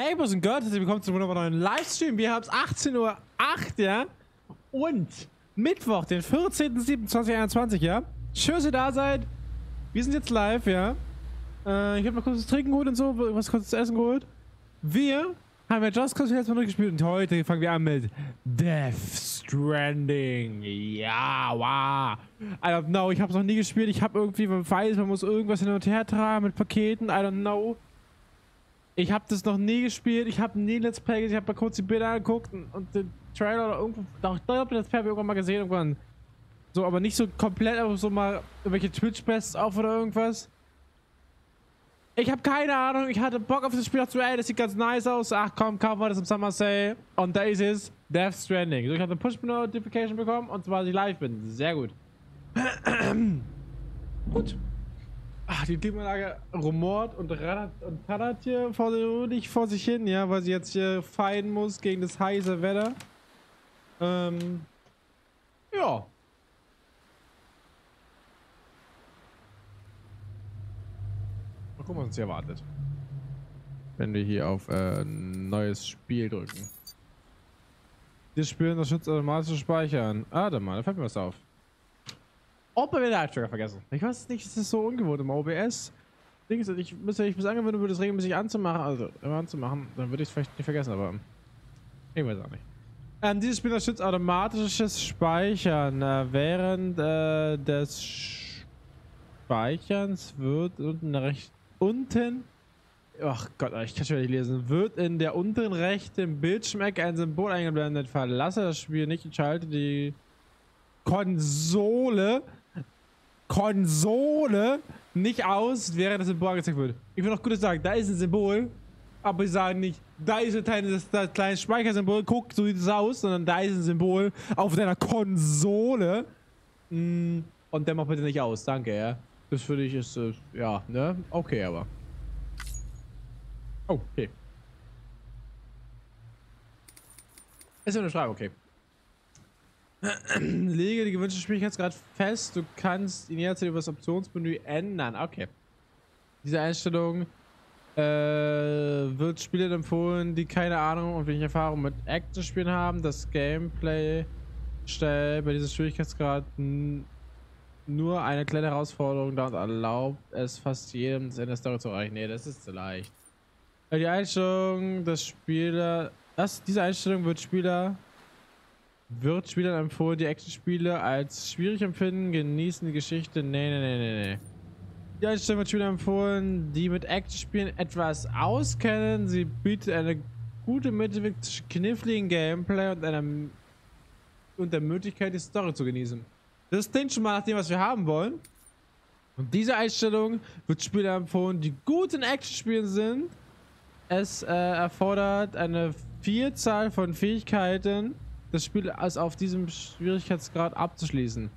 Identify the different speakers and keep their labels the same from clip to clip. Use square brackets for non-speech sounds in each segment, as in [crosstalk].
Speaker 1: Hey, Boys und Girls, willkommen zu einem wunderbaren neuen Livestream. Wir haben es 18.08 Uhr, ja? Und Mittwoch, den 14.07.2021, ja? Schön, dass ihr da seid. Wir sind jetzt live, ja? Äh, ich habe noch kurz das Trinken geholt und so, was kurz zu essen geholt. Wir haben ja Just Cause letztes Mal durchgespielt und heute fangen wir an mit Death Stranding. Ja, wow. I don't know, ich habe es noch nie gespielt. Ich habe irgendwie, man weiß, man muss irgendwas hin und her tragen mit Paketen. I don't know. Ich habe das noch nie gespielt. Ich habe nie Let's Play gesehen. Ich habe mal kurz die Bilder angeguckt und, und den Trailer oder irgendwo. Doch, ich glaube, das Play irgendwann mal gesehen. Irgendwann. So, aber nicht so komplett, aber so mal irgendwelche Twitch-Bests auf oder irgendwas. Ich habe keine Ahnung. Ich hatte Bock auf das Spiel. Dachte, ey, das sieht ganz nice aus. Ach komm, kaufen wir das im Summer Sale. Und da ist es. Death Stranding. So, ich habe eine Push-Notification bekommen und zwar, dass ich live bin. Sehr gut. [clears throat] gut. Ach, die Klimaanlage rumort und rattert und tattert hier vor, nicht vor sich hin, ja, weil sie jetzt hier feiden muss gegen das heiße Wetter. Ähm. Ja. Mal gucken, was uns hier erwartet. Wenn wir hier auf äh, neues Spiel drücken. Das Spiel unterstützt automatisch speichern. Ah, warte mal, da fällt mir was auf. Den Live-Trigger vergessen. Ich weiß nicht, es ist so ungewohnt im OBS. Dings, ich müsste ich bis angewöhnen würde, das regelmäßig anzumachen, also immer anzumachen, dann würde ich es vielleicht nicht vergessen, aber ich weiß auch nicht. Ähm, dieses Spiel unterstützt automatisches Speichern. Äh, während äh, des Speicherns wird unten rechts unten Ach Gott, ich kann schon nicht lesen. Wird in der unteren rechten Bildschirmecke ein Symbol eingeblendet. Verlasse das Spiel nicht und schalte die Konsole Konsole nicht aus, während das Symbol angezeigt wird. Ich will noch gut sagen, da ist ein Symbol, aber ich sage nicht, da ist ein kleines, das kleine Speichersymbol, guck, so sieht es aus, sondern da ist ein Symbol auf deiner Konsole. Mm, und der macht bitte nicht aus, danke, ja. Das für dich ist, äh, ja, ne? Okay, aber. Oh, okay. Ist eine Schreibe, okay. [clears throat] Lege die gewünschte Schwierigkeitsgrad fest. Du kannst ihn jetzt über das Optionsmenü ändern. Okay. Diese Einstellung äh, wird Spielern empfohlen, die keine Ahnung und wenig Erfahrung mit Action-Spielen haben. Das Gameplay stellt bei diesem Schwierigkeitsgrad nur eine kleine Herausforderung dar und erlaubt es fast jedem, das Ende der Story zu erreichen. Nee, das ist zu leicht. Die Einstellung des Spieler. Das, diese Einstellung wird Spieler wird Spielern empfohlen, die Actionspiele als schwierig empfinden, genießen die Geschichte. Nee, nee, nee, nee, nee. Die Einstellung wird Spielern empfohlen, die mit Actionspielen etwas auskennen. Sie bietet eine gute Mitte zwischen kniffligen Gameplay und einer und der Möglichkeit, die Story zu genießen. Das klingt schon mal nach dem, was wir haben wollen. Und diese Einstellung wird Spielern empfohlen, die gut in Actionspielen sind. Es äh, erfordert eine Vielzahl von Fähigkeiten, das Spiel als auf diesem Schwierigkeitsgrad abzuschließen.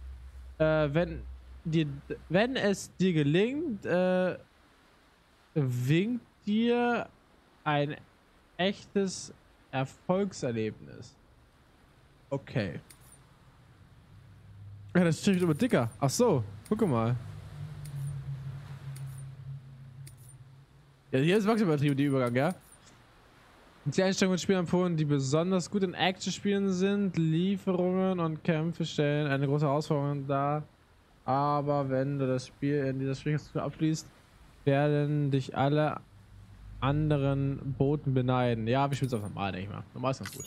Speaker 1: Äh, wenn, dir, wenn es dir gelingt, äh, winkt dir ein echtes Erfolgserlebnis. Okay. Ja, das ist immer dicker. Ach so, guck mal. Ja, hier ist wirklich übertrieben, die Übergang, ja? Die Einstellungen mit Spielern empfohlen, die besonders gut in Action-Spielen sind. Lieferungen und Kämpfe stellen eine große Herausforderung dar. Aber wenn du das Spiel in dieser Schwierigkeitsstufe abschließt, werden dich alle anderen Booten beneiden. Ja, wir spielen es auf normal, denke ich mal. Normal ist ganz gut.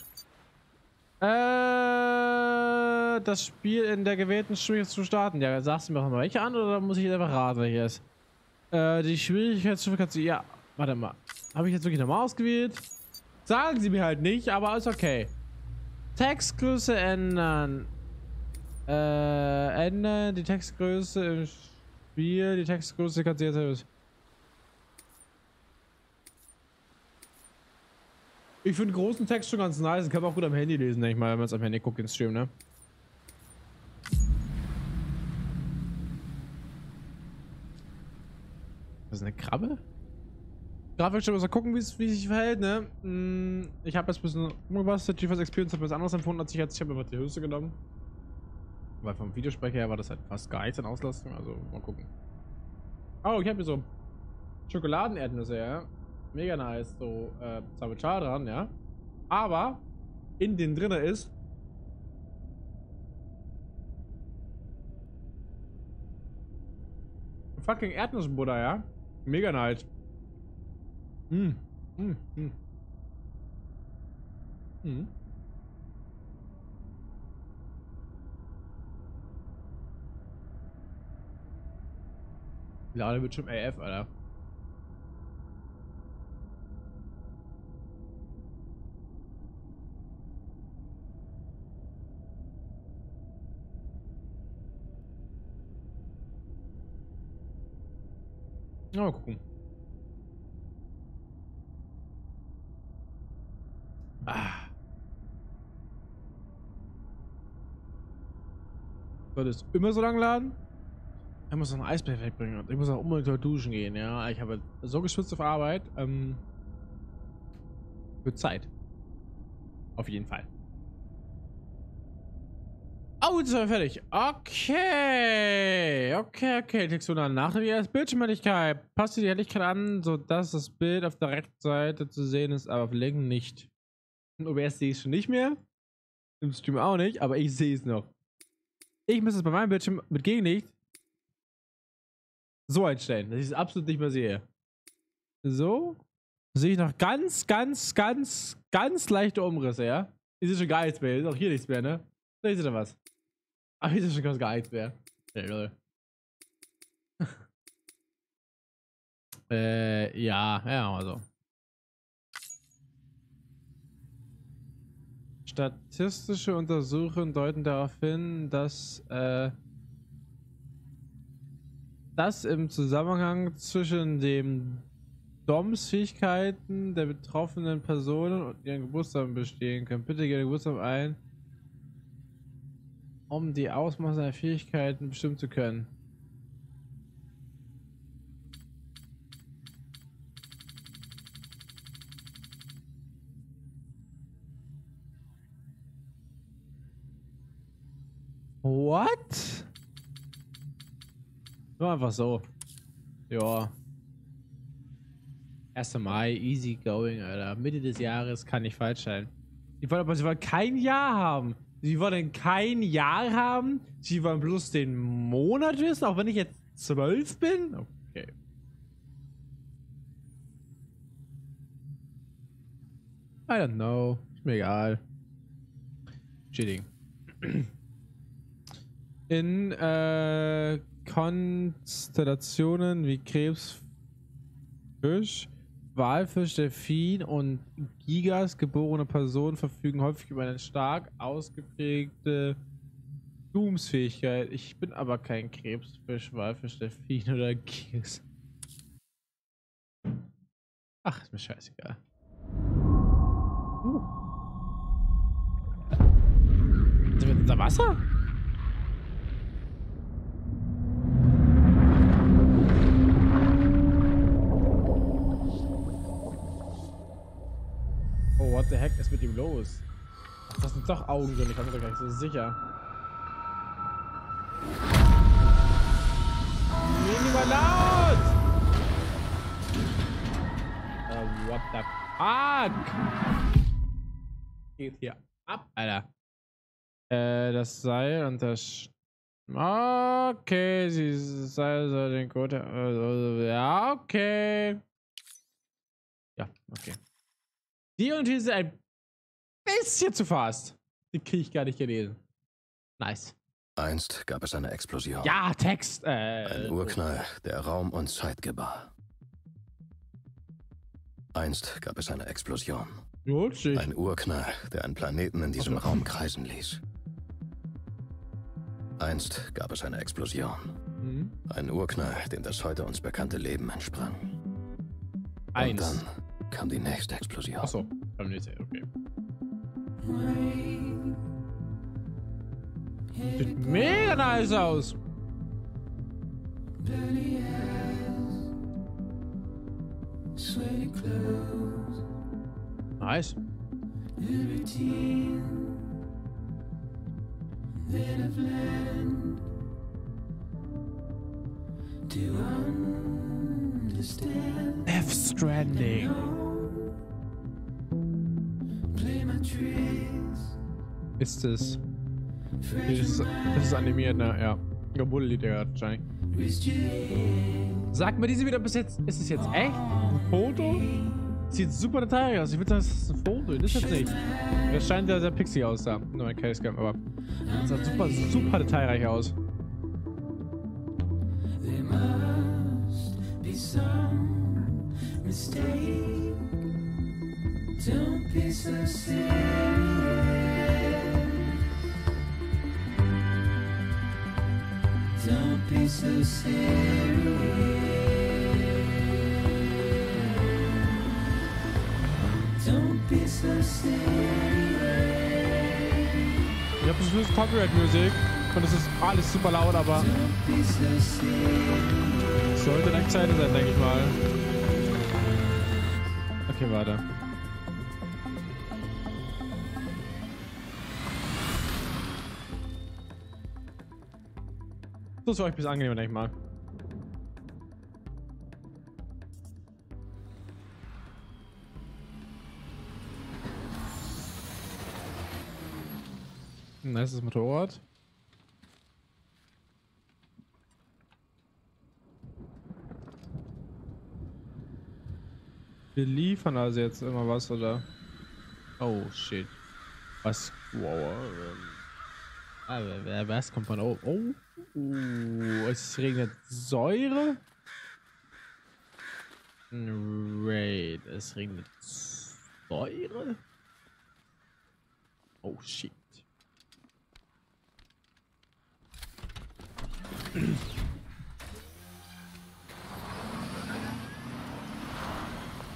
Speaker 1: Äh, das Spiel in der gewählten Schwierigkeitsstufe starten. Ja, sagst du mir auch mal welche an oder muss ich einfach raten, welches? Äh, die Schwierigkeitsstufe kannst du. Ja, warte mal. Habe ich jetzt wirklich normal ausgewählt? Sagen sie mir halt nicht, aber ist okay. Textgröße ändern. Äh, ändern die Textgröße im Spiel. Die Textgröße kann sie jetzt. Ich finde großen Text schon ganz nice. Kann man auch gut am Handy lesen, denke ich mal, wenn man es am Handy guckt, ins Stream, ne? Das ist eine Krabbe? Grafik schon mal gucken, wie es sich verhält, ne? Hm, ich habe jetzt ein bisschen umgebastelt. GeForce Experience hat was anderes empfunden, als ich jetzt. Ich habe einfach die höchste genommen. Weil vom Videosprecher her war das halt fast nichts an Auslastung. Also mal gucken. Oh, ich habe hier so Schokoladenerdnüsse, ja. mega nice, so äh, Sabotage dran, ja. Aber in den drinne ist fucking Erdnussbutter, ja. Mega nice. Mm. Mm. Mm. Mm. Lade wird schon AF, Alter. Mal gucken. Ah. Soll das immer so lange laden? Ich muss noch ein Eisbär wegbringen und ich muss auch unbedingt duschen gehen, ja. Ich habe so geschwitzt auf Arbeit. Ähm, wird Zeit. Auf jeden Fall. Oh, jetzt sind wir fertig. Okay. Okay, okay. Textur danach wie als Bildschirmhelligkeit. Passt die Helligkeit an, sodass das Bild auf der rechten Seite zu sehen ist, aber auf linken nicht. In OBS sehe ich es schon nicht mehr. Im Stream auch nicht, aber ich sehe es noch. Ich muss es bei meinem Bildschirm mit Gegenlicht so einstellen, dass ich es absolut nicht mehr sehe. So. Sehe ich noch ganz, ganz, ganz, ganz leichte Umrisse, ja? Ist ja schon gar nichts mehr. Ist auch hier nichts mehr, ne? Da ist ja was. Ach, ist ja schon ganz gar nichts mehr. Ja, [laughs] äh, ja, ja, also. Statistische Untersuchungen deuten darauf hin, dass äh, das im Zusammenhang zwischen dem DOMS-Fähigkeiten der betroffenen Personen und ihren Geburtstagen bestehen können. Bitte gerne Geburtstag ein, um die Ausmaße der Fähigkeiten bestimmen zu können. What? Nur einfach so. Ja. 1. Mai, easy going, Alter. Mitte des Jahres kann nicht falsch sein. Sie wollen aber sie wollen kein Jahr haben. Sie wollen kein Jahr haben. Sie wollen bloß den Monat wissen, auch wenn ich jetzt zwölf bin. Okay. I don't know. Ist mir egal. Cheating. [clears throat] In äh, Konstellationen wie Krebs, Fisch, Walfisch, Delfin und Gigas geborene Personen verfügen häufig über eine stark ausgeprägte Doomsfähigkeit. Ich bin aber kein Krebsfisch, Walfisch, Delfin oder Gigas. Ach, ist mir scheißegal. Uh. Sind wir unter Wasser? What the heck ist mit ihm los? Ach, das sind doch Augen mir doch gar nicht so sicher. Nehmen mal laut! Uh, what the fuck? Geht hier ab, Alter. Äh, das Seil und das... Okay, sie Seil soll den Code... ja, okay. Ja, okay. Die und die sind ein bisschen zu fast. Die kriege ich gar nicht gelesen. Nice.
Speaker 2: Einst gab es eine Explosion.
Speaker 1: Ja, Text. Äh,
Speaker 2: ein Urknall, der Raum und Zeit gebar. Einst gab es eine Explosion.
Speaker 1: Lutschig.
Speaker 2: Ein Urknall, der einen Planeten in diesem Raum kreisen ließ. Einst gab es eine Explosion. Mhm. Ein Urknall, dem das heute uns bekannte Leben entsprang.
Speaker 1: Eins.
Speaker 2: Und dann kam die nächste Explosion.
Speaker 1: Achso, beim nächsten, okay. Sieht mega nice aus. Nice. Death Stranding. Ist es? Ist, ist animiert, ne? Ja. Liegt ja wahrscheinlich. Sag mir diese wieder bis jetzt. Ist es jetzt echt? Ein Foto? Sieht super detailreich aus. Ich würde sagen, das ist ein Foto. Das ist jetzt nicht. Das scheint ja sehr pixig aus da. Nur ein Casecam, aber. Das sah super, super detailreich aus. Don't be so serious. Don't be so serious. Don't be so serious. Ich habe das Gefühl, Copyright-Musik und es ist alles super laut, aber sollte eine Zeit sein, denke ich mal. Okay, warte. So ist für euch ein bisschen angenehmer, denke ich mal. Nice Motorrad. Wir liefern also jetzt immer was, oder? Oh, shit. Was? Wow. Ähm, was kommt von oben? Oh. Uh, es regnet Säure. Raid, es regnet Säure. Oh shit.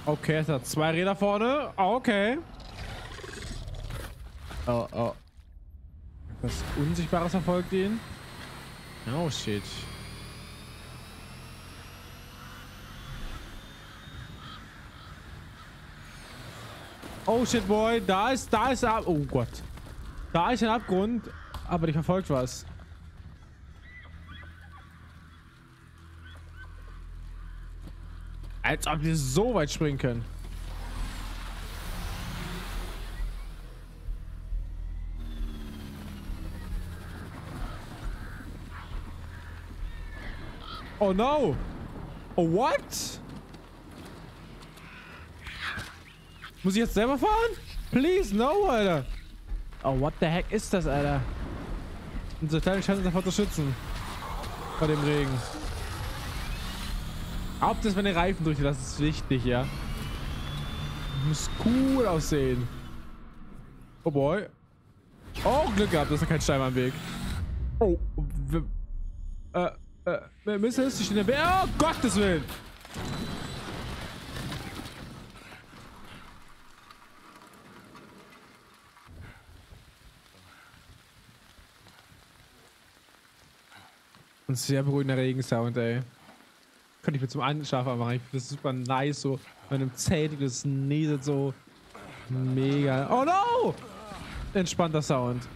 Speaker 1: Okay, es hat zwei Räder vorne. Okay. Oh, oh. Was Unsichtbares verfolgt ihn. Oh shit. Oh shit, boy. Da ist, da ist ab. Oh Gott. Da ist ein Abgrund. Aber dich verfolgt was. Als ob wir so weit springen können. Oh no! Oh what? Muss ich jetzt selber fahren? Please, no, Alter. Oh, what the heck ist das, Alter? Unser Teil scheint uns davor zu schützen. Vor dem Regen. Hauptsache, das, wenn der Reifen durch, das ist wichtig, ja. Muss cool aussehen. Oh boy. Oh, Glück gehabt, das ist kein Stein am Weg. Oh. Äh. Äh, stehe in der Oh, Gottes Willen. Und sehr beruhigender Regensound, ey. Könnte ich mir zum Einschlafen machen. Ich finde das super nice, so bei einem Zelt, das nieselt so mega. Oh no! Entspannter Sound.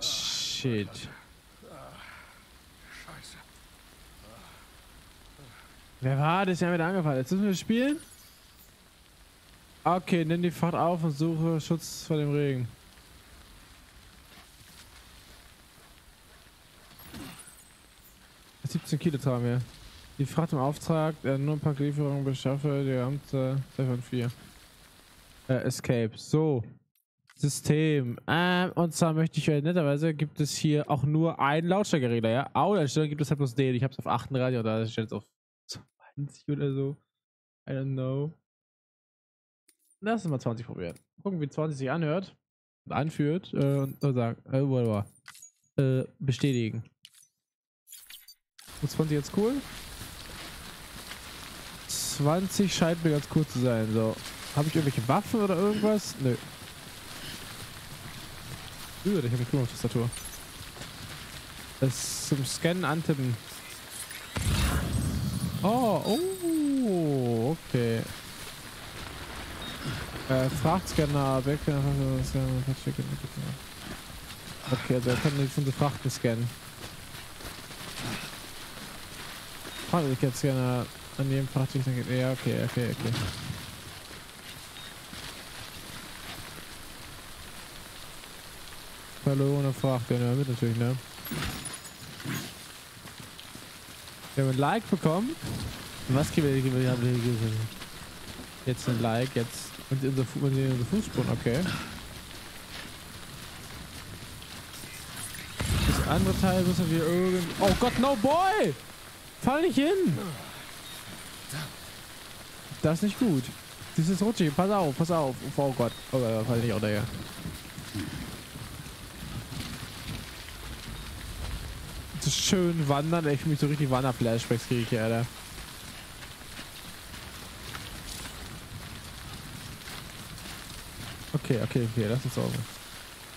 Speaker 1: Shit. Wer war das? Ja, wieder angefallen. Jetzt müssen wir spielen. Okay, nimm die Fahrt auf und suche Schutz vor dem Regen. Das 17 Kilo tragen wir. Die Fracht im Auftrag, äh, nur ein paar Lieferungen beschaffe, die Amte 2 von 4. Äh, Escape. So. System. Ähm, und zwar möchte ich euch netterweise gibt es hier auch nur einen Lautstärkeregler, ja? Audioeinstellung gibt es halt bloß den. Ich habe es auf 38 oder steht jetzt auf 20 oder so. I don't know. Lass uns mal 20 probieren. Gucken, wie 20 sich anhört. Und anführt. Äh, und, sagen. Äh, whatever. Äh, bestätigen. Ist 20 jetzt cool? 20 scheint mir ganz cool zu sein. So. Habe ich irgendwelche Waffen oder irgendwas? Nö. Üh, ich habe eine Tastatur. Das zum Scannen antippen. Oh, oh, okay. Äh, Frachtscanner, Backcanner, Okay, also kann jetzt unsere Frachten scannen. Fahrzeugkettsscanner, an jedem geht. Ja, okay, okay, okay. Verlorene Fracht, ja, mit natürlich, ne? Wir haben ein Like bekommen. Was es? Jetzt ein Like, jetzt. Und unser, Fu unser Fußspuren, okay. Das andere Teil müssen wir irgendwie. Oh Gott, no boy! Fall nicht hin! Das ist nicht gut. Das ist rutschig. Pass auf, pass auf. Oh Gott. Oh, fall nicht auch daher. [laughs] schön wandern. Ich mich so richtig Wanderflashbacks kriege ich, Alter. Okay, okay, okay, lass uns sauber.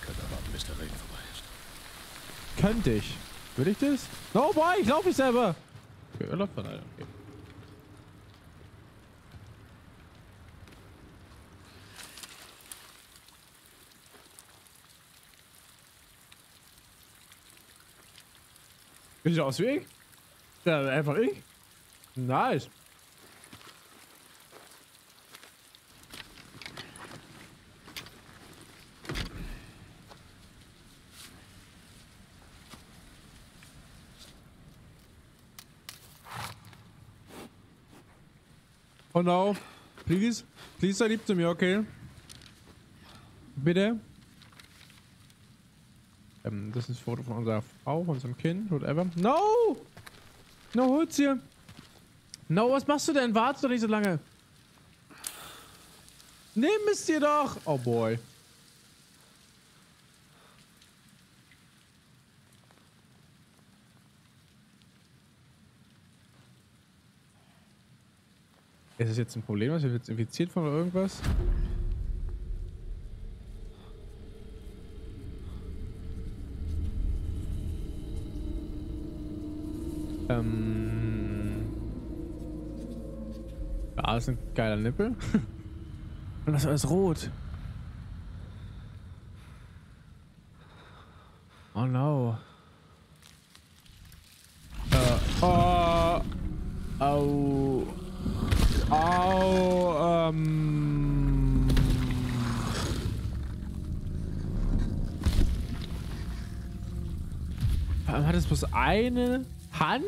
Speaker 2: Könnte erwarten, bis der Regen vorbei ist.
Speaker 1: Könnte ich. Will ich das? No, boy, ich laufe nicht selber. Okay, er läuft von Alter. Okay. Bin ich aus wie ich? Ja, einfach ich. Nice. Oh no. Please. Please sei lieb zu mir, okay? Bitte. Ähm, das ist ein Foto von unserer Frau, von unserem Kind, whatever. No! No, hol's hier. No, was machst du denn? Warte doch nicht so lange. Nimm es dir doch. Oh boy. Ist es jetzt ein Problem, dass wir jetzt infiziert von irgendwas? Ähm. Ja, ist ein geiler Nippel. Und das ist alles rot. Oh no. Äh, oh. Au. Au. Ähm. Hat es bloß eine Hand?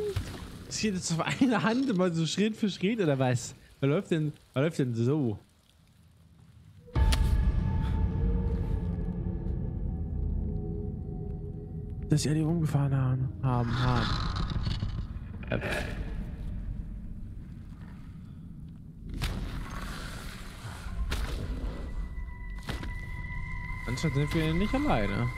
Speaker 1: Es geht jetzt auf eine Hand immer so Schritt für Schritt oder was? Wer läuft denn, wer läuft denn so? Dass sie die umgefahren haben. Haben, haben. Anscheinend sind wir nicht alleine.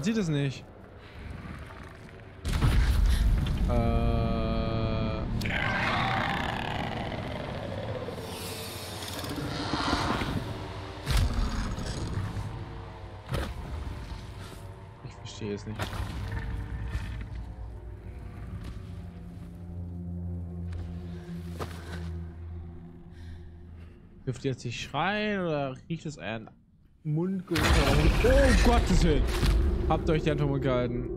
Speaker 1: Man sieht es nicht. Äh. Ich verstehe es nicht. Dürft ihr jetzt nicht schreien oder riecht es ein Mundgeruch? Oh Gottes Willen! Habt euch die Hand gehalten?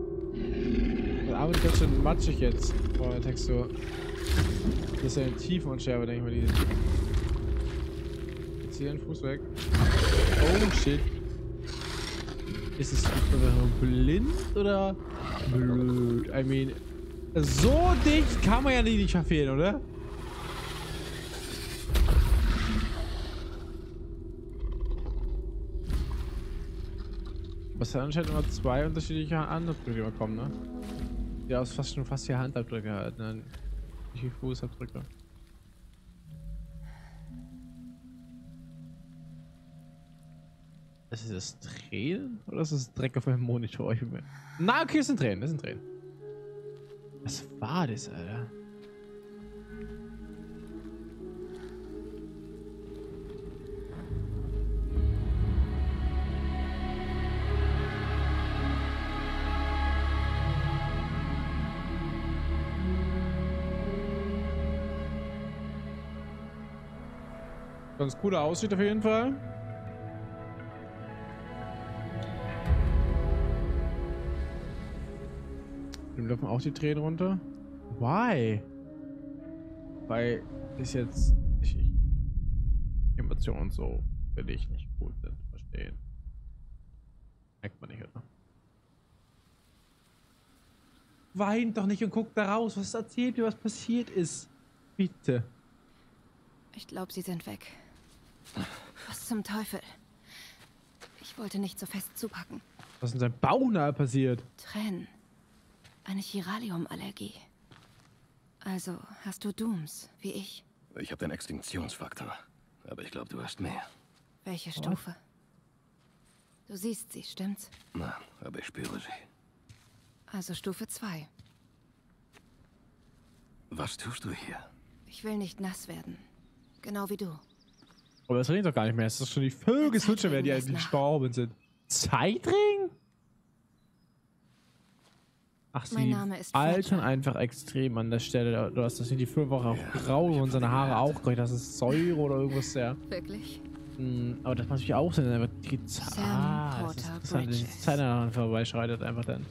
Speaker 1: Der Arm ist ganz schön matschig jetzt. Boah, der Textur. Das ist ja eine Tiefenunschärfe, denke ich mal. Die jetzt hier den Fuß weg. Oh shit. Ist es blind oder blöd? I mean, so dicht kann man ja nicht verfehlen, oder? Was ja anscheinend immer zwei unterschiedliche Handabdrücke bekommen, ne? Ja, aus fast schon fast die Handabdrücke halt, ne? Nicht Fußabdrücke. Ist das Tränen? Oder ist das Dreck auf meinem Monitor? Ich bin Na, okay, es sind Tränen, das sind Tränen. Was war das, Alter? Ganz cooler aussieht auf jeden Fall. Dem laufen auch die Tränen runter. Why? Weil ist jetzt ich, ich, Emotionen so will ich nicht gut sind, verstehen. Merkt man nicht, oder? Weint doch nicht und guckt da raus. Was erzählt ihr, was passiert ist? Bitte.
Speaker 3: Ich glaube, sie sind weg. Was zum Teufel? Ich wollte nicht so fest zupacken.
Speaker 1: Was ist in seinem Bauch passiert?
Speaker 3: Tränen. Eine Chiralium-Allergie. Also hast du Dooms, wie ich?
Speaker 2: Ich habe den Extinktionsfaktor. Aber ich glaube, du hast mehr.
Speaker 3: Welche Stufe? Du siehst sie, stimmt's?
Speaker 2: Na, aber ich spüre sie.
Speaker 3: Also Stufe 2.
Speaker 2: Was tust du hier?
Speaker 3: Ich will nicht nass werden. Genau wie du.
Speaker 1: Aber das regnet doch gar nicht mehr. Es ist schon die Vögel werden, die eigentlich gestorben sind. Zeitring? Ach, sie altern einfach extrem an der Stelle. Du hast das hier die Woche auch ja, grau und seine Haare auch grau. Das ist Säure oder irgendwas, ja.
Speaker 3: Wirklich?
Speaker 1: Mm, aber das macht natürlich auch Sinn. Aber die Zeit, ah, das ist die Zeit daran vorbeischreitet einfach dann.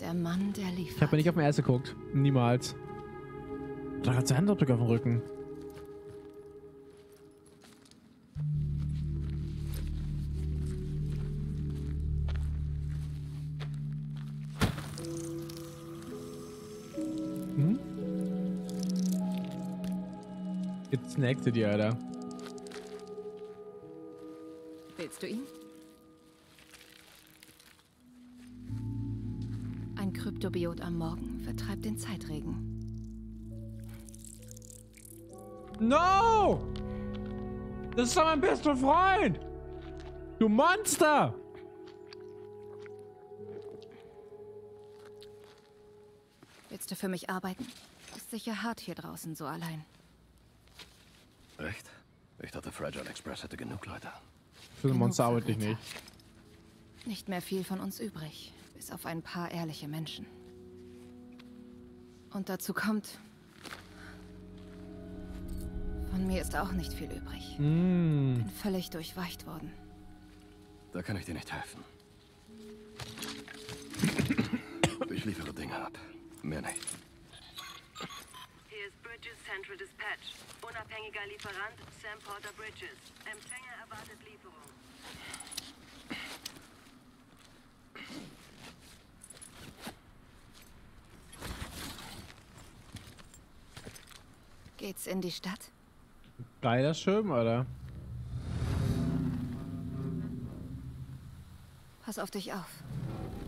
Speaker 3: Der Mann, der liefert.
Speaker 1: Ich habe mir nicht auf den ersten geguckt. Niemals. Da hat sie Handabdruck auf dem Rücken. Snackte die, Alter.
Speaker 3: Willst du ihn? Ein Kryptobiot am Morgen vertreibt den Zeitregen.
Speaker 1: No! Das ist doch mein bester Freund! Du Monster!
Speaker 3: Willst du für mich arbeiten? Ist sicher hart hier draußen, so allein.
Speaker 2: Echt? Ich dachte, Fragile Express hätte genug Leute.
Speaker 1: Für ein Monster arbeite ich nicht.
Speaker 3: Nicht mehr viel von uns übrig, bis auf ein paar ehrliche Menschen. Und dazu kommt, von mir ist auch nicht viel übrig.
Speaker 1: Mm.
Speaker 3: Bin völlig durchweicht worden.
Speaker 2: Da kann ich dir nicht helfen. Ich liefere Dinge ab. Mehr nicht.
Speaker 4: Bridges Central Dispatch. Unabhängiger Lieferant Sam Porter Bridges. Empfänger erwartet Lieferung.
Speaker 3: Geht's in die Stadt?
Speaker 1: Geiler Schirm, oder?
Speaker 3: Pass auf dich auf.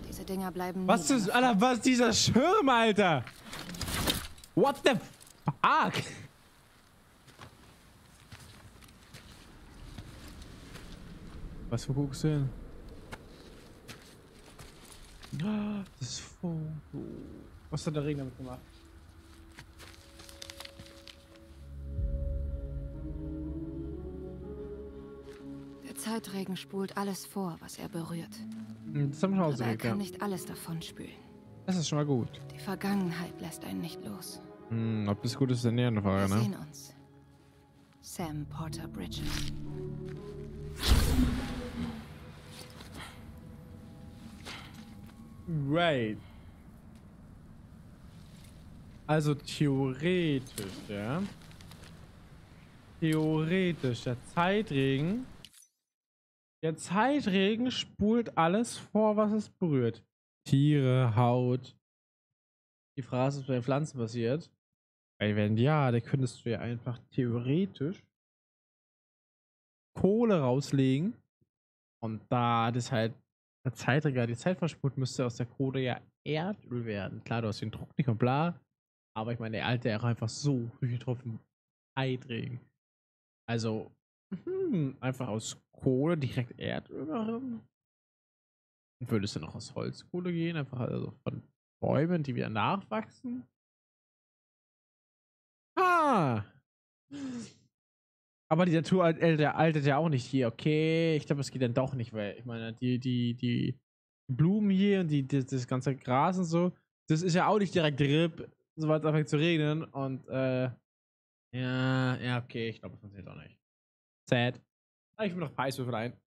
Speaker 3: Diese Dinger bleiben.
Speaker 1: Was ist, Alter, was ist dieser Schirm, Alter? What the fuck? Was für guckst du hin? Das Foto. Was hat der Regen damit gemacht?
Speaker 3: Zeitregen spult alles vor, was er berührt.
Speaker 1: Hm, das haben wir auch
Speaker 3: Aber er kann ja. nicht alles davon spülen.
Speaker 1: Das ist schon mal gut.
Speaker 3: Die Vergangenheit lässt einen nicht los.
Speaker 1: Hm, ob das gut ist, ist eine näherne Frage,
Speaker 3: wir
Speaker 1: ne?
Speaker 3: sehen uns. Sam Porter Bridges.
Speaker 1: Right. Also theoretisch, ja. Theoretisch, der Zeitregen der Zeitregen spult alles vor, was es berührt. Tiere, Haut. Die Frage ist, bei Pflanzen passiert. Weil wenn ja, dann könntest du ja einfach theoretisch Kohle rauslegen. Und da das halt der Zeitträger die Zeit verspult, müsste aus der Kohle ja Erdöl werden. Klar, du hast den Druck nicht und bla. Aber ich meine, der alte er einfach so viel Tropfen. Also, hm, einfach aus Kohle direkt Erdöl machen? Würde es dann auch aus Holzkohle gehen? Einfach also von Bäumen, die wieder nachwachsen? Ah! Aber die Natur altert ja auch nicht hier. Okay, ich glaube, es geht dann doch nicht, weil ich meine, die, die, die Blumen hier und die, die, das ganze Gras und so, das ist ja auch nicht direkt RIP, sobald es anfängt zu regnen und äh, Ja, ja, okay, ich glaube, das funktioniert auch nicht. Sad. Ah, ich bin noch ein paar Eiswürfel ein.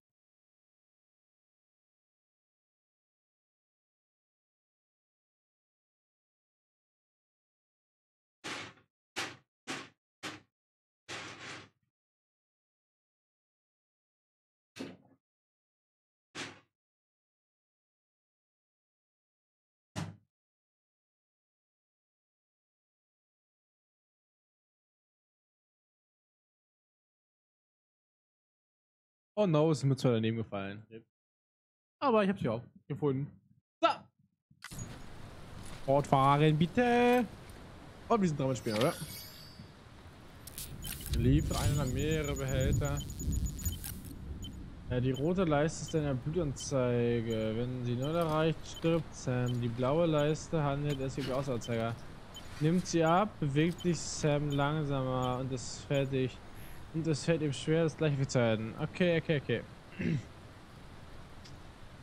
Speaker 1: Oh no, es ist mir zwar daneben gefallen. Aber ich habe sie auch gefunden. So. Fortfahren, bitte. Und wir sind dran mit Spielen, oder? Liefert einer mehrere Behälter. Ja, die rote Leiste ist deine Blutanzeige. Wenn sie nur erreicht, stirbt Sam. Die blaue Leiste handelt es über Ausanzeiger. Nimmt sie ab, bewegt sich Sam langsamer und ist fertig. Und es fällt ihm schwer, das gleiche zu halten. Okay, okay, okay. [clears throat]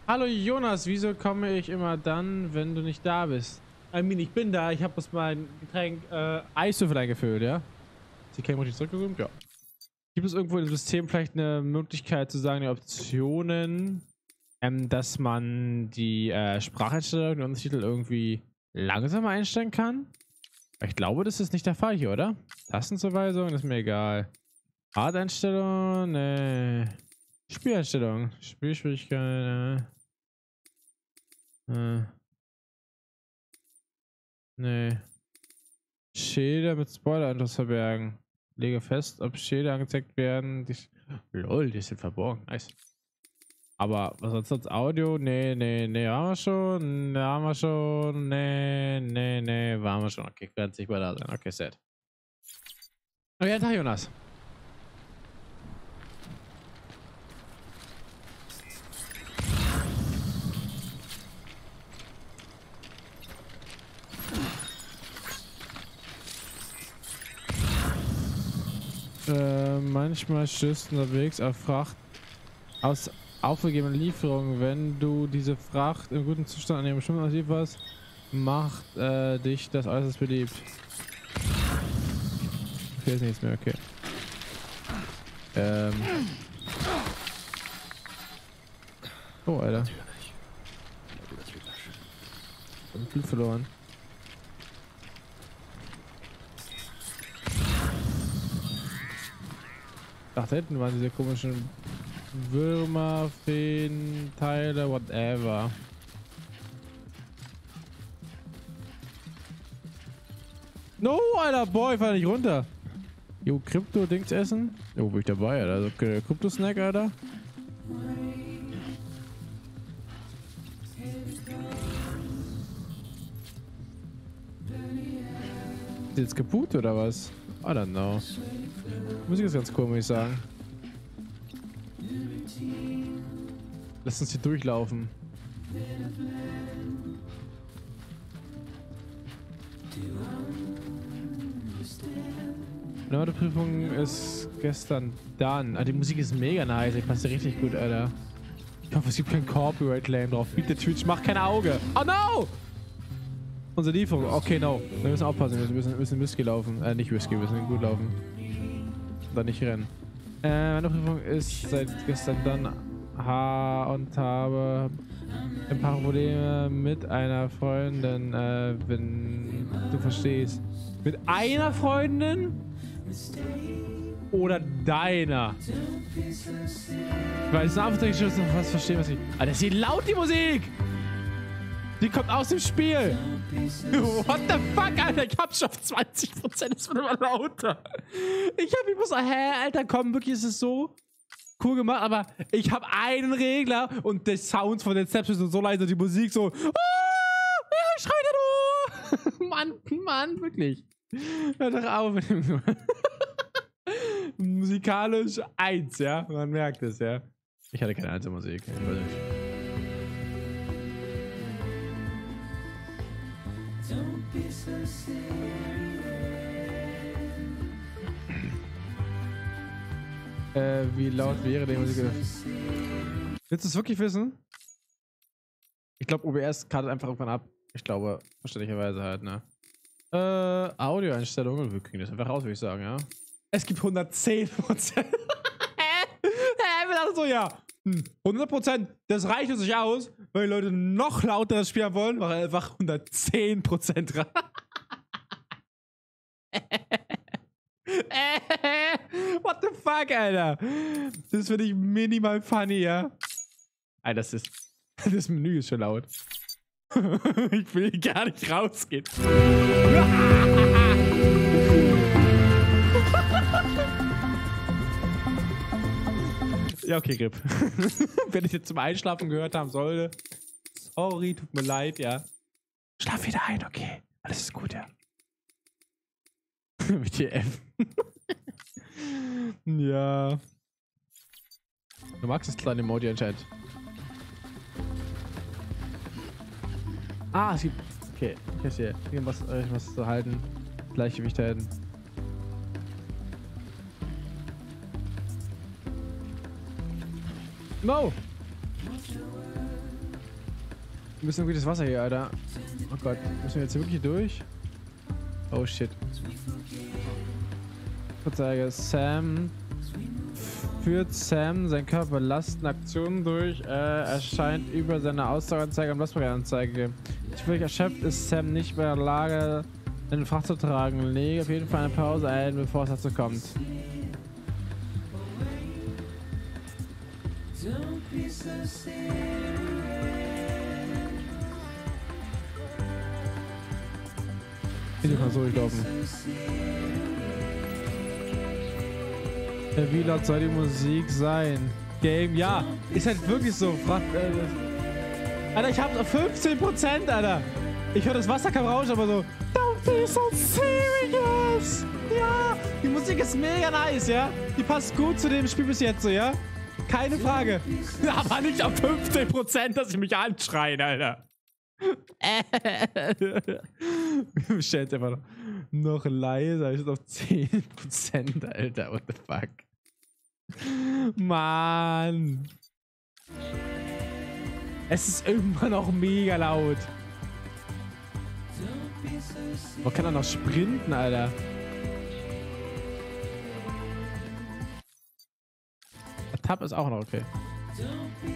Speaker 1: Hallo Jonas, wieso komme ich immer dann, wenn du nicht da bist? I mean, ich bin da, ich habe aus mein Getränk äh, Eiswürfel eingefüllt, ja? Ist die richtig zurückgezoomt? Ja. Gibt es irgendwo im System vielleicht eine Möglichkeit zu sagen, die Optionen, ähm, dass man die äh, Spracheinstellung, den Untertitel irgendwie langsamer einstellen kann? Ich glaube, das ist nicht der Fall hier, oder? Tastenzuweisung, ist mir egal. Art-Einstellung, ne. Spieleinstellung. Spielschwierigkeit, ne. Äh. Nee. Schilder mit Spoiler-Intros verbergen. Lege fest, ob Schilder angezeigt werden. Die Lol, die sind verborgen. Nice. Aber was sonst als Audio? Nee, nee, nee, haben wir schon. Nee, haben wir schon. Nee, nee, nee, waren wir schon. Okay, kann sich mal da sein. Okay, set. Okay, Tag, Jonas. Äh, manchmal stößt unterwegs auf Fracht aus aufgegebenen Lieferungen. Wenn du diese Fracht im guten Zustand an ihrem Schimmel auslieferst, macht äh, dich das äußerst beliebt. Okay, ist nichts mehr, okay. Ähm. Oh, Alter. Ich hab Blut verloren. Ach, da hinten waren diese komischen Würmer, Feen, Teile, whatever. No, Alter, boy, fall nicht runter. Jo, Krypto-Dings essen? Jo, bin ich dabei, Alter. Also, Krypto-Snack, Alter. Ist jetzt kaputt oder was? I don't know. Musik ist ganz cool, muss ich sagen. Lass uns hier durchlaufen. Die Prüfung ist gestern dann. Ah, die Musik ist mega nice. Ich passt richtig gut, Alter. Ich hoffe, es gibt kein Copyright-Claim drauf. Bitte, Twitch, mach kein Auge. Oh no! Unsere Lieferung. Okay, no. Wir müssen aufpassen. Wir müssen, müssen Whisky laufen. Äh, nicht Whisky, wir müssen gut laufen. Dann nicht rennen. Äh, meine Prüfung ist seit gestern dann ha und habe ein paar Probleme mit einer Freundin, äh, wenn du verstehst. Mit einer Freundin? Oder deiner? Ich schon was verstehen, was ich. Alter, ist hier laut die Musik! Die kommt aus dem Spiel! [laughs] What the fuck, Alter? Ich hab schon auf 20%, es wird immer lauter. Ich hab, ich muss so, hä, Alter, komm, wirklich ist es so cool gemacht, aber ich hab einen Regler und der Sound von den Steps ist so leise, die Musik so, ah, ja, ich schrei da [laughs] Mann, Mann, wirklich. Hör doch auf mit dem [laughs] Musikalisch eins, ja, man merkt es, ja. Ich hatte keine einzige Musik, ich weiß nicht. Äh, wie laut wäre die Musik? Willst du es wirklich wissen? Ich glaube, OBS kartet einfach irgendwann ab. Ich glaube, verständlicherweise halt, ne? Äh, Audioeinstellungen. Wir kriegen das einfach raus, würde ich sagen, ja. Es gibt 110 Prozent. [laughs] Hä? Hä? Wir so, ja. 100 hm, Prozent. Das reicht uns nicht aus, weil die Leute noch lauteres spielen wollen. Machen einfach 110 Prozent rein. [laughs] What the fuck, Alter? Das finde ich minimal funny, ja. Alter, das ist. [laughs] Das Menü ist schon laut. [laughs] ich will gar nicht rausgehen. Ja, okay, Rip. [laughs] Wenn ich jetzt zum Einschlafen gehört haben sollte. Sorry, tut mir leid, ja. Schlaf wieder ein, okay. Alles ist gut, ja. [laughs] Mit dir F. [laughs] ja. Du magst das kleine Emoji anscheinend. Ah, es gibt. Okay, ich verstehe. Irgendwas, irgendwas zu halten. Gleichgewicht halten. No! Ein bisschen gutes Wasser hier, Alter. Oh Gott, müssen wir jetzt wirklich durch? Oh shit. Verzeige, Sam führt Sam sein Körper Lasten Aktionen durch. Er erscheint über seine Ausdaueranzeige und Lastbrecheranzeige. Völlig erschöpft ist Sam nicht mehr in der Lage, den Fracht zu tragen. Lege auf jeden Fall eine Pause ein, bevor es dazu kommt. Ich kann so durchlaufen. Wie laut soll die Musik sein? Game, ja, ist halt wirklich so. Äh, Alter, ich hab 15%, Alter. Ich höre das Wasser kam raus, aber so. Don't be so serious. Ja, die Musik ist mega nice, ja. Die passt gut zu dem Spiel bis jetzt so, ja. Keine Frage. [laughs] Aber nicht auf 15%, dass ich mich anschreien, Alter. [laughs] Es einfach noch leiser. Ich bin auf 10%, Alter. What the fuck? Mann. Es ist immer noch mega laut. Man kann er noch sprinten, Alter. Tab ist auch noch okay.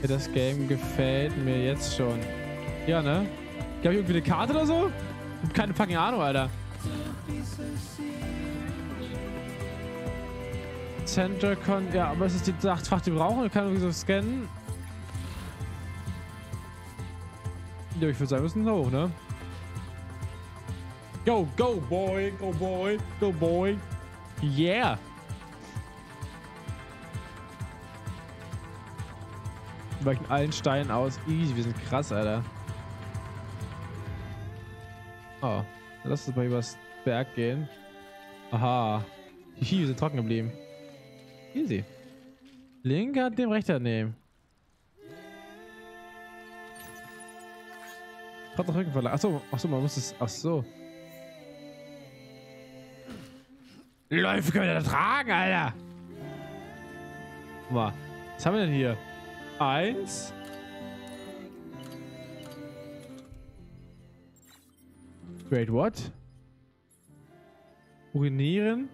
Speaker 1: Das Game gefällt mir jetzt schon. Ja, ne? Gab ich irgendwie eine Karte oder so? Hab keine fucking Ahnung, Alter. Center Con, ja, aber es ist die achtfach, die brauchen. Ich kann irgendwie so scannen. Ja, ich würde sagen, wir müssen hoch, ne? Go, go, boy, go, boy, go, boy. Yeah. Wir weichen allen Steinen aus. Easy, wir sind krass, Alter. Oh, lass uns mal übers Berg gehen. Aha. Hihi, wir sind trocken geblieben. Easy. Linker dem rechter nehmen. Hat doch Rücken verlangt. Achso, achso, man muss es. Achso. Läufe können wir da tragen, Alter. Guck mal. Was haben wir denn hier? Eins. Wait, what? Urinieren.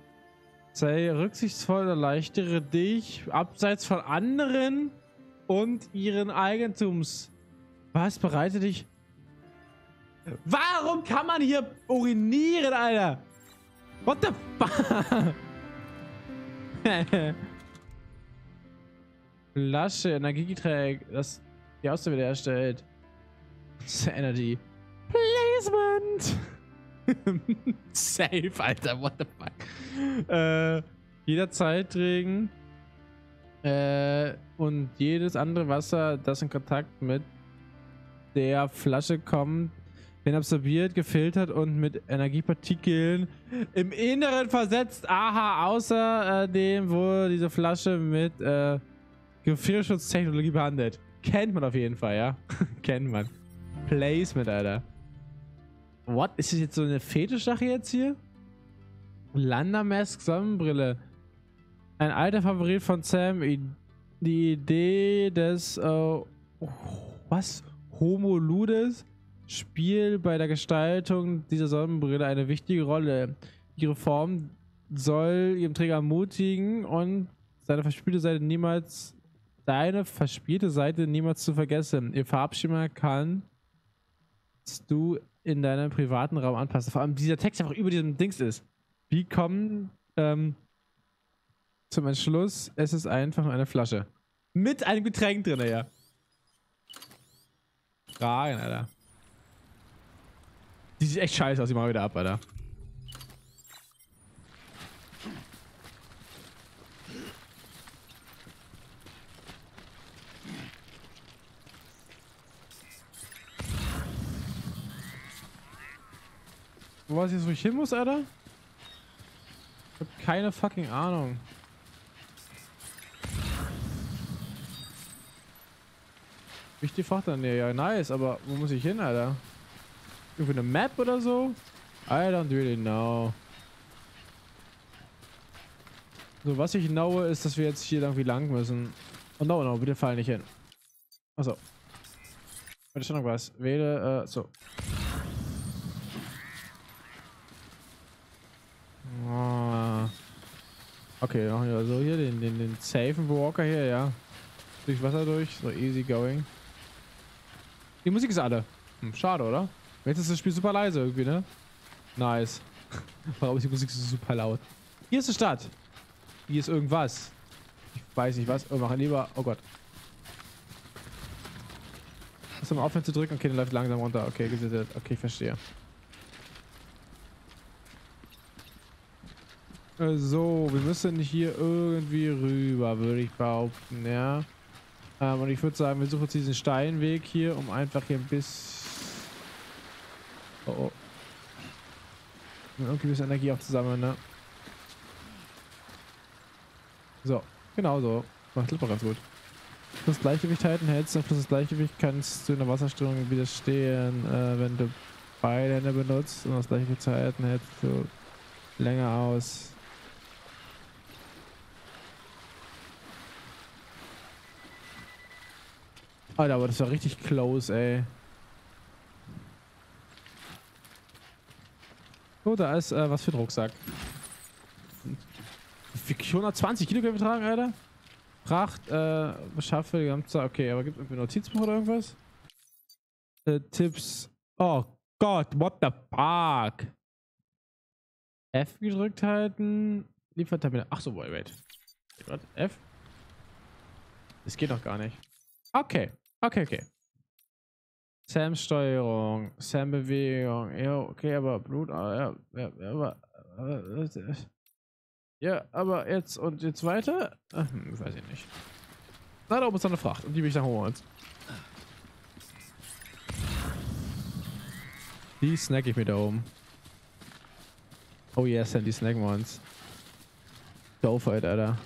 Speaker 1: Sei rücksichtsvoll, erleichtere dich abseits von anderen und ihren Eigentums. Was? Bereite dich Warum kann man hier urinieren, Alter? What the fuck? [laughs] [laughs] Flasche, Energiegetränk, das die Ausdauer wieder erstellt. Energy. Placement. [laughs] Safe, Alter, what the fuck. Äh, jeder Regen. Äh, und jedes andere Wasser, das in Kontakt mit der Flasche kommt, den absorbiert, gefiltert und mit Energiepartikeln im Inneren versetzt. Aha, außer äh, dem wurde diese Flasche mit äh, Gefrierschutztechnologie behandelt. Kennt man auf jeden Fall, ja? [laughs] Kennt man. Placement, Alter. What? Ist das jetzt so eine Fetischsache jetzt hier? Landermask Sonnenbrille. Ein alter Favorit von Sam. Die Idee des, äh, was? Homo Ludes? spielt bei der Gestaltung dieser Sonnenbrille eine wichtige Rolle. Ihre Form soll ihrem Träger ermutigen und seine verspielte Seite niemals deine verspielte Seite niemals zu vergessen. Ihr Farbschimmer kannst du in deinem privaten Raum anpassen. Vor allem dieser Text einfach über diesem Dings ist. Wie kommen ähm, zum Entschluss, es ist einfach nur eine Flasche. Mit einem Getränk drin, ja. Fragen, Alter. Die sieht echt scheiße aus, die machen wieder ab, Alter. Weiß ich jetzt, wo ich hin muss, Alter? Ich hab keine fucking Ahnung. Wichtig Frachter? Nee, ja, nice, aber wo muss ich hin, Alter? Irgendwie eine Map oder so? I don't really know. So, was ich know ist, dass wir jetzt hier irgendwie lang müssen. Oh no, no, bitte fall nicht hin. Achso. Warte schon noch was. Wähle, äh, so. Okay, machen wir so hier den, den, den safen Walker hier, ja. Durch Wasser durch, so easy going. Die Musik ist alle. Hm, schade, oder? Jetzt ist das Spiel super leise irgendwie, ne? Nice. [laughs] Warum ist die Musik so super laut? Hier ist die Stadt. Hier ist irgendwas. Ich weiß nicht was. Oh, machen lieber. Oh Gott. Muss mal aufhören zu drücken? Okay, dann läuft langsam runter. Okay, gesetzt. Okay, verstehe. So, wir müssen hier irgendwie rüber, würde ich behaupten, ja. Ähm, und ich würde sagen, wir suchen uns diesen Steinweg hier, um einfach hier ein bisschen... Oh, oh. Irgendwie ein bisschen Energie aufzusammeln, ne? So, genau so. Macht Clipper ganz gut. Plus Gleichgewicht halten, hältst plus das Gleichgewicht kannst du in der Wasserströmung widerstehen, äh, wenn du beide Hände benutzt. Und das Gleichgewicht halten hältst du länger aus. Alter, aber das war richtig close, ey. Oh, da ist äh, was für ein Rucksack. 120 Kilogramm tragen, Alter. Pracht, äh, beschaffe die ganze Okay, aber gibt es ein Notizbuch oder irgendwas? Äh, Tipps. Oh Gott, what the fuck? F gedrückt halten. Liefertabelle. Ach so, wait, wait. F? Das geht doch gar nicht. Okay. Okay, okay. Sam Steuerung, Sam Bewegung. Ja, okay, aber Blut, ah, ja, ja, aber äh, ja, aber jetzt und jetzt weiter? Hm, weiß ich nicht. Na, da oben ist eine Fracht und die will ich dann holen. Die snack ich mir da oben. Oh yes, Sam, die snacken wir uns. Go it, Alter.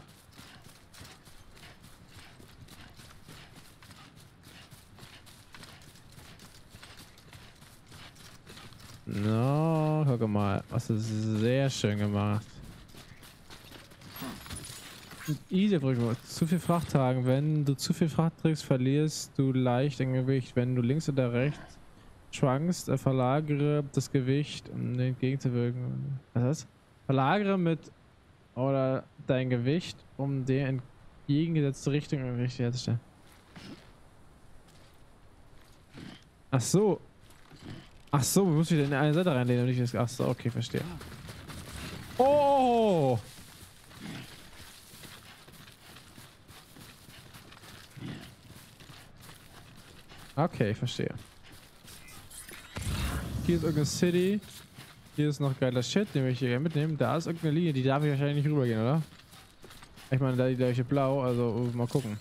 Speaker 1: No, guck mal. Hast du sehr schön gemacht. Easy Brücke. Zu viel Fracht tragen. Wenn du zu viel Fracht trägst, verlierst du leicht ein Gewicht. Wenn du links oder rechts schwankst, äh, verlagere das Gewicht, um den entgegenzuwirken. Was das? Verlagere mit oder dein Gewicht, um den entgegengesetzte Richtung richtig herzustellen. Ach so, Ach so, muss ich in eine Seite reinlehnen und nicht das. Ach so, okay, verstehe. Oh! Okay, ich verstehe. Hier ist irgendeine City. Hier ist noch geiler Shit, den ich hier mitnehmen. Da ist irgendeine Linie, die darf ich wahrscheinlich nicht rübergehen, oder? Ich meine, da die gleiche blau, also mal gucken.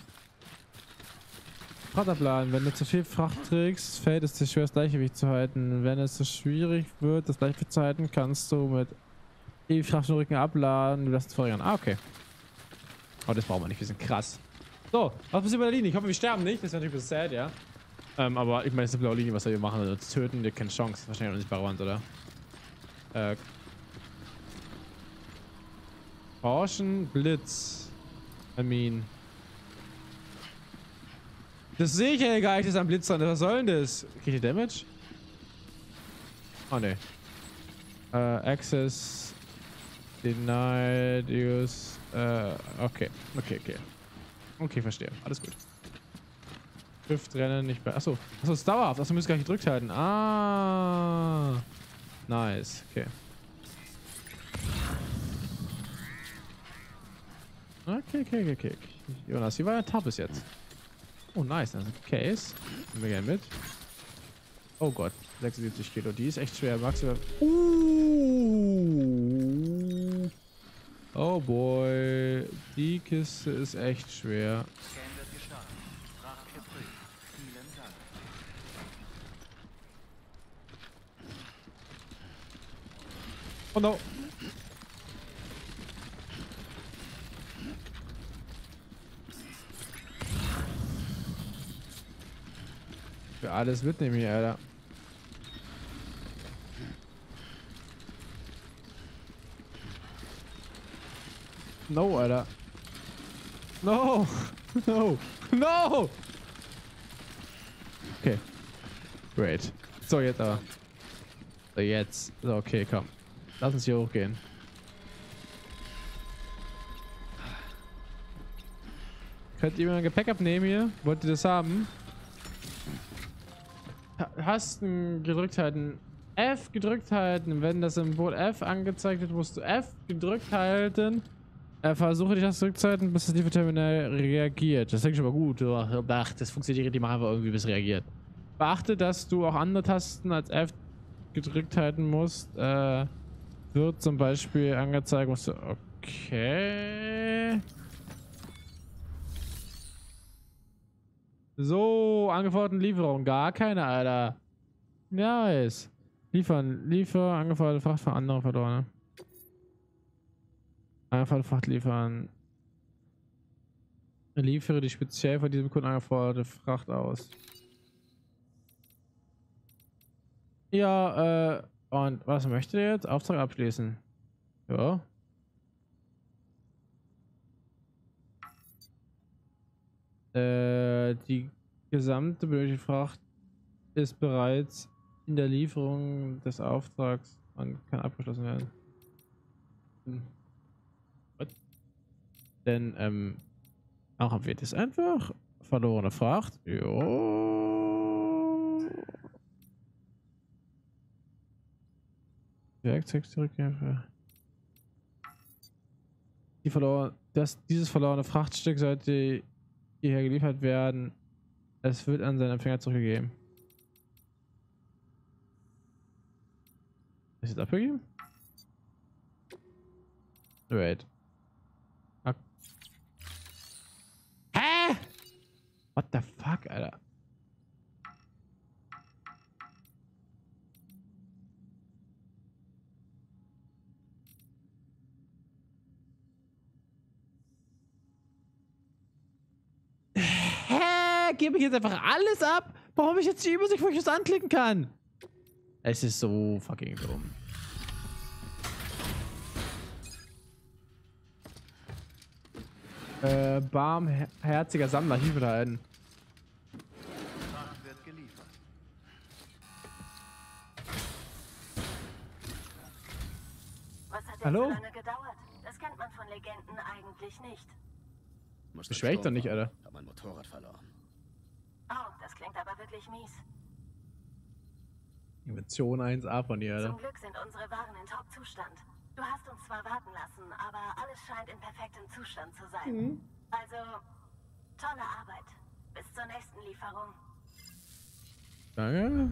Speaker 1: Frachtplan. Wenn du zu viel Fracht trägst, fällt es dir schwer, das Gleichgewicht zu halten. Wenn es zu schwierig wird, das Gleichgewicht zu halten, kannst du mit E-Fracht Rücken abladen. Du lässt es verringern. Ah, okay. Oh, das brauchen wir nicht. Wir sind krass. So, was passiert bei der Linie? Ich hoffe, wir sterben nicht. Das ist natürlich ein bisschen sad, ja. Ähm, aber ich meine, es ist eine blaue Linie, was wir machen. Also töten, wir keine Chance. Wahrscheinlich nicht bei Wand, oder? Äh. Rauschen, Blitz. I mean. Das sehe ich ja gar nicht, das ist ein Blitz dran. Was soll denn das? Krieg ich Damage? Oh ne. Äh, access denied use. Äh, okay. Okay, okay. Okay, verstehe. Alles gut. Shift rennen nicht mehr. Achso. Achso, ist dauerhaft. Achso, müssen gar nicht gedrückt halten. Ah. Nice. Okay. Okay, okay, okay, okay. Jonas, wie war der Tab bis jetzt? Oh, nice. Also Case. Nehmen wir gerne mit. Oh Gott. 76 Kilo. Die ist echt schwer. Magst. Uh. Oh boy. Die Kiste ist echt schwer. Oh no. Für alles mitnehmen hier, Alter. No, Alter. No. [laughs] No. No. Okay. Great. So, jetzt aber. So, jetzt. So, okay, komm. Lass uns hier hochgehen. Könnt ihr mir ein Gepäck abnehmen hier? Wollt ihr das haben? Hast gedrückt halten. F gedrückt halten. Wenn das Symbol F angezeigt wird, musst du F gedrückt halten. Äh, versuche dich das zurückzuhalten, bis das Lieferterminal reagiert. Das denke ich aber gut. Ach, das funktioniert, die machen einfach irgendwie, bis reagiert. Beachte, dass du auch andere Tasten als F gedrückt halten musst. Äh, wird zum Beispiel angezeigt, musst du. Okay. So, angeforderten Lieferung. Gar keine, Alter. Nice. Liefern. Liefer, angeforderte Fracht für andere verlorene. Angeforderte Fracht liefern. Liefere die speziell von diesem Kunden angeforderte Fracht aus. Ja, äh, und was möchte ihr jetzt? Auftrag abschließen. Ja. Äh, die gesamte benötigte Fracht ist bereits in der Lieferung des Auftrags und kann abgeschlossen werden. Hm. Denn, ähm, auch wird es einfach verlorene Fracht. Jo. Werkzeug zurückgeben. Die verloren, das, dieses verlorene Frachtstück sollte hierher geliefert werden. Es wird an seinen Empfänger zurückgegeben. Ist jetzt abgegeben? Wait. Hä? What the fuck, Alter? Gebe ich jetzt einfach alles ab? Warum ich jetzt die Übersicht, wo ich das anklicken kann? Es ist so fucking dumm. Äh, barmherziger Sammler, hier wieder ein.
Speaker 4: Was hat
Speaker 1: Hallo?
Speaker 4: so lange gedauert? Das kennt man von Legenden eigentlich nicht.
Speaker 1: Beschwer ich doch nicht, Alter.
Speaker 2: Hab mein Motorrad verloren.
Speaker 4: Oh, das klingt aber wirklich mies.
Speaker 1: Invention 1A von dir,
Speaker 4: Zum. Glück sind unsere Waren in Top-Zustand. Du hast uns zwar warten lassen, aber alles scheint in perfektem Zustand zu sein. Also, tolle Arbeit. Bis zur nächsten Lieferung.
Speaker 1: Danke.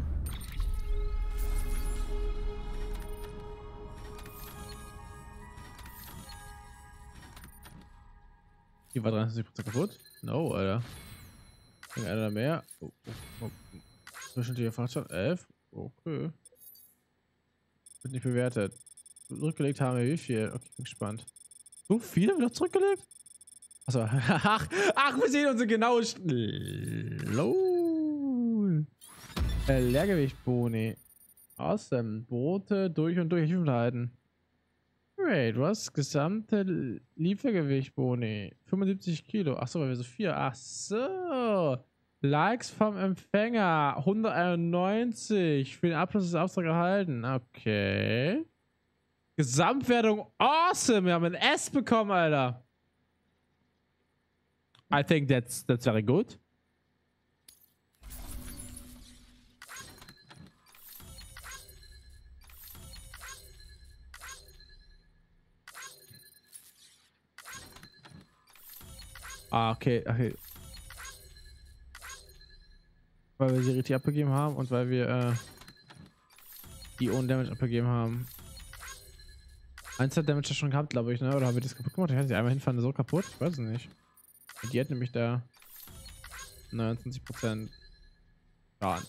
Speaker 1: Die war 73% kaputt? No, Alter. Da mehr? Oh, oh, oh. Fahrzeug 11? Okay. Wird nicht bewertet. Zurückgelegt haben wir wie viel? Okay, bin gespannt. So viele noch zurückgelegt? Achso, [laughs] ach, ach, wir sehen unsere genaue... Lol. Äh, Leergewicht-Boni. Awesome. Boote durch und durch halten. Great, was? Gesamte Liefergewicht-Boni. 75 Kilo. Achso, weil wir so viel. Ach Likes vom Empfänger 191 für den Abschluss des Auftrags erhalten. Okay. Gesamtwertung awesome. Wir haben ein S bekommen, Alter. I think that's that's very good. Ah, okay, okay. Weil wir sie richtig abgegeben haben und weil wir äh, die ohne Damage abgegeben haben. Eins hat Damage schon gehabt, glaube ich, ne? Oder haben wir das kaputt gemacht? Ich weiß nicht, einmal hinfahren so kaputt? Ich weiß es nicht. Die hat nämlich da 29% Schaden.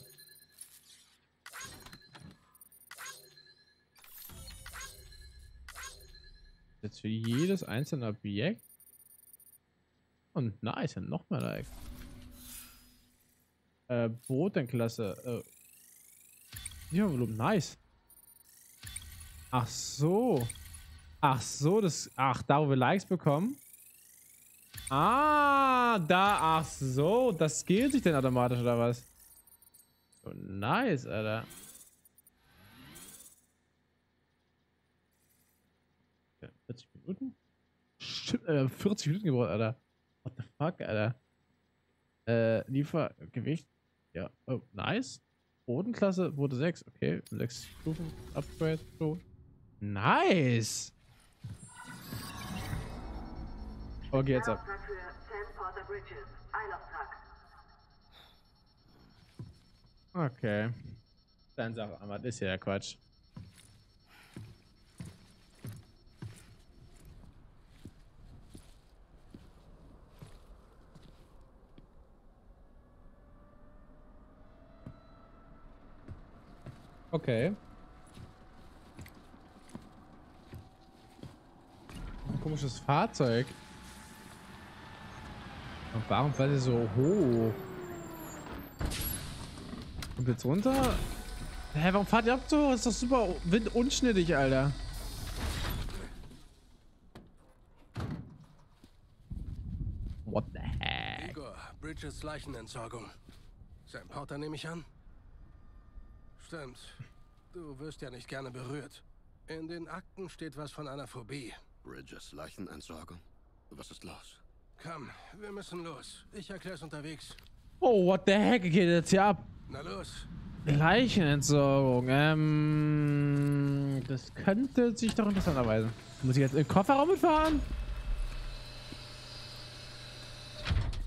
Speaker 1: Jetzt für jedes einzelne Objekt. Und nice, noch mehr Like. Äh, Bodenklasse. Äh. Ja, nice. Ach so. Ach so, das. Ach, da wo wir Likes bekommen. Ah, da. Ach so. Das skillt sich denn automatisch oder was? Oh, nice, Alter. Ja, 40 Minuten? Stimmt, äh, 40 Minuten gebraucht, Alter. What the fuck, Alter? Äh, Liefergewicht. Ja, oh, nice. Bodenklasse wurde 6. Okay, 6 Stufen Upgrade. So. Nice. Okay, jetzt ab. Okay. Dann sag mal, das ist ja Quatsch. Okay. Ein komisches Fahrzeug. Und warum fährt er so hoch? Und jetzt runter? Hä, warum fahrt ihr ab so? Ist doch super windunschnittig, Alter. What the heck?
Speaker 5: Igor, Bridges Leichenentsorgung. Sein Porter nehme ich an? Stimmt. Du wirst ja nicht gerne berührt. In den Akten steht was von einer Phobie.
Speaker 2: Bridges Leichenentsorgung? Was ist los?
Speaker 5: Komm, wir müssen los. Ich erklär's unterwegs.
Speaker 1: Oh, what the heck geht jetzt hier ab?
Speaker 5: Na los.
Speaker 1: Leichenentsorgung. Ähm, das könnte sich doch interessant erweisen. Muss ich jetzt im Kofferraum mitfahren?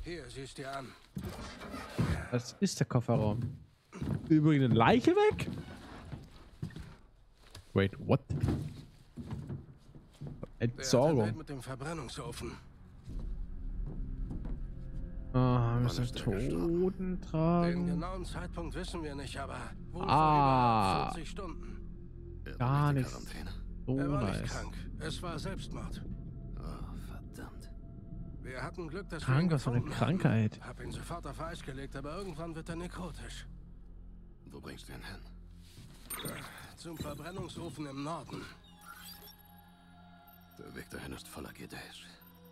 Speaker 5: Hier, siehst dir an.
Speaker 1: Das ist der Kofferraum. Übrigens eine Leiche weg? Wait, what? Entsorgung.
Speaker 5: mit dem Verbrennungsofen.
Speaker 1: Ah, wir müssen Toten tragen.
Speaker 5: Den genauen Zeitpunkt wissen wir nicht, aber wohl
Speaker 1: ah,
Speaker 5: vor 40 Stunden.
Speaker 1: Gar nichts.
Speaker 5: So er war nice. nicht krank. Es war Selbstmord.
Speaker 2: Oh, verdammt.
Speaker 5: Wir hatten Glück, dass
Speaker 1: krank, wir ihn was für eine Krankheit.
Speaker 5: Hatten. Hab ihn sofort auf Eis gelegt, aber irgendwann wird er nekrotisch.
Speaker 2: Wo bringst du ihn hin?
Speaker 5: Zum Verbrennungsofen im Norden.
Speaker 2: Der Weg dahin ist voller GDs.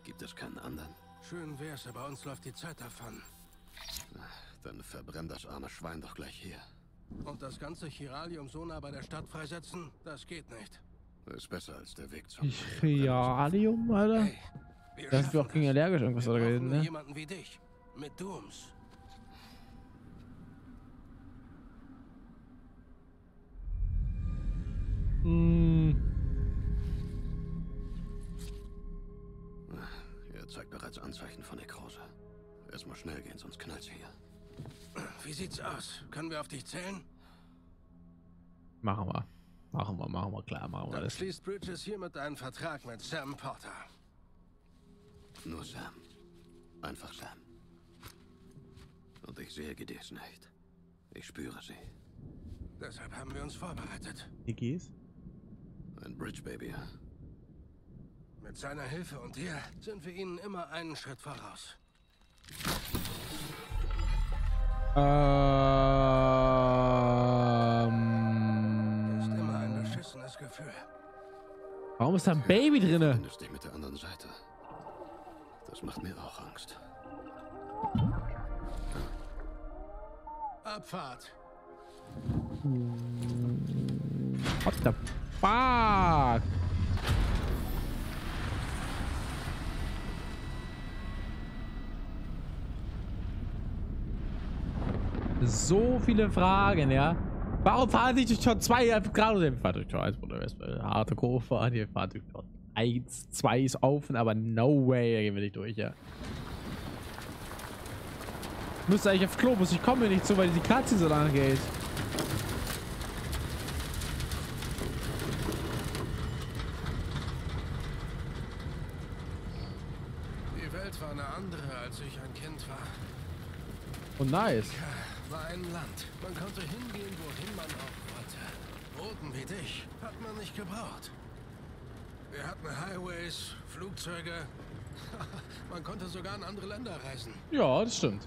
Speaker 2: Gibt es keinen anderen?
Speaker 5: Schön wär's, aber uns läuft die Zeit davon.
Speaker 2: Dann verbrenn das arme Schwein doch gleich hier.
Speaker 5: Und das ganze Chiralium so nah bei der Stadt freisetzen? Das geht nicht.
Speaker 2: Ist besser als der Weg zum...
Speaker 1: Chiralium, Alter? Hey, da sind wir auch gegen allergisch irgendwas oder gewesen, ne?
Speaker 5: jemanden wie dich. Mit Dooms.
Speaker 1: Hm.
Speaker 2: Er zeigt bereits Anzeichen von Nekrose. Erstmal schnell gehen, sonst knallt sie hier.
Speaker 5: Wie sieht's aus? Können wir auf dich zählen?
Speaker 1: Machen wir. Machen wir, machen wir, klar, machen wir
Speaker 5: Dann
Speaker 1: das.
Speaker 5: schließt Bridges hiermit einen Vertrag mit Sam Porter.
Speaker 2: Nur Sam. Einfach Sam. Und ich sehe GDs nicht. Ich spüre sie.
Speaker 5: Deshalb haben wir uns vorbereitet.
Speaker 1: GGs?
Speaker 2: Ein Bridge Baby.
Speaker 5: Mit seiner Hilfe und dir sind wir ihnen immer einen Schritt voraus.
Speaker 1: Ähm.
Speaker 5: Ist immer ein beschissenes Gefühl.
Speaker 1: Warum ist da ein Baby drinne?
Speaker 2: Du dich mit der anderen Seite. Das macht mir auch Angst.
Speaker 5: Abfahrt.
Speaker 1: What the fuck? So viele Fragen, ja. Warum fahren Sie durch Tor 2 gerade? Fahrt durch Tor 1, Bruder. Harte Kurve fahren, ihr fahrt durch Tor 1, 2 ist offen, aber no way, da gehen wir nicht durch, ja. Müsste eigentlich auf Klo, muss ich komme nicht so, weil die Katze so lange geht.
Speaker 5: Die Welt war eine andere, als ich ein Kind war.
Speaker 1: Oh, nice.
Speaker 5: War ein Land. Man konnte hingehen, wohin man auch wollte. Roten wie dich hat man nicht gebraucht. Wir hatten Highways, Flugzeuge. [laughs] man konnte sogar in andere Länder reisen.
Speaker 1: Ja, das stimmt.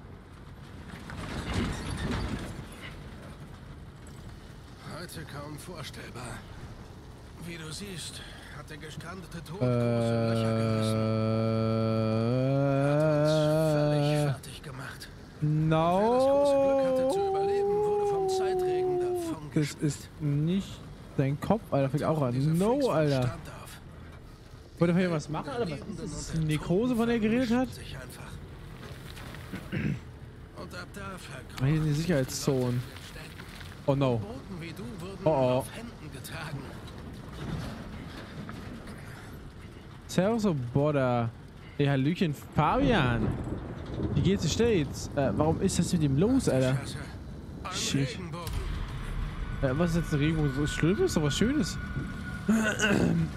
Speaker 5: Heute kaum vorstellbar. Wie du siehst, hat der gestrandete Tod große Löcher gerissen. Davon
Speaker 1: Das ist nicht dein Kopf, Alter. Fängt auch an. No, Alter. Wollte er was machen, Alter? Was ist das? Nekrose, von der er geredet hat?
Speaker 5: Und
Speaker 1: Hier in die Sicherheitszone. Oh no. Oh, oh. Servus, oh Boda. Ey, Hallöchen, Fabian. Wie geht's dir stets? Äh, warum ist das mit ihm los, Alter? Shit. Äh, was ist jetzt eine Regung? So schlimm ist doch was Schönes. [clears throat]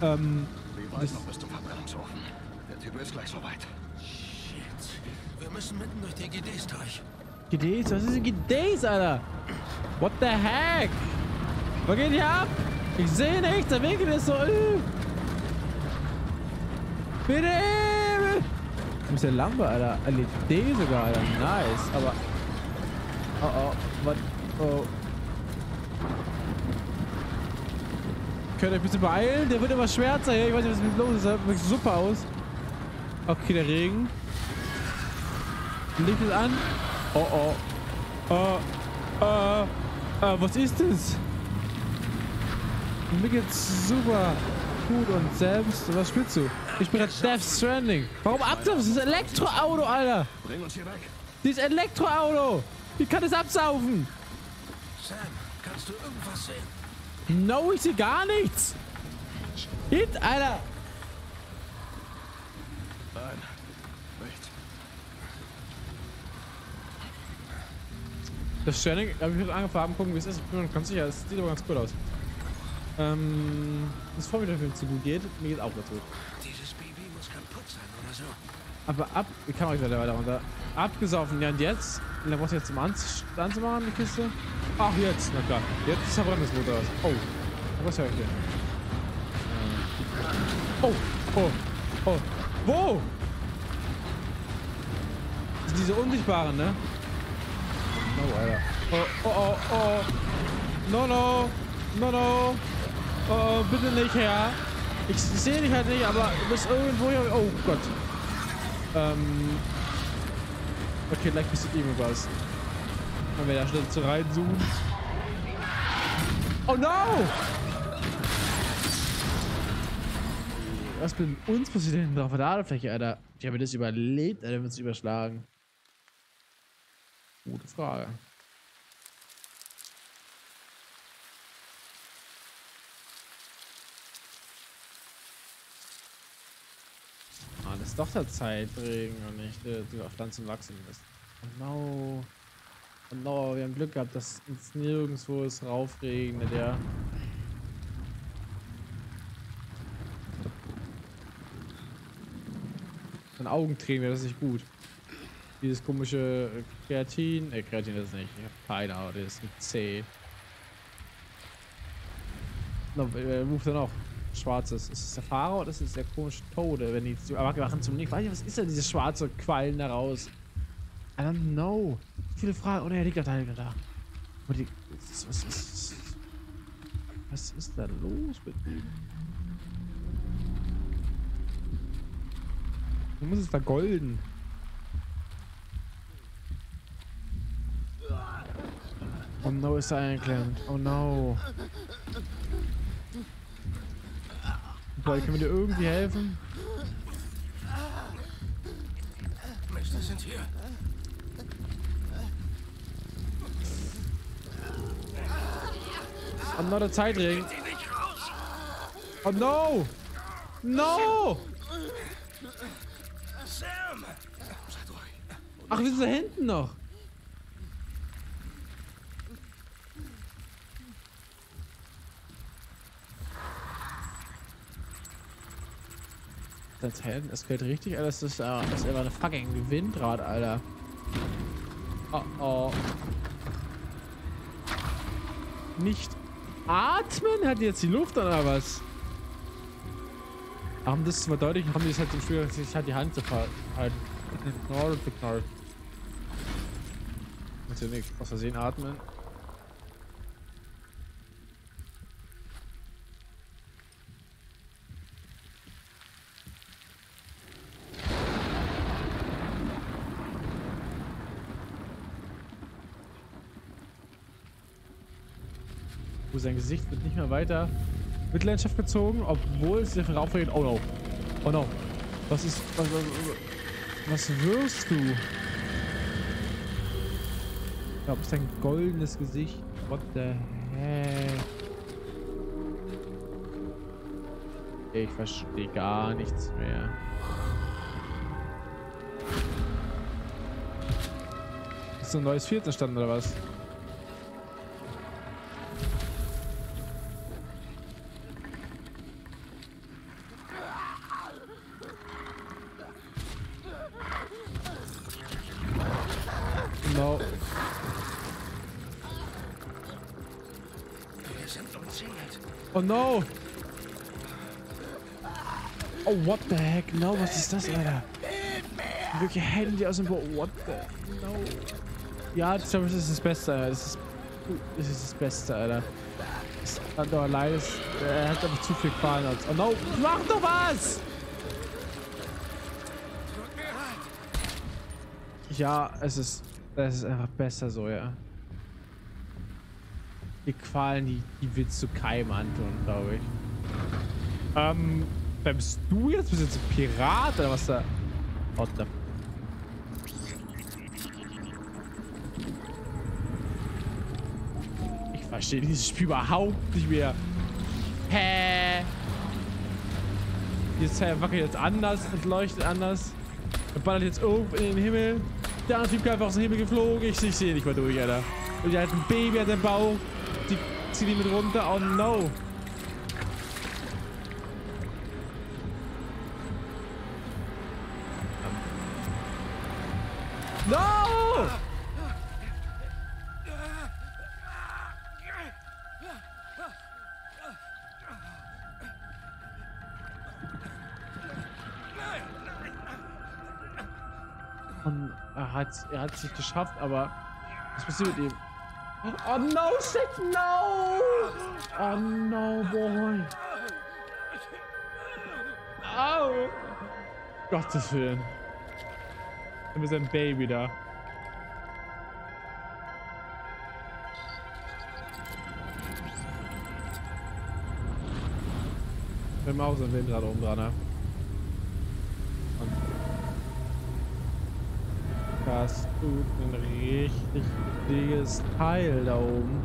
Speaker 1: ähm,
Speaker 2: Wie weit noch bis zum Verbrennungsofen? Der Typ ist gleich soweit.
Speaker 5: Shit. Wir müssen mitten durch die GDs durch.
Speaker 1: GDs? Was ist ein GDs, Alter? What the heck? Was geht hier ab? Ich sehe nichts, der Winkel ist so. Äh. Bitte! Ist der Lampe, Alter? LED sogar, Alter. Nice, aber. Oh oh, was? Oh. Könnt ihr euch bisschen beeilen? Der wird immer schwärzer hier. Ich weiß nicht, was mit los ist. Das sieht super aus. Okay, der Regen. Licht ist an. Oh oh. Äh, äh, äh, was ist das? Mir geht's super gut und selbst, was spielst du? Ich bin gerade Death Stranding. Warum absaufen? Das ist Elektroauto, Alter.
Speaker 2: Bring uns hier weg.
Speaker 1: Dieses Elektroauto. Wie kann es absaufen?
Speaker 5: Sam, kannst du irgendwas sehen?
Speaker 1: No, ich sehe gar nichts. Hit, Alter.
Speaker 2: Nein. Nichts.
Speaker 1: Das Stranding, hab ich angefangen, gucken, wie es ist. Ich bin mir ganz sicher, es sieht aber ganz cool aus. Ähm, das vor mir dafür zu gut geht, mir geht auch ganz gut.
Speaker 5: Dieses Baby muss kaputt sein oder so.
Speaker 1: Aber ab, die Kamera geht weiter runter. Abgesaufen, ja und jetzt? Und dann brauchst du jetzt zum Anz anzumachen, die Kiste? Ach, jetzt, na klar. Jetzt ist verbrennt das Motor aus. Oh, was höre ich denn? Äh. Oh, oh, oh. Wo? Das sind diese unsichtbaren, ne? No, Alter. Oh, oh, oh, oh. No, no. No, no. Oh, bitte nicht, Herr. Ich sehe dich halt nicht, aber du bist irgendwo hier. Oh Gott. Ähm. Okay, gleich passiert irgendwas. Wenn wir da schnell zu reinzoomen. Oh no! Was mit uns passiert denn drauf der Ladefläche, Alter? Ich habe das überlebt, Alter, wenn wir uns überschlagen. Gute Frage. Ist doch der Zeitregen und nicht äh, die Pflanzen wachsen no. Oh no, wir haben Glück gehabt, dass uns nirgendwo es raufregnet, ja. Von Augentränen wäre das nicht gut. Dieses komische äh, Kreatin. Ne, Kreatin ist nicht. Ich hab keine Ahnung, das ist mit C. No, wer ruft denn noch? Schwarzes. Ist es der Fahrer oder ist es der komische Tode? Wenn die zu- machen zum Ich weiß nicht, was ist denn diese schwarze Quallen da raus? I don't know. Viele Fragen. Oh ne, er liegt da, liegt da. Was, was, was, was ist da los mit ihm? Warum ist es da golden? Oh no, ist er eingeklemmt. Oh no. Boah, können wir dir irgendwie helfen?
Speaker 5: Mist, sind hier.
Speaker 1: Oh no, der Zeitring. Oh no! No!
Speaker 5: Sam!
Speaker 1: Ach, wir sind da hinten noch. Das Helden eskaliert richtig, Alter. Das ist, äh, das ist immer eine fucking Windrad, Alter. Oh oh. Nicht atmen? Hat die jetzt die Luft oder was? Um das zu verdeutlichen, haben die es halt im Spiel, sich halt die Hand zu halten. Knall, knall. Muss ja nicht aus Versehen atmen. Sein Gesicht wird nicht mehr weiter Mitleidenschaft gezogen, obwohl es sich raufgeht. Oh no. Oh no. Was ist. Was, was, was wirst du? Ich glaube, es ist ein goldenes Gesicht. What the heck? Ich verstehe gar nichts mehr. Ist so ein neues Viertel entstanden oder was? No! Oh, what the heck? No, was ist das, Alter? Wirklich die aus dem Bo What the? No. Ja, das ist das Beste, Alter. Das ist, das ist das Beste, Alter. Das doch allein, das, er hat aber zu viel Qualen. Oh no, mach doch was! Ja, es ist, es ist einfach besser so, ja. Die Qualen, die, die willst du keinem antun, glaube ich. Ähm, wer bist du jetzt? Bist du jetzt ein Pirat oder was da? What the Ich verstehe dieses Spiel überhaupt nicht mehr. Hä? Dieses Teil wackelt jetzt anders, es leuchtet anders. Er ballert jetzt irgendwo in den Himmel. Der andere Typ kam einfach aus dem Himmel geflogen. Ich, ich sehe nicht mehr durch, Alter. Und der hat ein Baby an dem Bauch. Die zieht ihn mit runter. Oh no. No! Und er hat er hat sich geschafft, aber was passiert mit ihm? Oh no, shit, no! Oh no, boy. Au! Gottes Willen. Dann ist ein Baby da. Wir haben auch so ein Windrad oben dran, ne? Das tut ein richtig dickes Teil da oben.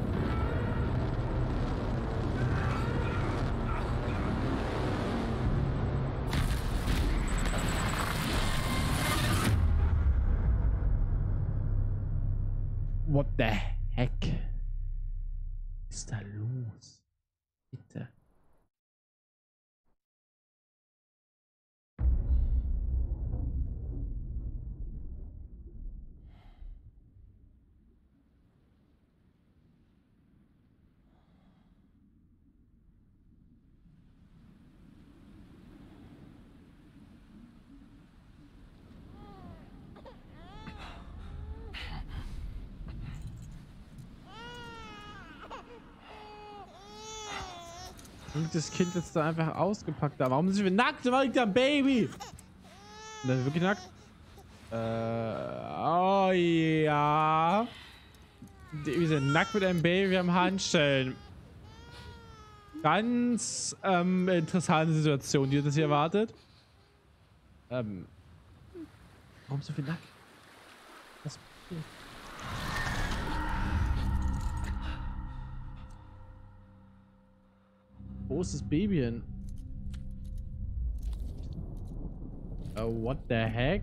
Speaker 1: What the heck ist da los? Bitte. Das Kind jetzt da einfach ausgepackt da? Warum sind wir nackt? Warum liegt da ein Baby? Sind wir wirklich nackt? Äh, oh ja. Wir sind nackt mit einem Baby am Handstellen. Ganz ähm, interessante Situation, die das hier erwartet. Ähm, warum so viel nackt? Was passiert? Wo ist das Baby hin? Uh, what the heck?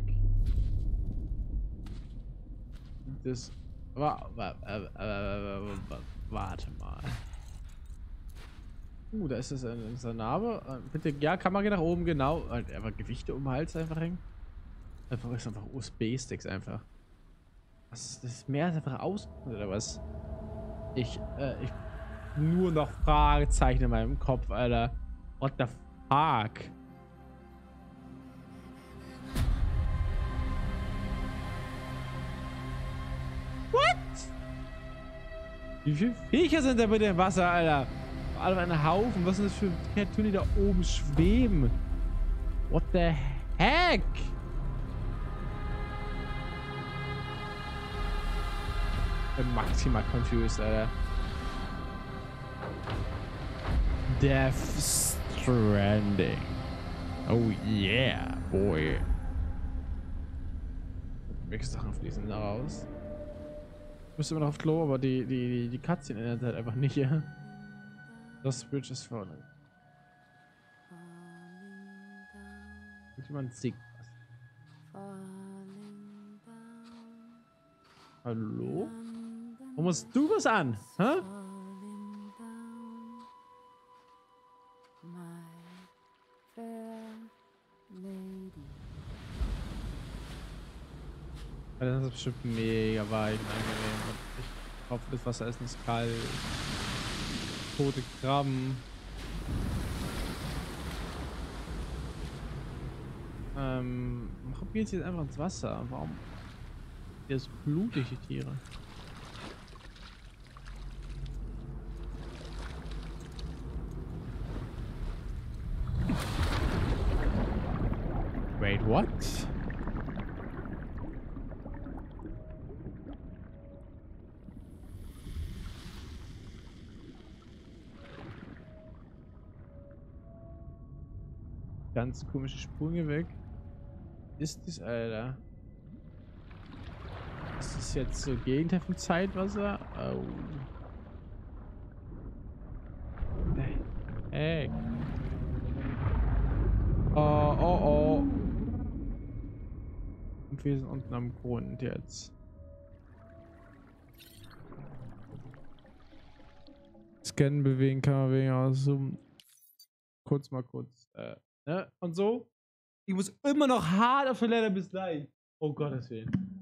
Speaker 1: Das war, äh, warte mal. Uh, da ist das ein, ist ein Name. Bitte, ja, Kamera nach oben, genau. Einfach Gewichte um den Hals einfach hängen. Einfach ist einfach USB-Sticks einfach. Was, das ist mehr als einfach aus oder was? Ich, äh, ich nur noch Fragezeichen in meinem Kopf, Alter. What the fuck? What? Wie viele Viecher sind da bitte im Wasser, Alter? Alle ein Haufen. Was sind das für Kreaturen, die da oben schweben? What the heck? Maximal confused, Alter. Death Stranding. Oh yeah, boy. Welche Sachen fließen da raus? Müsste immer noch auf Klo, aber die, die, die, die Cutscene ändert halt einfach nicht, [laughs] ja. Das Bridge ist vorne. Jemand singt was. Hallo? Wo musst du was an? Hä? Das ist bestimmt mega weich und angenehm. Und ich hoffe, das Wasser ist nicht kalt. Tote Krabben. Ähm, warum geht jetzt einfach ins Wasser? Warum? Der ist blutig, die Tiere. Wait, what? Ganz komische Sprünge weg. Ist das, Alter? Ist das jetzt so Gegenteil vom Zeitwasser? Oh. Hey. Oh, oh, oh. Und wir sind unten am Grund jetzt. Scannen bewegen kann man wegen aus Zoom. Kurz mal kurz. Äh, ne? Und so. Ich muss immer noch hart auf der Leiter bis gleich. Oh Gottes Willen.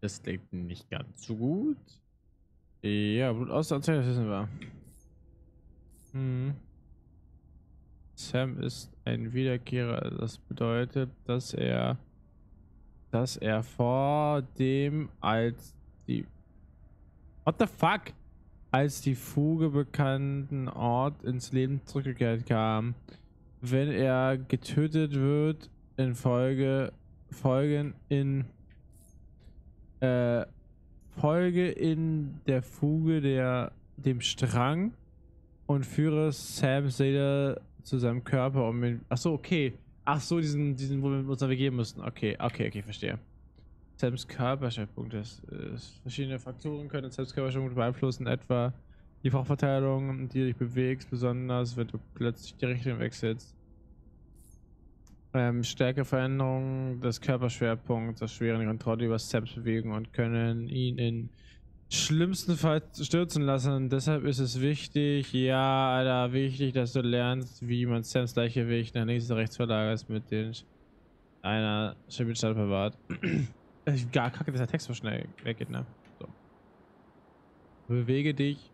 Speaker 1: Das klingt nicht ganz so gut. Ja, Blut aus der Anzeige, das wissen wir. Hm. Sam ist ein Wiederkehrer. Das bedeutet, dass er dass er vor dem als die What the fuck? Als die Fuge bekannten Ort ins Leben zurückgekehrt kam. Wenn er getötet wird, in Folge Folgen in äh, Folge in der Fuge der dem Strang und führe Sam Seele zu seinem Körper um ihn. Achso, okay. Ach so, diesen, diesen, wo wir uns navigieren mussten. Okay, okay, okay, verstehe. Sams Körperschwerpunkt ist, ist, Verschiedene Faktoren können Sams Körperschwerpunkt beeinflussen, etwa die Fachverteilung, die du dich bewegst, besonders wenn du plötzlich die Richtung wechselst. Ähm, Stärkeveränderungen des Körperschwerpunkts erschweren die Kontrolle über Sams Bewegung und können ihn in schlimmsten Fall stürzen lassen. Deshalb ist es wichtig, ja, Alter, wichtig, dass du lernst, wie man Sams Gleichgewicht nach links und rechts verlagert mit den einer Stadt bewahrt. [clears throat] gar kacke, dass der Text so schnell weggeht, ne? So. Bewege dich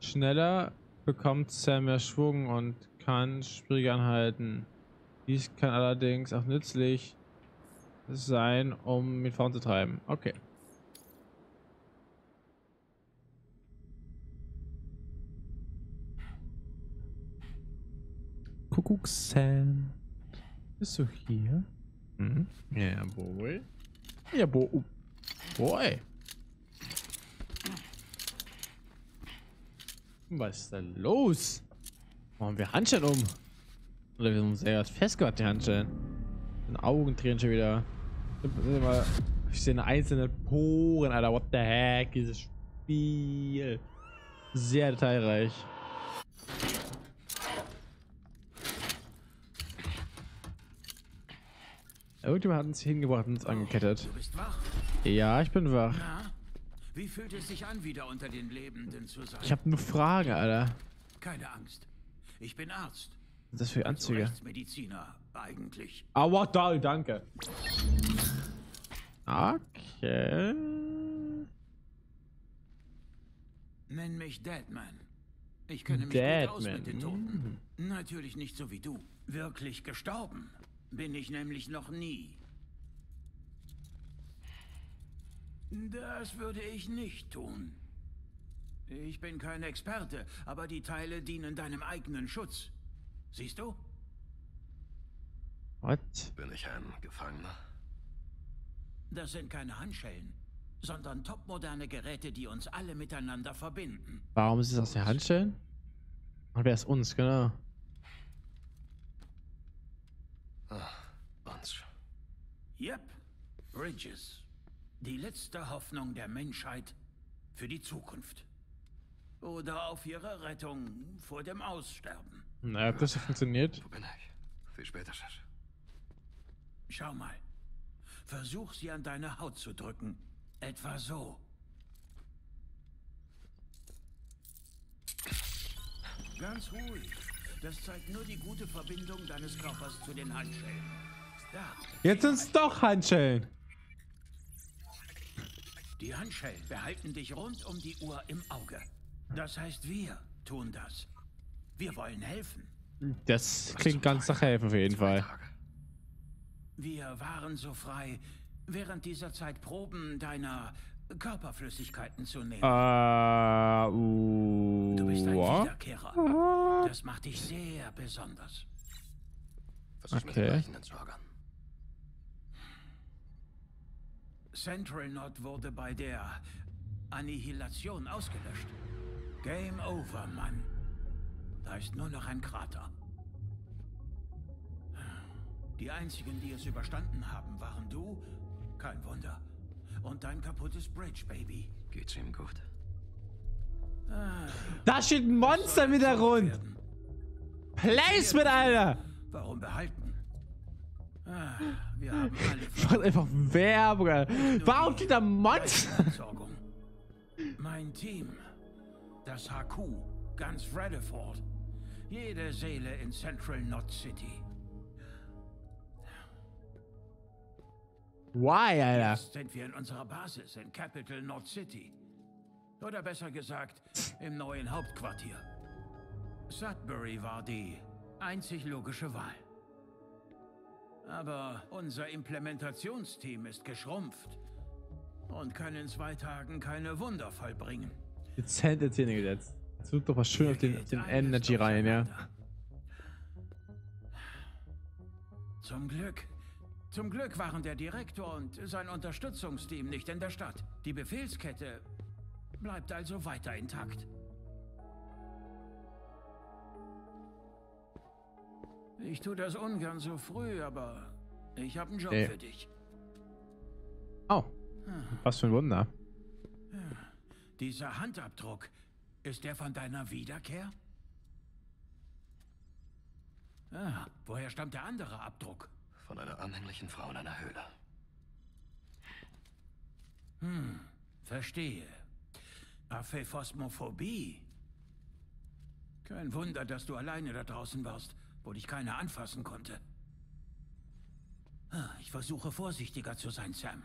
Speaker 1: schneller, bekommt Sam mehr Schwung und kann schwieriger anhalten. Dies kann allerdings auch nützlich sein, um mit vorn zu treiben. Okay. Kuckuck Sam. Bist du hier? Hm? Ja, boy. Ja, bo oh. boy. Was ist denn los? Machen wir Handschellen um? Oder wir sind sehr festgemacht, die Handschellen. Den Augen drehen schon wieder. Ich sehe eine einzelne Poren, Alter. What the heck? Dieses Spiel. Sehr detailreich. Irgendjemand hat uns hingebracht und uns angekettet.
Speaker 6: Du bist wach?
Speaker 1: Ja, ich bin wach.
Speaker 6: Na? Wie fühlt es sich an, wieder unter den Lebenden zu sein?
Speaker 1: Ich habe nur Fragen, Alter.
Speaker 6: Keine Angst. Ich bin Arzt.
Speaker 1: Was ist das für Anzüge?
Speaker 6: Mediziner eigentlich.
Speaker 1: Aua, da, danke. Okay.
Speaker 6: Nenn mich Deadman. Ich kenne mich
Speaker 1: Deadman.
Speaker 6: gut aus mit den Toten. Natürlich nicht so wie du. Wirklich gestorben bin ich nämlich noch nie. Das würde ich nicht tun. Ich bin kein Experte, aber die Teile dienen deinem eigenen Schutz. Siehst du?
Speaker 1: What?
Speaker 2: Bin ich ein Gefangener?
Speaker 6: Das sind keine Handschellen, sondern topmoderne Geräte, die uns alle miteinander verbinden.
Speaker 1: Warum ist es aus der Handschellen? Und wer ist uns, genau?
Speaker 2: Ah, uns.
Speaker 6: Yep, Bridges. Die letzte Hoffnung der Menschheit für die Zukunft. Oder auf ihre Rettung vor dem Aussterben.
Speaker 1: Naja, ob das funktioniert?
Speaker 2: Wo bin ich? Viel später, Schasch.
Speaker 6: Schau mal. Versuch sie an deine Haut zu drücken. Etwa so. Ganz ruhig. Das zeigt nur die gute Verbindung deines Körpers zu den Handschellen. Da.
Speaker 1: Jetzt sind's doch Handschellen.
Speaker 6: Die Handschellen behalten dich rund um die Uhr im Auge. Das heißt, wir tun das. Wir wollen helfen.
Speaker 1: Das klingt ganz nach helfen auf jeden Fall.
Speaker 6: Wir waren so frei, während dieser Zeit Proben deiner Körperflüssigkeiten zu nehmen.
Speaker 1: Äh, uh,
Speaker 6: Du bist ein
Speaker 1: what?
Speaker 6: Wiederkehrer. Das macht dich sehr besonders.
Speaker 2: Was ist mit
Speaker 1: Okay.
Speaker 2: den Leichenentsorgern?
Speaker 6: Central Nord wurde bei der Annihilation ausgelöscht. Game over, Mann. Da ist nur noch ein Krater. Die einzigen, die es überstanden haben, waren du, kein Wunder, und dein kaputtes Bridge, Baby.
Speaker 2: Geht's ihm gut?
Speaker 1: Da steht ein Monster im Hintergrund. Placement, Alter.
Speaker 6: Warum behalten? Ah, wir haben alle
Speaker 1: einfach Werbung, Alter. Warum steht da ein Monster?
Speaker 6: Mein Team, das HQ, ganz Redeford. Jede Seele in Central Knot City.
Speaker 1: Why, Alter?
Speaker 6: Jetzt sind wir in unserer Basis in Capital North City. Oder besser gesagt, im neuen Hauptquartier. Sudbury war die einzig logische Wahl. Aber unser Implementationsteam ist geschrumpft und kann in zwei Tagen keine Wunder vollbringen.
Speaker 1: Dezent ins Szene wird doch was schön auf den, auf den Energy rein, ja.
Speaker 6: Zum Glück. Zum Glück waren der Direktor und sein Unterstützungsteam nicht in der Stadt. Die Befehlskette bleibt also weiter intakt. Ich tue das ungern so früh, aber ich habe einen Job
Speaker 1: Nee.
Speaker 6: für dich.
Speaker 1: Oh. Was für ein Wunder.
Speaker 6: Dieser Handabdruck, ist der von deiner Wiederkehr? Ah, woher stammt der andere Abdruck?
Speaker 2: Von einer anhänglichen Frau in einer Höhle.
Speaker 6: Verstehe. Aphäphosmophobie. Kein Wunder, dass du alleine da draußen warst, wo dich keiner anfassen konnte. Ah, Ich versuche vorsichtiger zu sein, Sam.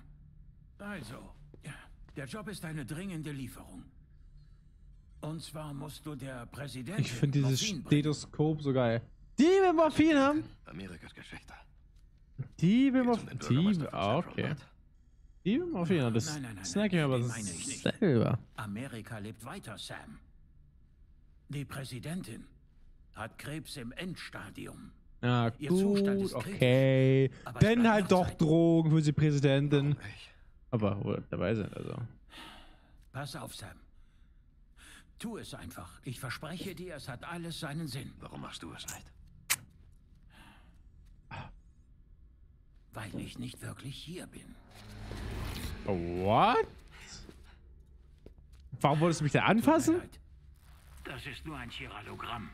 Speaker 6: Also, ja, der Job ist eine dringende Lieferung. Und zwar musst du der Präsidentin
Speaker 1: Ich finde dieses
Speaker 6: Morphin bringen.
Speaker 1: Stethoskop so geil. Die will Morphin haben?
Speaker 2: Amerikas Geschichte.
Speaker 1: Die will Morphin. Die ah, okay. Die will Morphin haben. Das
Speaker 6: Nein, nein, nein,
Speaker 1: snack ich aber
Speaker 6: ich
Speaker 1: selber.
Speaker 6: Amerika lebt weiter, Sam. Die Präsidentin hat Krebs im Endstadium.
Speaker 1: Ja,
Speaker 6: Ihr Zustand
Speaker 1: gut,
Speaker 6: ist kritisch,
Speaker 1: okay.
Speaker 6: bleibt
Speaker 1: halt doch
Speaker 6: Zeit.
Speaker 1: Drogen für die Präsidentin. Aber wo wir dabei sind, also.
Speaker 6: Pass auf, Sam. Tu es einfach. Ich verspreche dir, es hat alles seinen Sinn.
Speaker 2: Warum machst du es nicht?
Speaker 6: Weil ich nicht wirklich hier bin.
Speaker 1: What? Warum wolltest du mich da anfassen?
Speaker 6: Das ist nur ein Chiralogramm.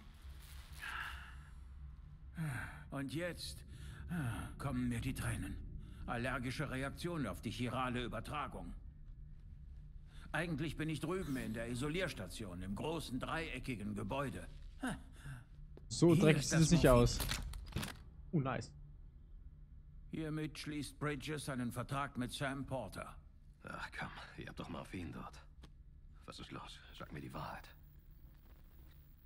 Speaker 6: Und jetzt ah, kommen mir die Tränen. Allergische Reaktion auf die chirale Übertragung. Eigentlich bin ich drüben in der Isolierstation, im großen dreieckigen Gebäude.
Speaker 1: So
Speaker 6: Hier
Speaker 1: dreckig sieht es nicht aus. Oh, nice.
Speaker 6: Hiermit schließt Bridges einen Vertrag mit Sam Porter.
Speaker 2: Ach komm, ihr habt doch Morphin dort. Was ist los? Sag mir die Wahrheit.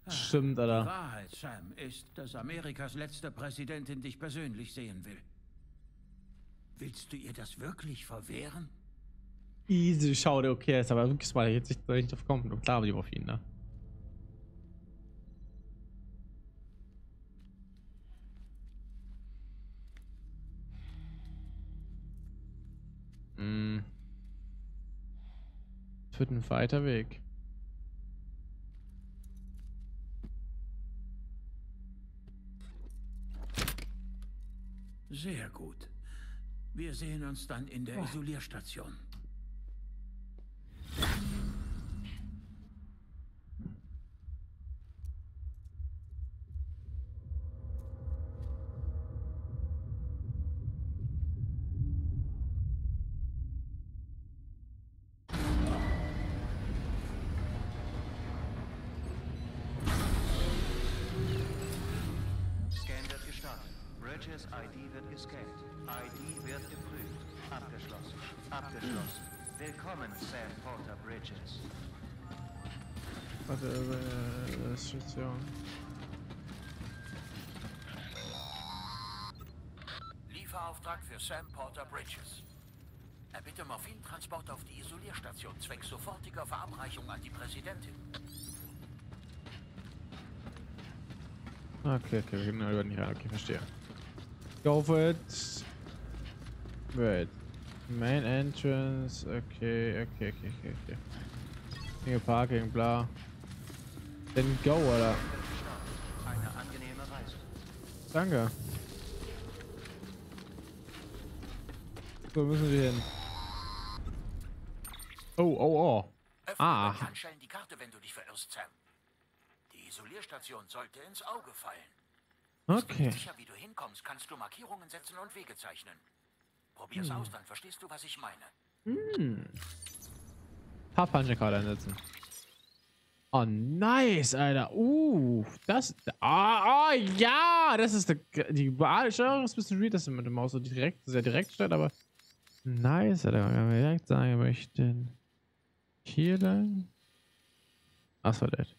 Speaker 1: Stimmt,
Speaker 6: Die
Speaker 1: Alter.
Speaker 6: Wahrheit, Sam, ist, dass Amerikas letzte Präsidentin dich persönlich sehen will. Willst du ihr das wirklich verwehren?
Speaker 1: Easy, schau dir, okay, ist aber wirklich mal jetzt nicht, nicht drauf kommen. Und klar, die Morphin, ne? Mm. Es wird ein weiter Weg.
Speaker 6: Sehr gut. Wir sehen uns dann in der Isolierstation.
Speaker 1: Thank
Speaker 6: you. Für Sam Porter Bridges. Erbitte Morphintransport auf die Isolierstation zwecks sofortiger Verabreichung an die Präsidentin.
Speaker 1: Okay, okay, wir gehen über nicht rein. Okay, verstehe. Go for it. Wait. Main entrance. Okay, okay, okay, okay, okay. Dinge Parking, bla. Then go, oder?
Speaker 7: Eine angenehme Reise.
Speaker 1: Danke. So müssen wir hin. Oh, oh, oh.
Speaker 6: Öffne
Speaker 1: Ah.
Speaker 6: die Handschellen die Karte, wenn du dich verirrst, Sam. Die Isolierstation sollte ins Auge fallen.
Speaker 1: Okay.
Speaker 6: sicher, wie du hinkommst, kannst du Markierungen setzen und Wege zeichnen. Probier's
Speaker 1: Hm.
Speaker 6: aus, dann verstehst du, was ich meine.
Speaker 1: Paar Puncher-Karte einsetzen. Oh, nice, Alter. Uh, das. Ah, oh, ja, das ist die, die Steuerung ist ein bisschen weird, dass man mit der Maus so direkt, sehr direkt steht, aber Nice, Alter. Wenn wir direkt sagen möchten. Hier lang. Achso, das.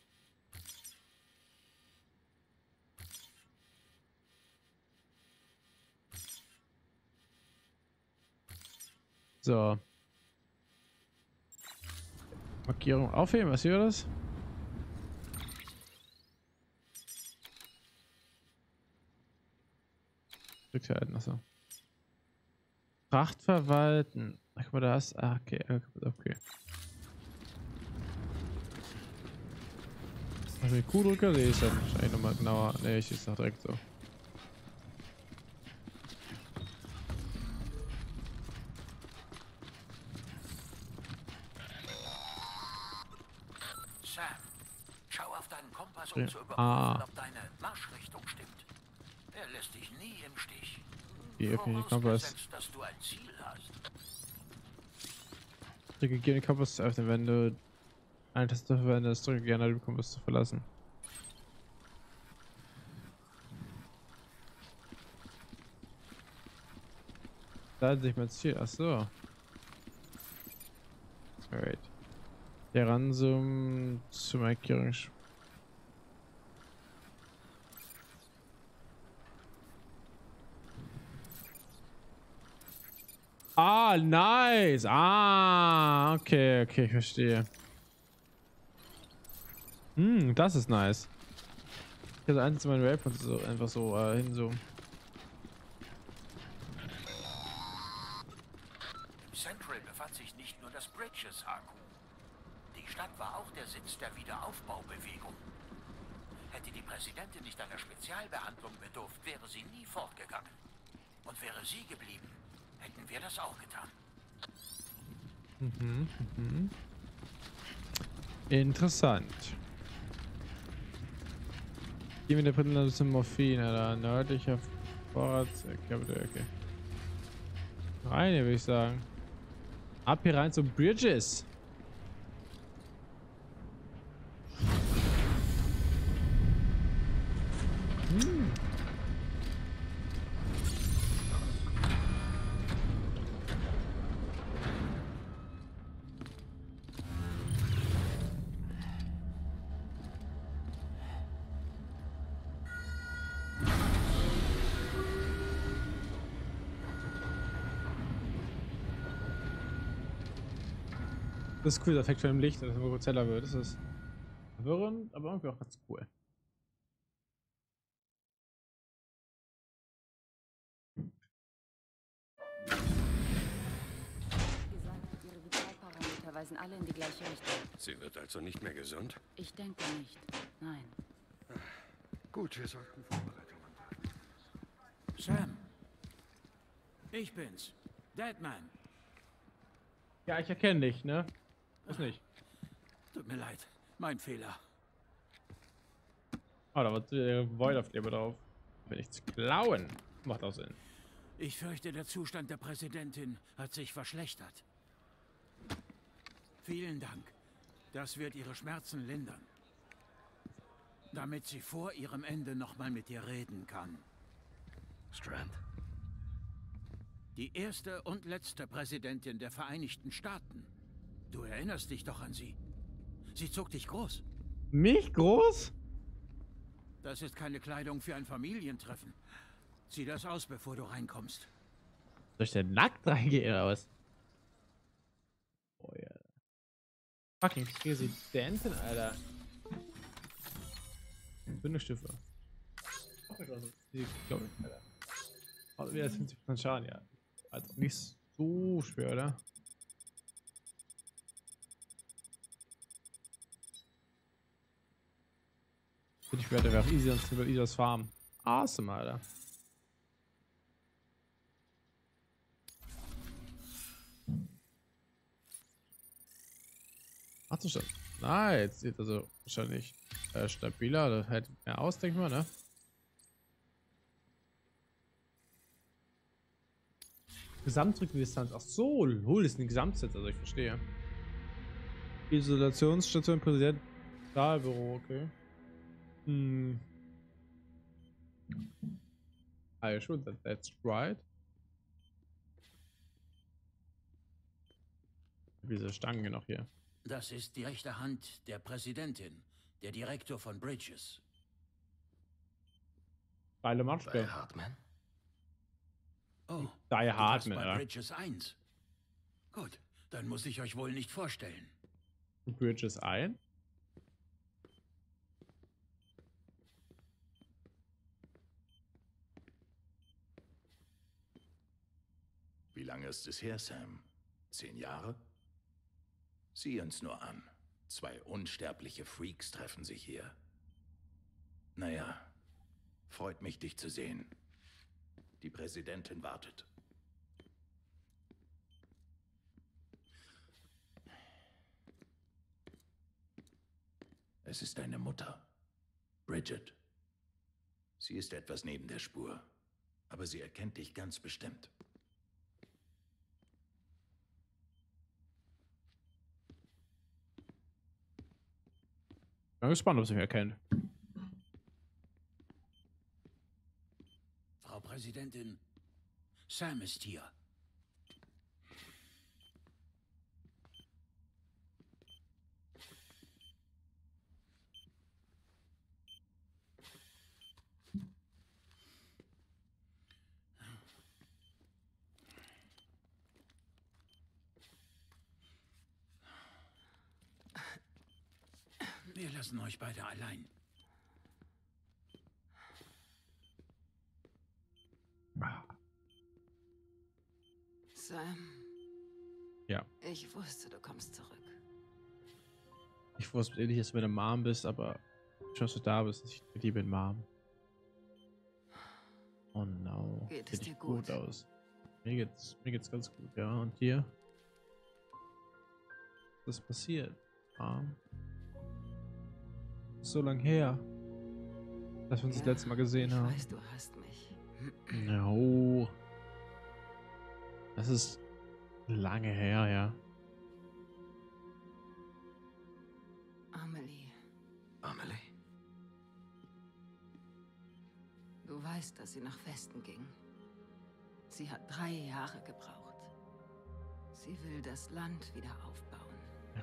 Speaker 1: So. Markierung aufheben, was hier das? Rückhalten, achso. Fracht verwalten. Ach, guck mal, da ist. Ah, okay, okay. Also den Q-Drücker sehe ich dann wahrscheinlich nochmal genauer. Ne, ich ist doch direkt so.
Speaker 6: Sam, schau auf deinen Kompass, um
Speaker 1: Ja.
Speaker 6: zu überprüfen,
Speaker 1: Ah.
Speaker 6: ob deine Marschrichtung stimmt. Er lässt dich nie im Stich.
Speaker 1: Ich den Kompass?
Speaker 6: Vorausgesetzt, dass du ein Ziel hast.
Speaker 1: Drücke gerne den Kompass zu öffnen, wenn du eine Taste verwendest. Drücke gerne den Kompass zu verlassen. Da hat sich mein Ziel. Ach so. Alright. Der Ranzoomen zur Markierung. Ah, nice. Ah, okay, okay, ich verstehe. Hm, das ist nice. Ich so eins zu meinen Waypoints so einfach so äh, hinzoomen.
Speaker 6: Im Central befand sich nicht nur das Bridges HQ. Die Stadt war auch der Sitz der Wiederaufbaubewegung. Hätte die Präsidentin nicht einer Spezialbehandlung bedurft, wäre sie nie fortgegangen. Und wäre sie geblieben, hätten wir das auch getan.
Speaker 1: Interessant. Gehen wir der Präsident zum Morphin, Alter. Nördlicher Vorrats. Okay, okay. Rein würde ich sagen. Ab hier rein zu Bridges. Das ist cool, der Effekt von dem Licht, dass es immer kurz heller wird. Das ist verwirrend, aber irgendwie auch ganz cool.
Speaker 3: gesagt, ihre Vitalparameter weisen alle in die gleiche Richtung.
Speaker 2: Sie wird also nicht mehr gesund?
Speaker 3: Ich denke nicht. Nein.
Speaker 2: Gut, wir sollten Vorbereitungen treffen.
Speaker 6: Sam, ich bin's. Deadman.
Speaker 1: Ja, ich erkenne dich, ne? Ist nicht.
Speaker 6: Tut mir leid, mein Fehler.
Speaker 1: Oh, da war der Void-Aufkleber drauf. Will nichts klauen. Macht auch Sinn.
Speaker 6: Ich fürchte, der Zustand der Präsidentin hat sich verschlechtert. Vielen Dank. Das wird ihre Schmerzen lindern. Damit sie vor ihrem Ende nochmal mit dir reden kann.
Speaker 2: Strand.
Speaker 6: Die erste und letzte Präsidentin der Vereinigten Staaten. Du erinnerst dich doch an sie. Sie zog dich groß.
Speaker 1: Mich groß?
Speaker 6: Das ist keine Kleidung für ein Familientreffen. Zieh das aus, bevor du reinkommst.
Speaker 1: Soll ich denn nackt reingehen oder was? Oh ja. Fucking Präsidentin, Alter. Bündesstiefel. Die glaube ich, Alter. Also wieder 50% Schaden, ja. Also nicht so schwer, oder? Ich werde auch easy, easy das Farm. Awesome, Alter. Ach so, schon. Ah, jetzt sieht also wahrscheinlich äh, stabiler, das hält mehr aus, denke ich mal, ne? Gesamtrückendistanz. Ach so, lol, ist eine Gesamtzeit, also ich verstehe. Isolationsstation Präsident Stahlbüro, okay. Hm. Ah, ja, schon, that, that's right. Diese Stangen noch hier.
Speaker 6: Das ist die rechte Hand der Präsidentin, der Direktor von Bridges.
Speaker 1: Geile Matschke.
Speaker 2: Bei Hartman?
Speaker 6: Oh,
Speaker 1: Die Hartman,
Speaker 6: bei
Speaker 1: ja.
Speaker 6: Bridges 1. Gut, dann muss ich euch wohl nicht vorstellen.
Speaker 1: Bridges ein.
Speaker 8: Wie lange ist es her, Sam? Zehn Jahre? Sieh uns nur an. Zwei unsterbliche Freaks treffen sich hier. Naja, freut mich, dich zu sehen. Die Präsidentin wartet. Es ist deine Mutter, Bridget. Sie ist etwas neben der Spur, aber sie erkennt dich ganz bestimmt.
Speaker 1: Bin gespannt, ob sie mich erkennt.
Speaker 6: Frau Präsidentin, Sam ist hier. Wir lassen euch beide allein.
Speaker 3: Sam.
Speaker 1: Ja.
Speaker 3: Ich wusste, du kommst zurück.
Speaker 1: Ich wusste nicht, dass du meine Mom bist, aber schön, dass du da bist. Ich liebe Mom. Oh no.
Speaker 3: Geht es
Speaker 1: Sieht
Speaker 3: dir
Speaker 1: gut
Speaker 3: gut?
Speaker 1: aus. Mir geht's, mir geht's ganz gut, ja. Und dir? Was ist passiert? Mom? So lang her, dass wir uns das
Speaker 3: Ja,
Speaker 1: letzte Mal gesehen
Speaker 3: ich
Speaker 1: haben.
Speaker 3: weiß, du hasst mich.
Speaker 1: No. Das ist lange her, ja.
Speaker 3: Amelie,
Speaker 2: Amelie?
Speaker 3: du weißt, dass sie nach Westen ging. Sie hat drei Jahre gebraucht. Sie will das Land wieder aufbauen.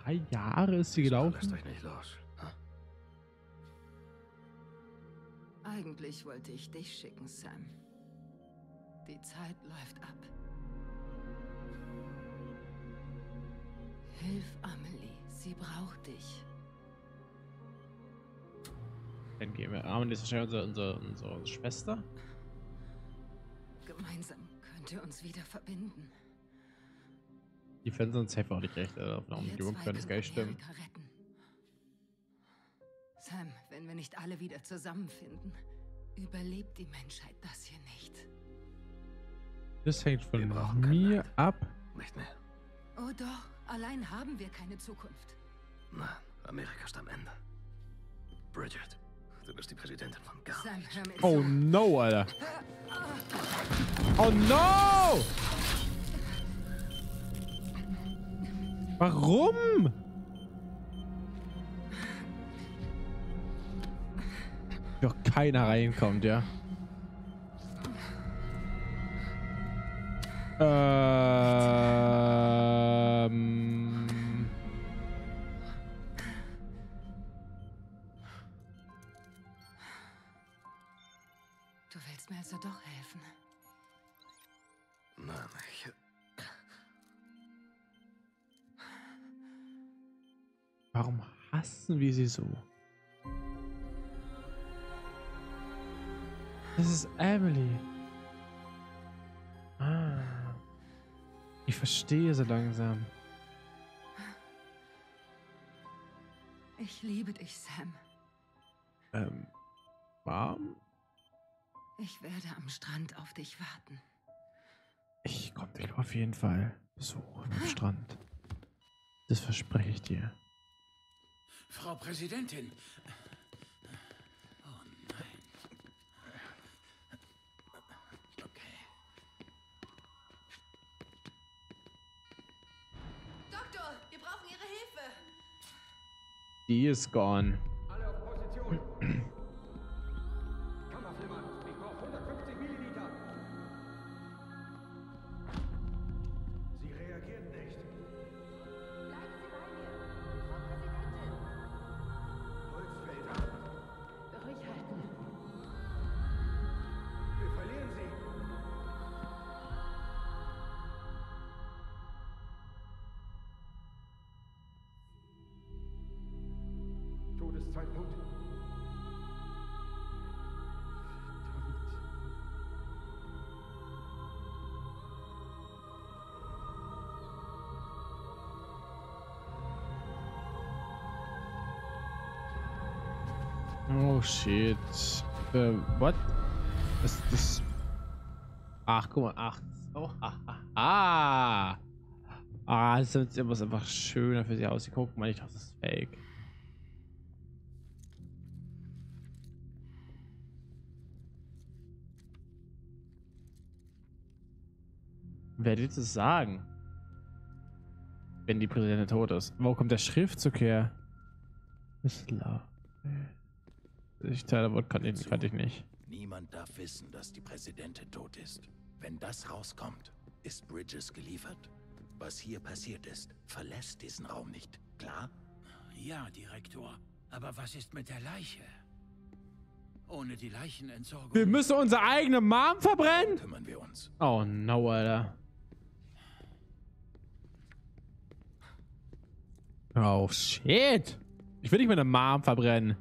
Speaker 1: Drei Jahre ist sie
Speaker 2: Lasst
Speaker 1: gelaufen?
Speaker 2: euch nicht los.
Speaker 3: Eigentlich wollte ich dich schicken, Sam. Die Zeit läuft ab. Hilf Amelie, sie braucht dich.
Speaker 1: Dann gehen wir. Armin ist wahrscheinlich unsere, unsere, unsere Schwester.
Speaker 3: Gemeinsam könnt ihr uns wieder verbinden.
Speaker 1: Die Fans sind safe auch nicht recht. Äh, auf einer Umgebung können das gar nicht stimmen.
Speaker 3: Retten. Sam, wenn wir nicht alle wieder zusammenfinden, überlebt die Menschheit das hier nicht.
Speaker 1: Das hängt
Speaker 2: Wir
Speaker 1: von mir ab.
Speaker 2: Nicht mehr.
Speaker 3: Oh doch, allein haben wir keine Zukunft.
Speaker 2: Nein, Amerika ist am Ende. Bridget, du bist die Präsidentin von gar
Speaker 3: Sam,
Speaker 2: nichts.
Speaker 3: hör mir
Speaker 1: Oh
Speaker 3: zu.
Speaker 1: no, Alter. Oh no! Warum? Doch keiner reinkommt, ja. Ähm.
Speaker 3: Du willst mir also doch helfen.
Speaker 2: Nein, ich...
Speaker 1: Warum hassen wir sie so? Das ist Emily. Ah. Ich verstehe so langsam.
Speaker 3: Ich liebe dich, Sam.
Speaker 1: Ähm. Mom?
Speaker 3: Ich werde am Strand auf dich warten.
Speaker 1: Ich komme dich auf jeden Fall besuchen am Strand. Das verspreche ich dir.
Speaker 6: Frau Präsidentin.
Speaker 1: Die ist gone. [clears throat] shit. Äh, what? Was ist das? Ach, guck mal, ach. Oh, ah, ah. Ah, ah das ist etwas einfach schöner für sie aussieht. Guck mal, ich dachte, das ist fake. Wer wird es sagen? Wenn die Präsidentin tot ist. Wo kommt der Schriftzug her? Missler. Ich teile Wort kann ich, kann ich nicht.
Speaker 8: Niemand darf wissen, dass die Präsidentin tot ist. Wenn das rauskommt, ist Bridges geliefert. Was hier passiert ist, verlässt diesen Raum nicht. Klar?
Speaker 6: Ja, Direktor. Aber was ist mit der Leiche? Ohne die Leichenentsorgung.
Speaker 1: Wir müssen unsere eigene Mom verbrennen?
Speaker 8: Kümmern wir uns.
Speaker 1: Oh no, Alter. Oh shit. Ich will nicht meine Mom verbrennen.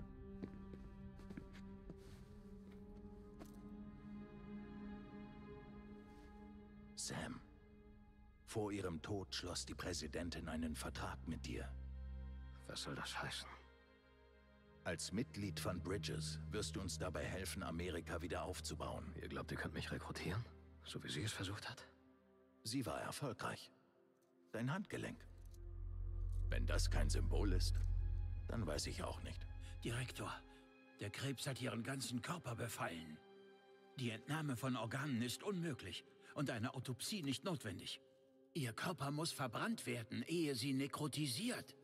Speaker 8: Sam, vor ihrem Tod schloss die Präsidentin einen Vertrag mit dir.
Speaker 2: Was soll das heißen?
Speaker 8: Als Mitglied von Bridges wirst du uns dabei helfen, Amerika wieder aufzubauen.
Speaker 2: Ihr glaubt, ihr könnt mich rekrutieren? So wie sie es versucht hat?
Speaker 8: Sie war erfolgreich. Dein Handgelenk. Wenn das kein Symbol ist, dann weiß ich auch nicht.
Speaker 6: Direktor, der Krebs hat ihren ganzen Körper befallen. Die Entnahme von Organen ist unmöglich und eine Autopsie nicht notwendig. Ihr Körper muss verbrannt werden, ehe sie nekrotisiert.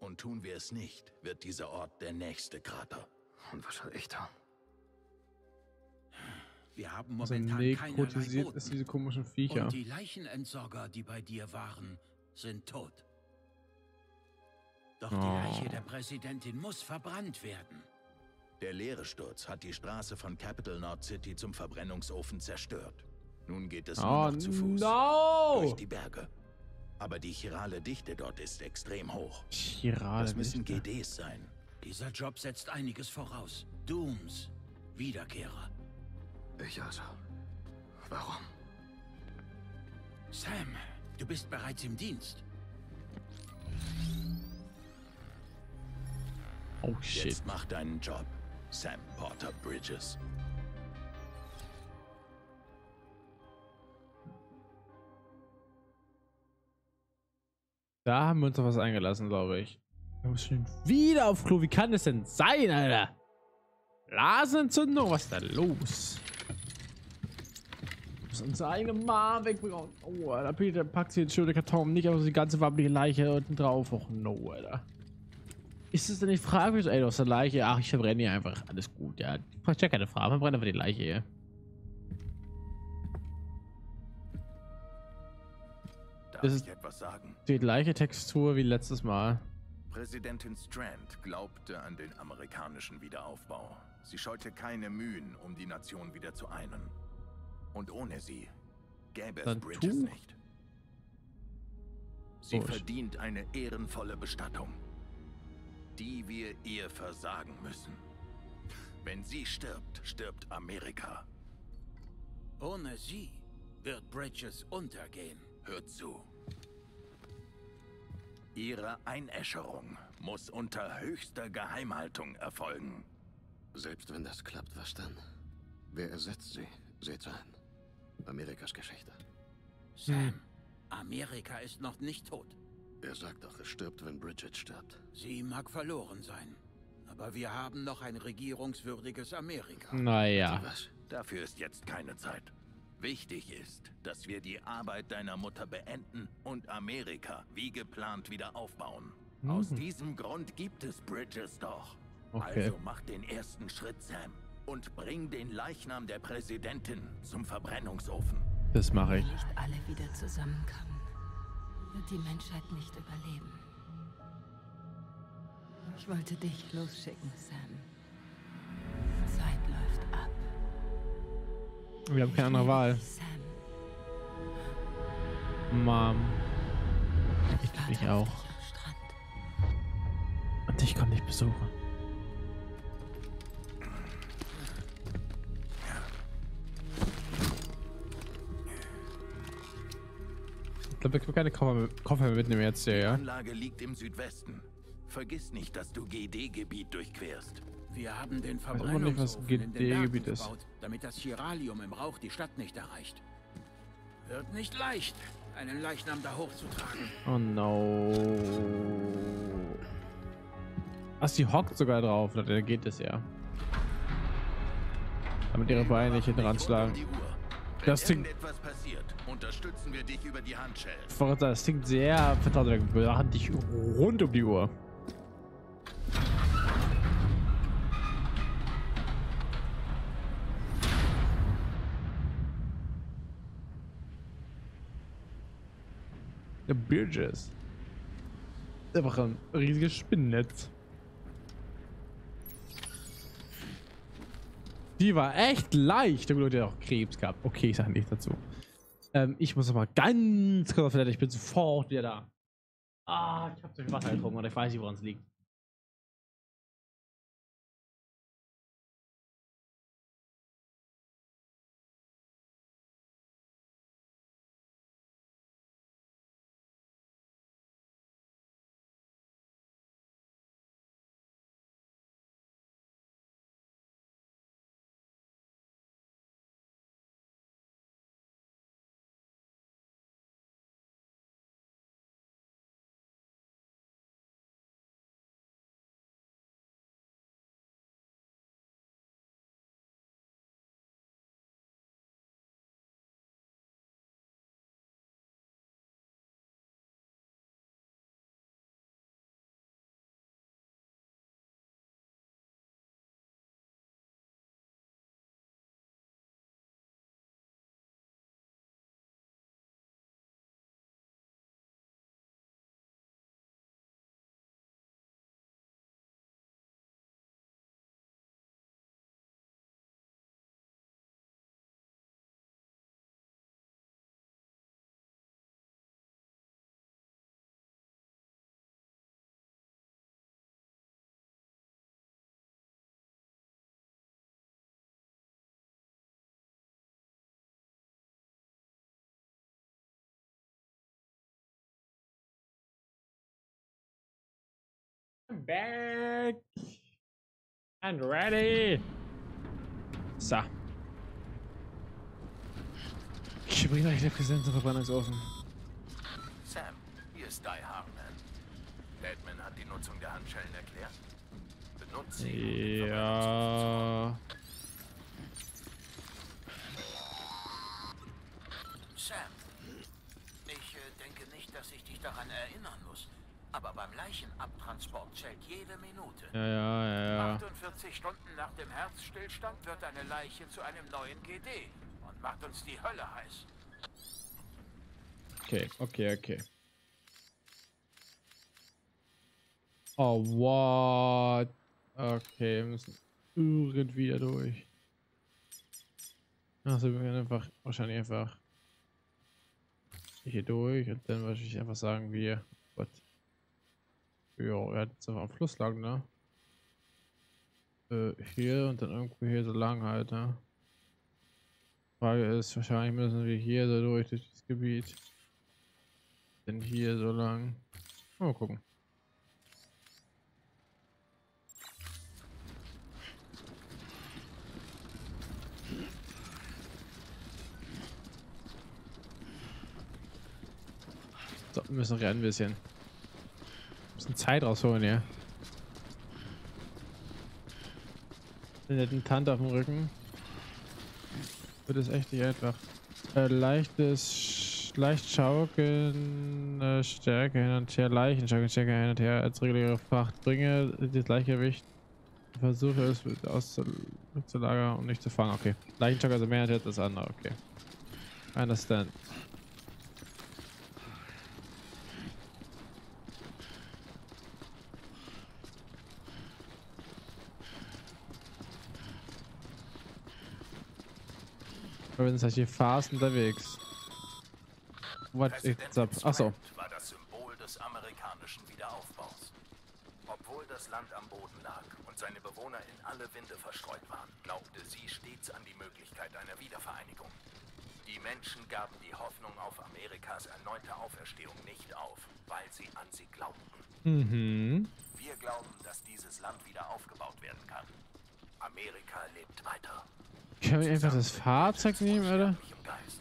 Speaker 8: Und tun wir es nicht, wird dieser Ort der nächste Krater.
Speaker 2: Und was soll ich tun?
Speaker 6: Wir haben
Speaker 1: Also
Speaker 6: momentan keinerlei
Speaker 1: nekrotisiert
Speaker 6: Boten.
Speaker 1: ist diese komischen Viecher.
Speaker 6: Und die Leichenentsorger, die bei dir waren, sind tot. Doch die
Speaker 1: Oh.
Speaker 6: Leiche der Präsidentin muss verbrannt werden.
Speaker 8: Der leere Sturz hat die Straße von Capital Nord City zum Verbrennungsofen zerstört. Nun geht es
Speaker 1: Oh
Speaker 8: nur noch zu Fuß.
Speaker 1: no!
Speaker 8: Durch die Berge. Aber die chirale Dichte dort ist extrem hoch.
Speaker 1: Chirale
Speaker 8: Das müssen
Speaker 1: Dichte.
Speaker 8: GDs sein.
Speaker 6: Dieser Job setzt einiges voraus. Dooms. Wiederkehrer.
Speaker 2: Ich also. Warum?
Speaker 6: Sam, du bist bereits im Dienst.
Speaker 1: Oh shit.
Speaker 8: Jetzt mach deinen Job, Sam Porter Bridges.
Speaker 1: Da haben wir uns auf was eingelassen, glaube ich. Wir müssen wieder auf Klo. Wie kann das denn sein, Alter? Blasenentzündung? Was ist da los? Wir müssen unsere eigene Mom wegbringen. Oh, Alter. Peter packt sie den schönen Karton. Nicht aber so die ganze wabbelige Leiche unten drauf. Och, no, Alter. Ist es denn nicht fragwürdig? Ey, hast eine Leiche. Ach, ich verbrenne die einfach. Alles gut, ja. Ich ja keine Frage. Man brennt einfach die Leiche hier.
Speaker 8: Darf
Speaker 1: Das ist-
Speaker 8: etwas sagen?
Speaker 1: Die gleiche Textur wie letztes Mal.
Speaker 8: Präsidentin Strand glaubte an den amerikanischen Wiederaufbau. Sie scheute keine Mühen, um die Nation wieder zu einen. Und ohne sie gäbe es
Speaker 1: Dann
Speaker 8: Bridges
Speaker 1: tu.
Speaker 8: nicht. Sie
Speaker 1: Oh, ich-
Speaker 8: verdient eine ehrenvolle Bestattung, die wir ihr versagen müssen. Wenn sie stirbt, stirbt Amerika.
Speaker 6: Ohne sie wird Bridges untergehen.
Speaker 8: Hört zu. Ihre Einäscherung muss unter höchster Geheimhaltung erfolgen.
Speaker 2: Selbst wenn das klappt, was dann? Wer ersetzt sie? Seht ein. Amerikas Geschichte.
Speaker 6: Sam, Amerika ist noch nicht tot.
Speaker 2: Er sagt doch, es stirbt, wenn Bridget stirbt.
Speaker 6: Sie mag verloren sein. Aber wir haben noch ein regierungswürdiges Amerika.
Speaker 1: Naja.
Speaker 8: Dafür ist jetzt keine Zeit. Wichtig ist, dass wir die Arbeit deiner Mutter beenden und Amerika wie geplant wieder aufbauen. Aus diesem Grund gibt es Bridges doch.
Speaker 1: Okay.
Speaker 8: Also mach den ersten Schritt, Sam, und bring den Leichnam der Präsidentin zum Verbrennungsofen.
Speaker 1: Das mache ich.
Speaker 9: Wenn nicht alle wieder zusammenkommen, wird die Menschheit nicht überleben. Ich wollte dich losschicken, Sam.
Speaker 1: Wir haben keine andere Wahl. Mom. Ich
Speaker 9: warte
Speaker 1: dich auch. Und ich komme dich besuchen. Ich glaube, wir können keine Koffer, Koffer mitnehmen jetzt hier,
Speaker 8: Die
Speaker 1: ja?
Speaker 8: Anlage liegt im Südwesten. Vergiss nicht, dass du GD-Gebiet durchquerst.
Speaker 6: Wir haben den Verbrennungsofen in den Bergen gebaut, damit das Chiralium im Rauch die Stadt nicht erreicht. Wird nicht leicht, einen Leichnam da hochzutragen.
Speaker 1: Oh no. Ach, sie hockt sogar drauf. Na, Dann geht es ja. Damit ihre Beine nicht hinten ranschlagen. Das klingt,
Speaker 8: etwas passiert, unterstützen wir dich über die Handschellen.
Speaker 1: verrückt, das klingt sehr vertraut. Wir machen dich rund um die Uhr. Der Bridges. Einfach ein riesiges Spinnennetz. Die war echt leicht. Der Leute hat auch Krebs gehabt. Okay, ich sage nichts dazu. Ähm, ich muss mal ganz kurz auf. Ich bin sofort wieder da. Ah, ich zu viel Wasser getrunken und ich weiß nicht, woran es liegt. I'm back and ready. So. Ich bringe euch der Präsident zum Verbrennungsofen.
Speaker 8: Sam, hier ist Die Hardman. Batman hat die Nutzung der Handschellen erklärt. Benutzt sie.
Speaker 1: Ja.
Speaker 6: Sam, ich äh, denke nicht, dass ich dich daran erinnern muss. Aber beim Leichenabtransport zählt jede Minute.
Speaker 1: Ja, ja, ja, ja.
Speaker 6: 48 Stunden nach dem Herzstillstand wird eine Leiche zu einem neuen GD und macht uns die Hölle heiß.
Speaker 1: Okay, okay, okay. Oh, what? Okay, wir müssen irgendwie da durch. Also wir können einfach, wahrscheinlich einfach hier durch und dann würde ich einfach sagen, wir. Ja, er hat jetzt einfach am Fluss lang, ne? Äh, hier und dann irgendwo hier so lang halt, ne? Frage ist, wahrscheinlich müssen wir hier so durch, das Gebiet. Denn hier so lang. Mal gucken. So, wir müssen rennen ein bisschen. Müssen Zeit rausholen hier. Eine netten Tante auf dem Rücken. Wird es echt nicht einfach. Äh, leichtes, leicht schaukeln, äh, Stärke hin und her, Leichen schaukeln, Stärke hin und her, als reguläre Fracht. Bringe das Gleichgewicht. Versuche es auszulagern und nicht zu fahren. Okay. Leichenschock also mehr als das andere. Okay. Understand. Wir sind halt hier fast unterwegs. What
Speaker 8: Präsident
Speaker 1: is up? Achso.
Speaker 8: War das Symbol des amerikanischen Wiederaufbaus. Obwohl das Land am Boden lag und seine Bewohner in alle Winde verstreut waren, glaubte sie stets an die Möglichkeit einer Wiedervereinigung. Die Menschen gaben die Hoffnung auf Amerikas erneute Auferstehung nicht auf, weil sie an sie glaubten.
Speaker 1: Mhm.
Speaker 8: Wir glauben, dass dieses Land wieder aufgebaut werden kann. Amerika lebt weiter.
Speaker 1: Können wir einfach das Fahrzeug nehmen, oder?
Speaker 8: Geist.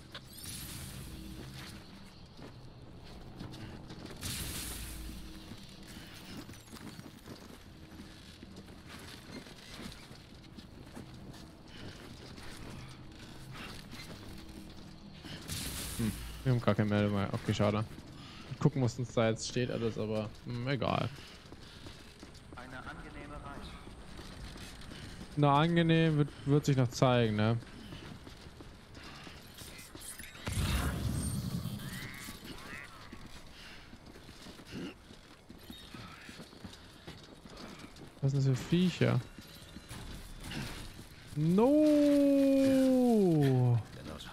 Speaker 1: Wir haben gar keine Meldung mehr. Okay, schade. Gucken, was uns da jetzt steht, alles, aber hm, egal.
Speaker 7: Eine angenehme Reise.
Speaker 1: Na, angenehm wird, wird sich noch zeigen, ne? Was sind das für Viecher? No!
Speaker 2: Genosse.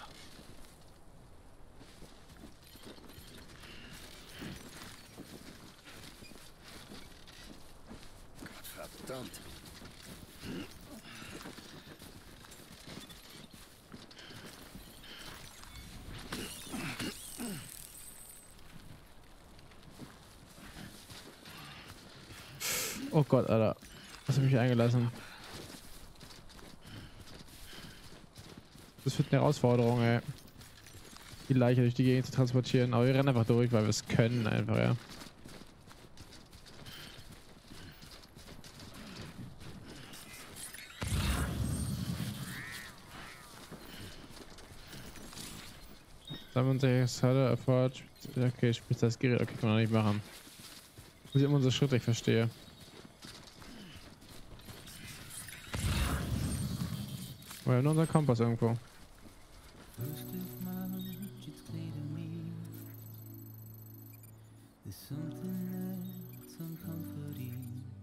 Speaker 2: Verdammt.
Speaker 1: Oh Gott, Alter. Was habe ich eingelassen? Das wird eine Herausforderung, ey. Die Leiche durch die Gegend zu transportieren. Aber wir rennen einfach durch, weil wir es können einfach, ja. Sammlung sich Halle erfordert. Okay, spielt das Gerät. Okay, kann man nicht machen. Muss ich immer unsere Schritte, ich verstehe. Wir haben nur unseren Kompass irgendwo.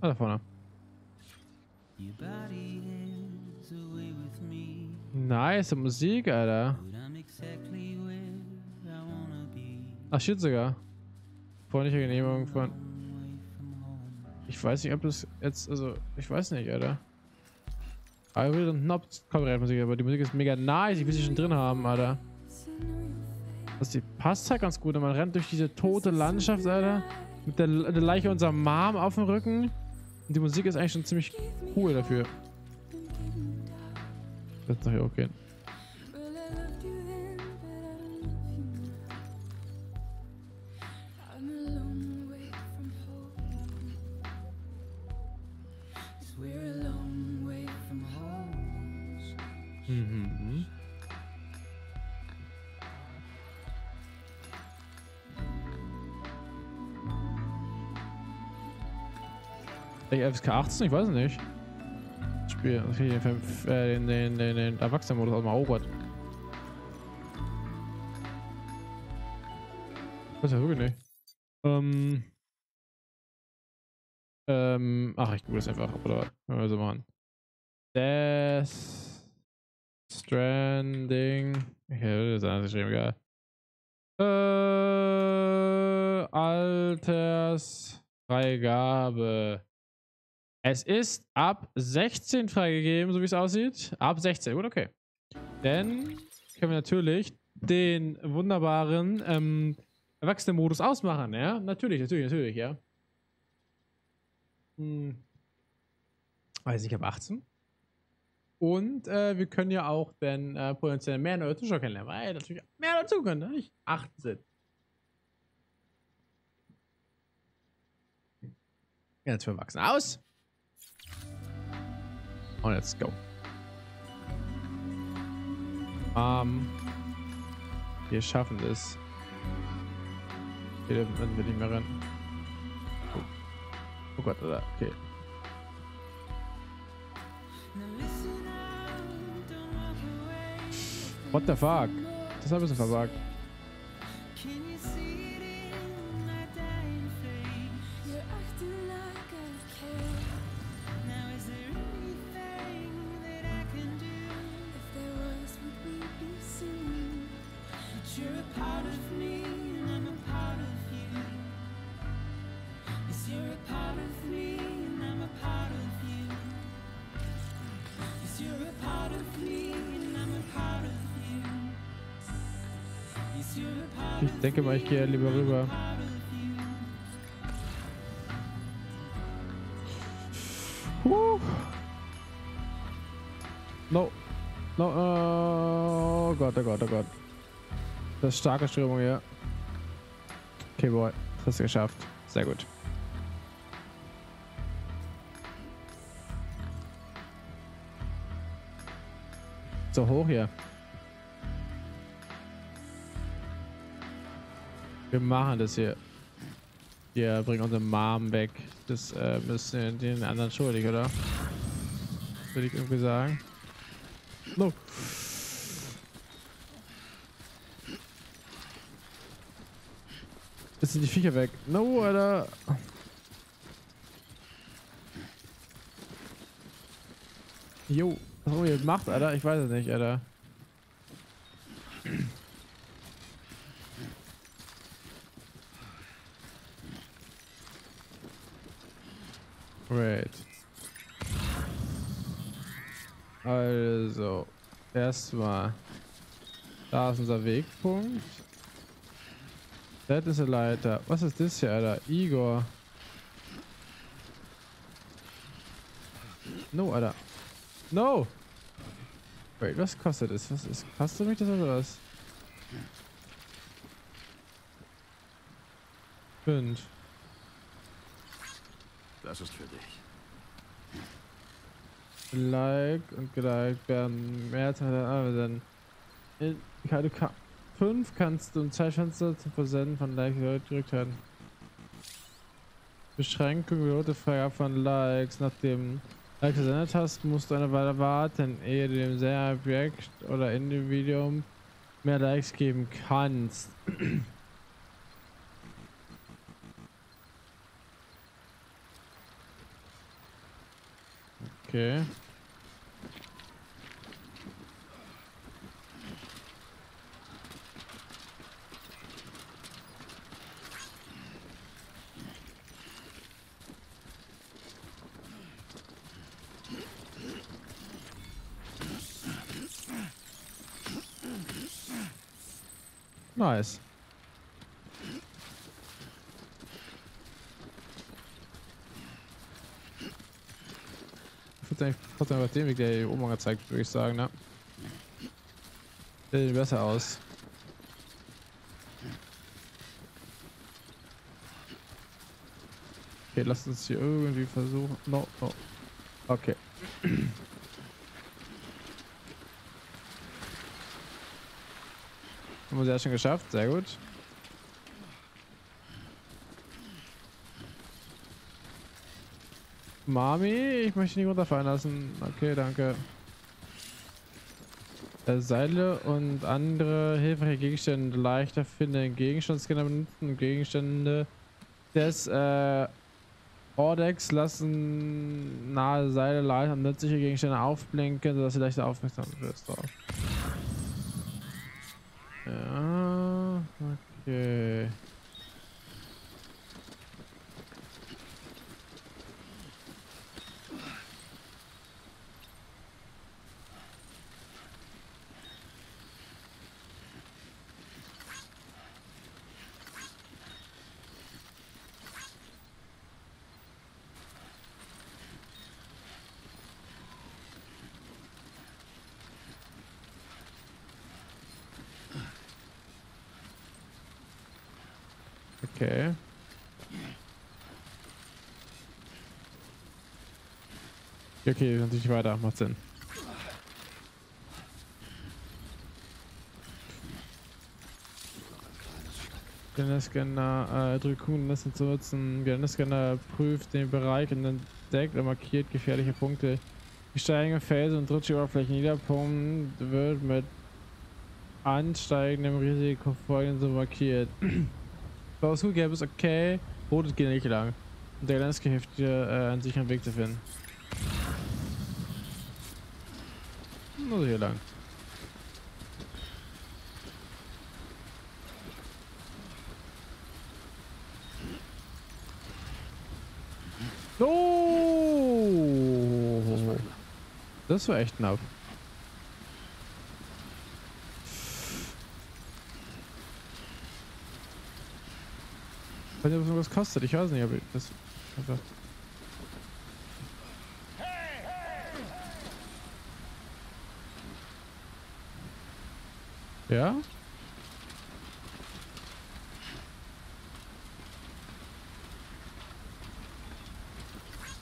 Speaker 1: Ah, da vorne. Nice Musik, Alter. Ach, shit sogar. Freundliche Genehmigung von... Ich weiß nicht, ob das jetzt... Also, ich weiß nicht, Alter. I will not Copyright Musik, aber die Musik ist mega nice. Ich will sie schon drin haben, Alter. Das die passt halt ganz gut. Man rennt durch diese tote Landschaft, Alter. Mit der, der Leiche unserer Mom auf dem Rücken. Und die Musik ist eigentlich schon ziemlich cool dafür. Jetzt noch hier hochgehen. FSK 18? Ich weiß es nicht. Spiel. Den, Fünf- äh, den, den, den, den Erwachsenenmodus aus dem erobert. Das ist ja wirklich nicht. Ähm. Ähm. Ach, ich google das einfach. Oder? Können wir so machen. Death Stranding. Okay, das ist alles geschrieben, egal. Äh, Altersfreigabe. Es ist ab 16 freigegeben, so wie es aussieht. Ab 16, gut, okay. Dann können wir natürlich den wunderbaren ähm, Erwachsenen-Modus ausmachen, ja? Natürlich, natürlich, natürlich, ja. Hm. Weiß ich, ab 18. Und äh, wir können ja auch dann äh, potenziell mehr neue Zuschauer kennenlernen, weil natürlich mehr dazu können, ne? nicht 18. Jetzt für Erwachsene aus. Und let's go. Ähm, wir schaffen das. Wir dürfen wir nicht mehr rennen. Oh, oh Gott, oder? Okay. What the fuck? Das ist ein bisschen versagt. Ich denke mal, ich gehe lieber rüber. Huh. No, oh Gott, oh Gott, oh Gott. Das ist starke Strömung hier. Okay, boy. Hast du geschafft. Sehr gut. So hoch hier. Wir machen das hier. Wir bringen unsere Mom weg. Das äh, müssen den anderen schuldig, oder? Würde ich irgendwie sagen. No. Jetzt sind die Viecher weg. No, Alter. Jo. Was ihr jetzt macht, Alter? Ich weiß es nicht, Alter. Great. Also, erstmal. Da ist unser Wegpunkt. Das ist eine Leiter. Was ist das hier, Alter? Igor. No, Alter. No! Wait, was kostet es? Was ist? Kostet mich das oder was? Fünf.
Speaker 2: Das ist für dich.
Speaker 1: Like und geliked werden mehr als dann in keine Ka 5 kannst du Zeitfenster zum Versenden von Likes gedrückt werden. Beschränkung rote Freigabe von Likes. Nachdem Like versendet hast, musst du eine Weile warten, ehe du dem Objekt oder in dem Video mehr Likes geben kannst. [clears throat] Okay. Nice. Ich trotzdem auf dem Weg, der hier oben gezeigt, würde ich sagen, ne? Sieht besser aus. Okay, lass uns hier irgendwie versuchen. No, no. Okay. Haben wir sehr schon geschafft, sehr gut. Mami, ich möchte nicht runterfallen lassen. Okay, danke. Äh, Seile und andere hilfreiche Gegenstände leichter finden. Gegenstandsscanner benutzen Gegenstände des äh, Ordex lassen nahe Seile leicht und nützliche Gegenstände aufblinken, sodass sie leichter aufmerksam wirst. Ja, okay. Okay. Okay, natürlich weiter, macht Sinn. Scanner, äh, Drückungen lassen zu nutzen. Scanner prüft den Bereich und entdeckt und markiert gefährliche Punkte. Die steigende Felsen und rutsche Oberflächen. Jeder Punkt wird mit ansteigendem Risiko folgend so markiert. Rausgeht, gelb ist okay. Rotes geht nicht lang. Und der Lenski hilft dir, äh, einen sicheren Weg zu finden. Nur hier lang. Oh! Das war echt knapp. Wenn das was kostet, ich weiß nicht, aber das einfach. Ja?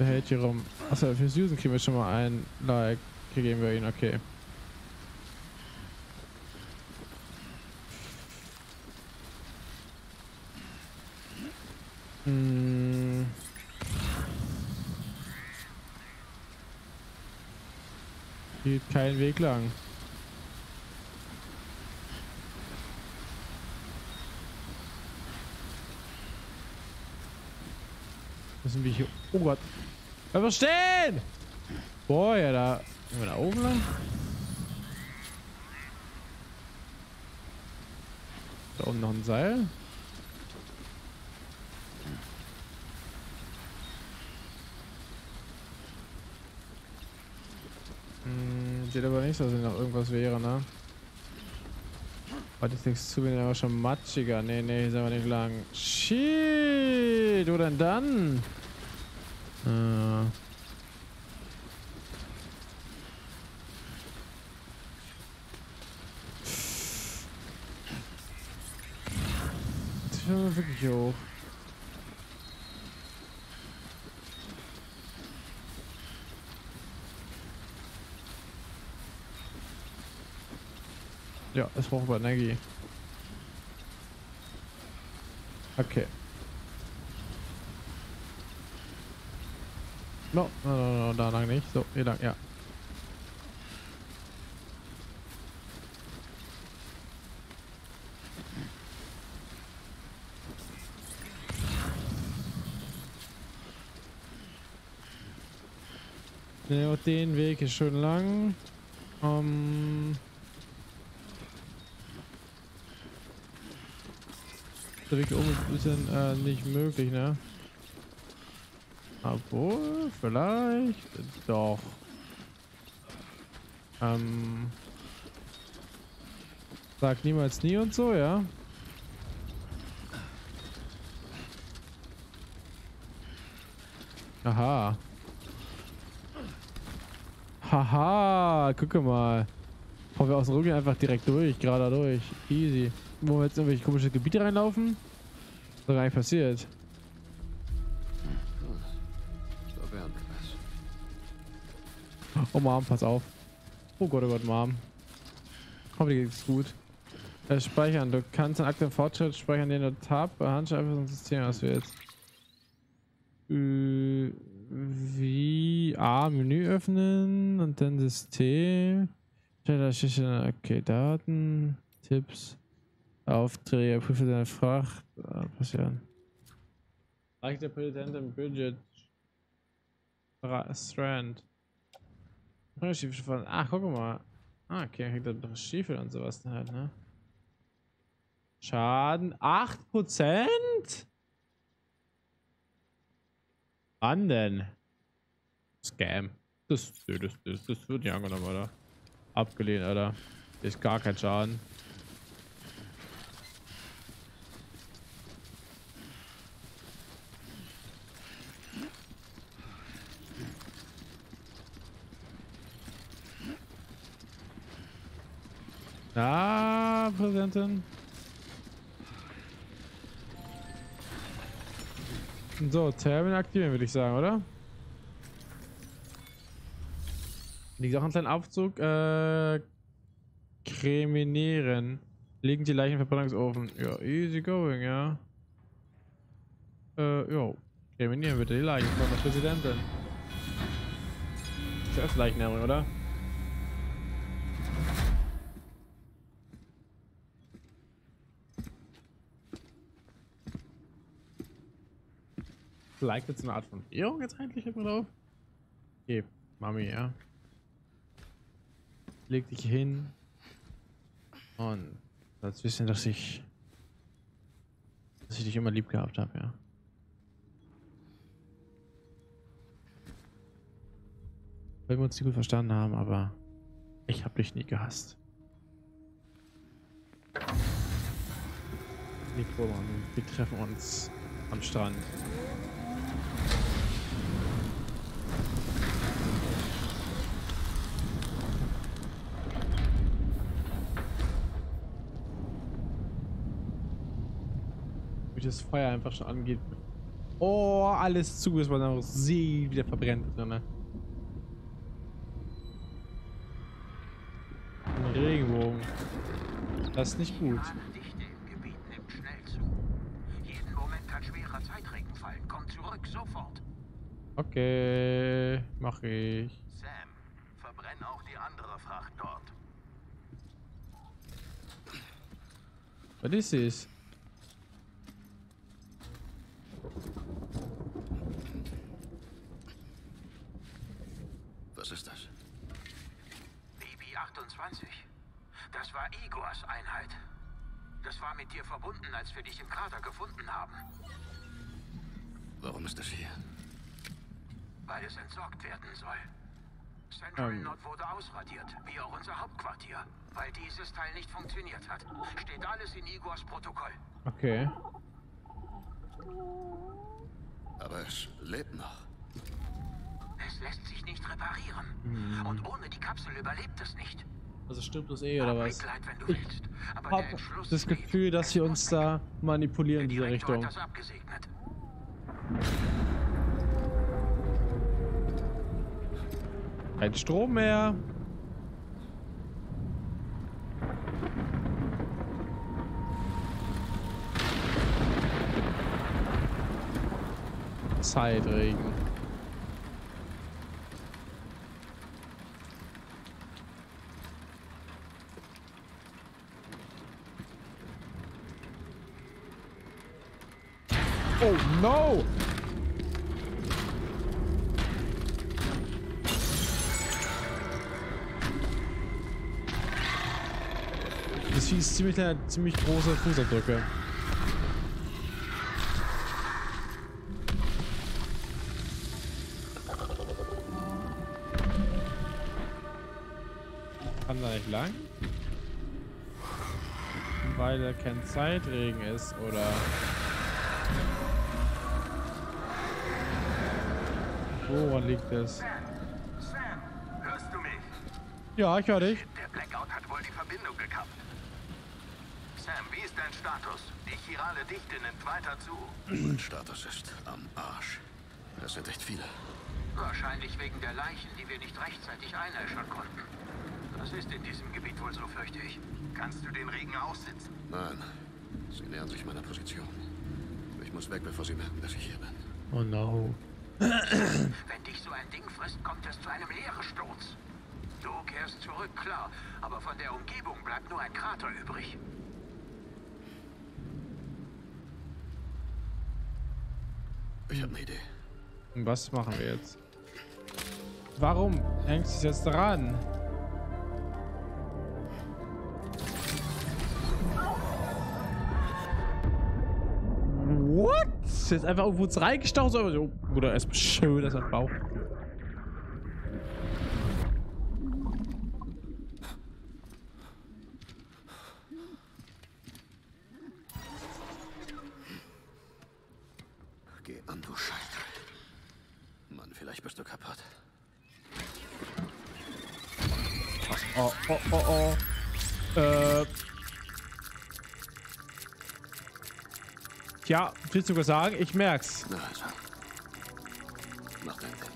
Speaker 1: Der hält hier rum. Achso, für Susan kriegen wir schon mal ein Like. Okay, geben wir ihn, okay. Hm. Geht kein Weg lang. Müssen wir hier... Oh Gott. Bleib mal stehen! Boah, ja, da... Gehen wir da oben lang? Da oben noch ein Seil. Hm, sieht aber nicht als wenn noch irgendwas wäre, ne? Heute ist nichts zu, bin aber schon matschiger. Nee, nee, hier sind wir nicht lang. Shit, wo denn dann? Äh. Das wäre wirklich hoch. Ja, es braucht aber Energie. Okay. No, no, no, no, da lang nicht. So, hier lang, ja. Ja, den Weg ist schön lang. Ähm... Der Weg oben ist ein bisschen äh, nicht möglich, ne? Obwohl, vielleicht doch. Ähm. Sag niemals nie und so, ja? Aha. Haha, gucke mal. Kommen wir aus dem Rücken einfach direkt durch, gerade durch. Easy. Wo wir jetzt irgendwelche komische Gebiete reinlaufen? Was ist da gar nicht passiert? Oh Mom, pass auf. Oh Gott, oh Gott, Mom. Hoffentlich geht's gut. Äh, speichern. Du kannst einen aktuellen Fortschritt speichern, den du Tab bei Handschrift und System auswählst. Äh, wie A, Menü öffnen und dann System. Okay, Daten, Tipps, Aufträge, prüfe deine Fracht. Ah, passieren. Reicht der Präsident im Budget. Ra- Strand. Stiefel von. Ach, guck mal. Ah, okay, kriegt er doch Stiefel und sowas halt, ne? Schaden 8%? Wann denn? Scam. Das, das, das, das wird nicht angenommen, oder? Abgelehnt, Alter. Ist gar kein Schaden. Na, Präsidentin. So, Terminal aktivieren, würde ich sagen, oder? Die Sachen kleinen Aufzug, äh, kreminieren. Legen die Leichen im Verbrennungsofen. Ja, easy going, ja. Äh, jo. Kreminieren bitte die Leichen von der Präsidentin. Zuerst Leichnamung, oder? Vielleicht jetzt eine Art von Währung jetzt eigentlich immer drauf? Okay, Mami, ja. Leg dich hin. Und das wissen, dass ich. dass ich dich immer lieb gehabt habe, ja. Wenn wir uns nicht gut verstanden haben, aber ich habe dich nie gehasst. Mikro. Wir treffen uns am Strand. Wie das Feuer einfach schon angeht. Oh, alles zu ist, weil dann auch sie wieder verbrennt drin. Ne? Regenbogen. Das ist nicht gut. Okay, mach ich.
Speaker 8: Sam, verbrenn auch die andere Fracht dort.
Speaker 1: Was ist es?
Speaker 2: Was ist das?
Speaker 6: BB-28. Das war Igors Einheit. Das war mit dir verbunden, als wir dich im Krater gefunden haben.
Speaker 2: Warum ist das hier?
Speaker 6: Weil es entsorgt werden soll. Central
Speaker 1: Ähm.
Speaker 6: Nord wurde ausradiert, wie auch unser Hauptquartier. Weil dieses Teil nicht funktioniert hat. Steht alles in Igors Protokoll.
Speaker 1: Okay.
Speaker 2: Aber es lebt noch.
Speaker 6: Es lässt sich nicht reparieren.
Speaker 1: Hm.
Speaker 6: Und ohne die Kapsel überlebt es nicht.
Speaker 1: Also stirbt das eh oder was?
Speaker 6: Mitleid, wenn du
Speaker 1: Ich
Speaker 6: willst. Aber
Speaker 1: hab das. Gefühl, dass sie uns da manipulieren in diese Richtung. Kein Strom mehr. Zeitregen. Oh no! Ziemlich, ziemlich große Fußabdrücke. Kann da nicht lang? Weil er kein Zeitregen ist, oder? Woran liegt es?
Speaker 8: Sam, hörst du mich?
Speaker 1: Ja, ich höre dich.
Speaker 8: Der Blackout hat wohl die Verbindung gekappt. Sam, wie ist dein Status? Die chirale Dichte nimmt weiter zu.
Speaker 2: Mein Status ist am Arsch. Es sind echt viele.
Speaker 6: Wahrscheinlich wegen der Leichen, die wir nicht rechtzeitig einäschern konnten. Das ist in diesem Gebiet wohl so, fürchte ich.
Speaker 8: Kannst du den Regen aussitzen?
Speaker 2: Nein, sie nähern sich meiner Position. Ich muss weg, bevor sie merken, dass ich hier bin.
Speaker 1: Oh no. [clears throat]
Speaker 6: Wenn dich so ein Ding frisst, kommt es zu einem Leeresturz. Du kehrst zurück, klar, aber von der Umgebung bleibt nur ein Krater übrig.
Speaker 2: Ich habe eine Idee.
Speaker 1: Was machen wir jetzt? Warum hängst du es jetzt dran? What? Ist jetzt einfach irgendwo reingestaucht? Oder erst schön, dass er Bauch.
Speaker 2: Geh an, du Scheiße. Mann, vielleicht bist du kaputt.
Speaker 1: Oh, oh, oh, oh. Äh. Du sogar sagen? Ich merk's.
Speaker 2: Na also. Mach dein Ding.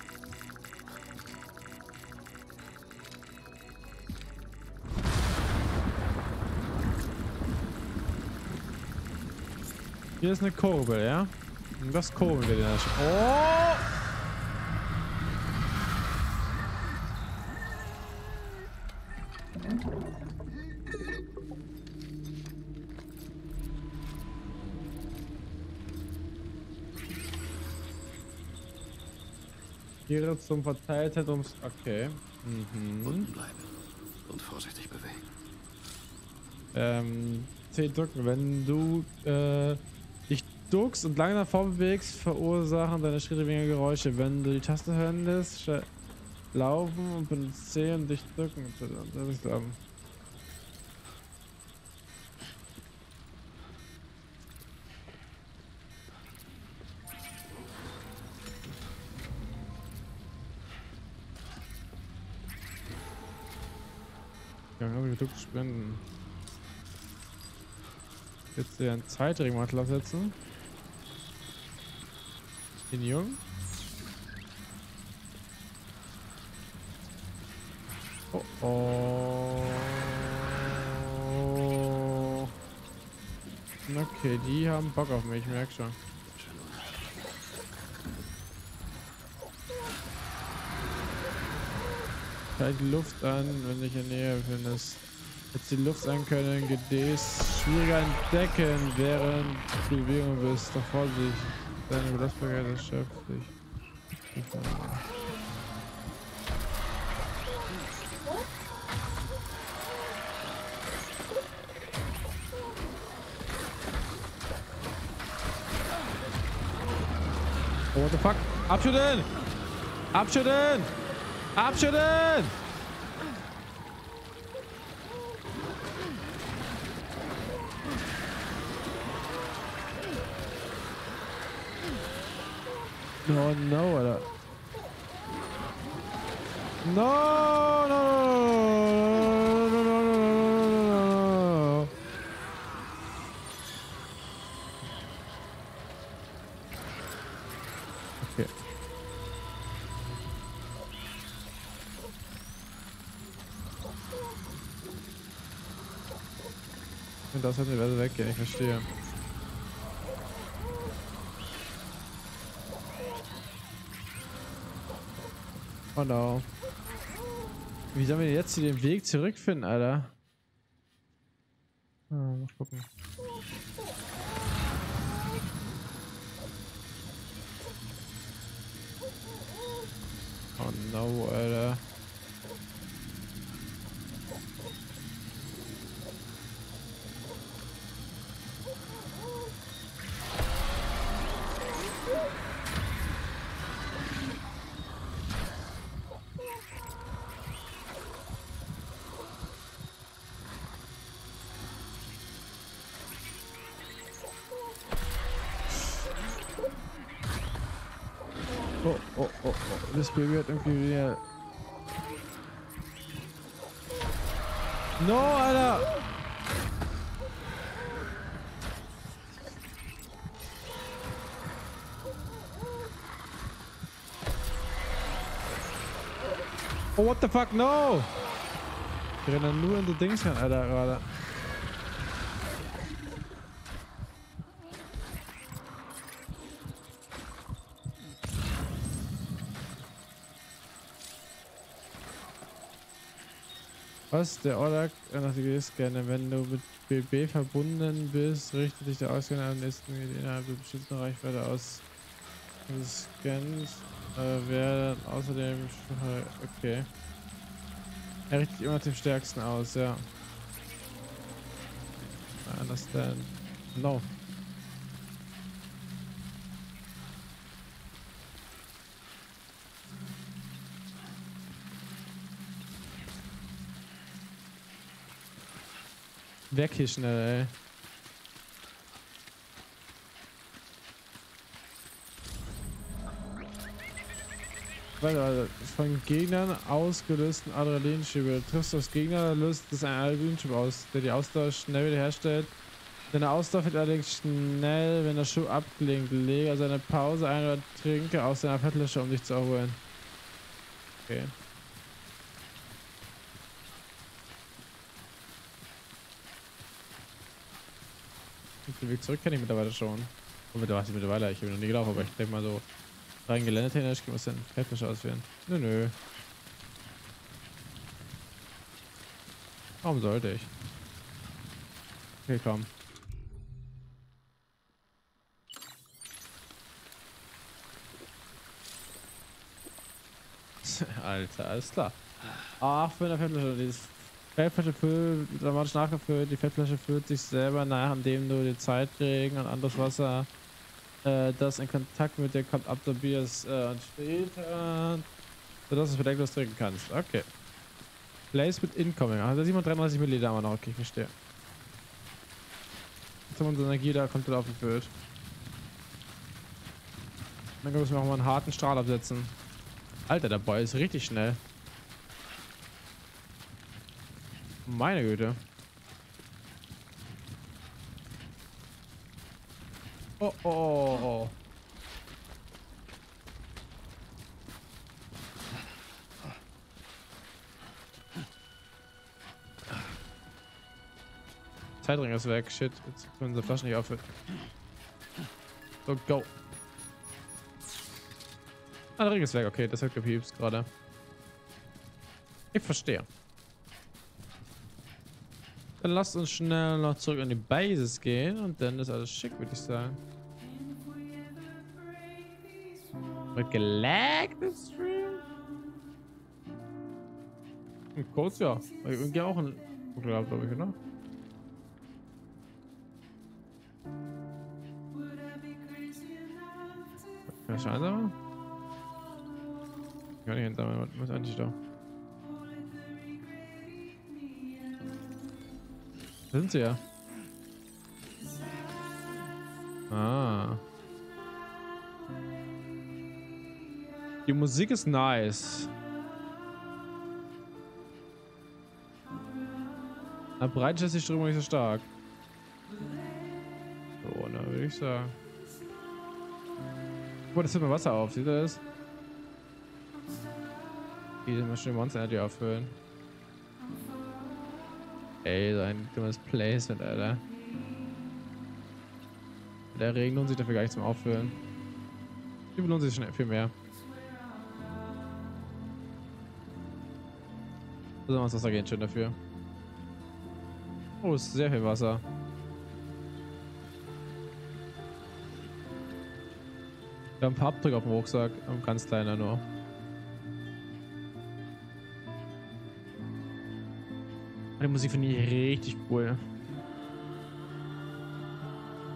Speaker 1: Hier ist eine Kurbel, ja? Und das kurbeln wir denn. Oh! Tiere zum Verteilzentrums. Okay. Mhm.
Speaker 2: Unten bleiben. Und vorsichtig bewegen.
Speaker 1: Ähm, C drücken. Wenn du äh, dich duckst und lange nach vorne bewegst, verursachen deine Schritte weniger Geräusche. Wenn du die Taste hören lässt, laufen und benutzt C und dich drücken. Das ist, ähm, Gedrückt spenden. Jetzt den Zeitring mal setzen. Den Jungen? Oh oh. Okay, die haben Bock auf mich, ich merk schon. Halt Luft an, wenn dich in Nähe findest. Jetzt die Luft an können, GDs schwieriger entdecken, während du Bewegung bist. Doch Vorsicht, deine Belastbarkeit erschöpft dich. Oh, what the fuck? Abschütteln! Abschütteln! Abschütteln! Das hat mir also weggehen, ich verstehe. Oh no. Wie sollen wir jetzt den Weg zurückfinden, Alter? Ah, mal gucken. Oh no, Alter. Wieder... No, Alter! Oh, what the fuck, no! Ich renne nur in die Dings rein, Alter. Was? Der Ordak nach dir gerne. Wenn du mit BB verbunden bist, richtet sich der Ausgang am nächsten innerhalb der bestimmten Reichweite aus. Das Scans äh, werden außerdem. Okay. Er richtet immer den stärksten aus, ja. I understand. No. Weg hier schnell, ey. Weiter, von Gegnern ausgelösten Adrenalinschübe. Du triffst das Gegner, löst das ein Adrenalinschub aus, der die Ausdauer schnell wiederherstellt. Deine Ausdauer wird allerdings schnell, wenn der Schub abklingt. Lege also eine Pause ein oder trinke aus deiner Fettflasche, um dich zu erholen. Okay. Den Weg zurück kenne ich mittlerweile schon. Und mittlerweile, mittlerweile, ich habe noch nie gelaufen, aber ich denke mal so rein geländetechnisch können wir es dann technisch ausführen. Nö, nö. Warum sollte ich? Okay, komm. [laughs] Alter, alles klar. Ach, für eine Fettflasche. Dieses Fettflasche füllt, dramatisch nachgefüllt. Die Fettflasche füllt sich selber nach, indem du die Zeitregen und anderes Wasser, äh, das in Kontakt mit dir kommt, absorbierst äh, und später, sodass du es bedenklos trinken kannst. Okay. Place with Incoming. Also 733 Milliliter haben wir noch. Okay, ich verstehe. Jetzt haben wir unsere Energie da komplett aufgefüllt. Dann müssen wir auch mal einen harten Strahl absetzen. Alter, der Boy ist richtig schnell. Meine Güte. Oh oh, oh, oh, oh. Zeitring ist weg. Shit. Jetzt können unsere Flaschen nicht auffüllen. So, go. Ah, der Ring ist weg. Okay, das hat gepiepst gerade. Ich verstehe. Dann lasst uns schnell noch zurück an die Basis gehen und dann ist alles schick, würde ich sagen. Wird gelaggt im Stream? Ein Kurz, ja. Irgendwie auch ein glaube ich, oder? Kann ich einsam? Kann ich einsam, was eigentlich da? Da sind sie ja. Ah. Die Musik ist nice. Na, breit ist die Strömung nicht so stark. So, na, würde ich sagen. Guck mal, das mal Wasser auf. Sieht ihr das? Hier wir schön Monster Energy auffüllen. Ey, so ein dummes Placement, Alter. Der Regen lohnt sich dafür gar nicht zum Auffüllen. Die lohnt sich schon viel mehr. So soll ins Wasser gehen, schön dafür. Oh, ist sehr viel Wasser. Wir haben ein paar Abdrücke auf dem Rucksack, ganz kleiner nur. Die Musik finde ich richtig cool.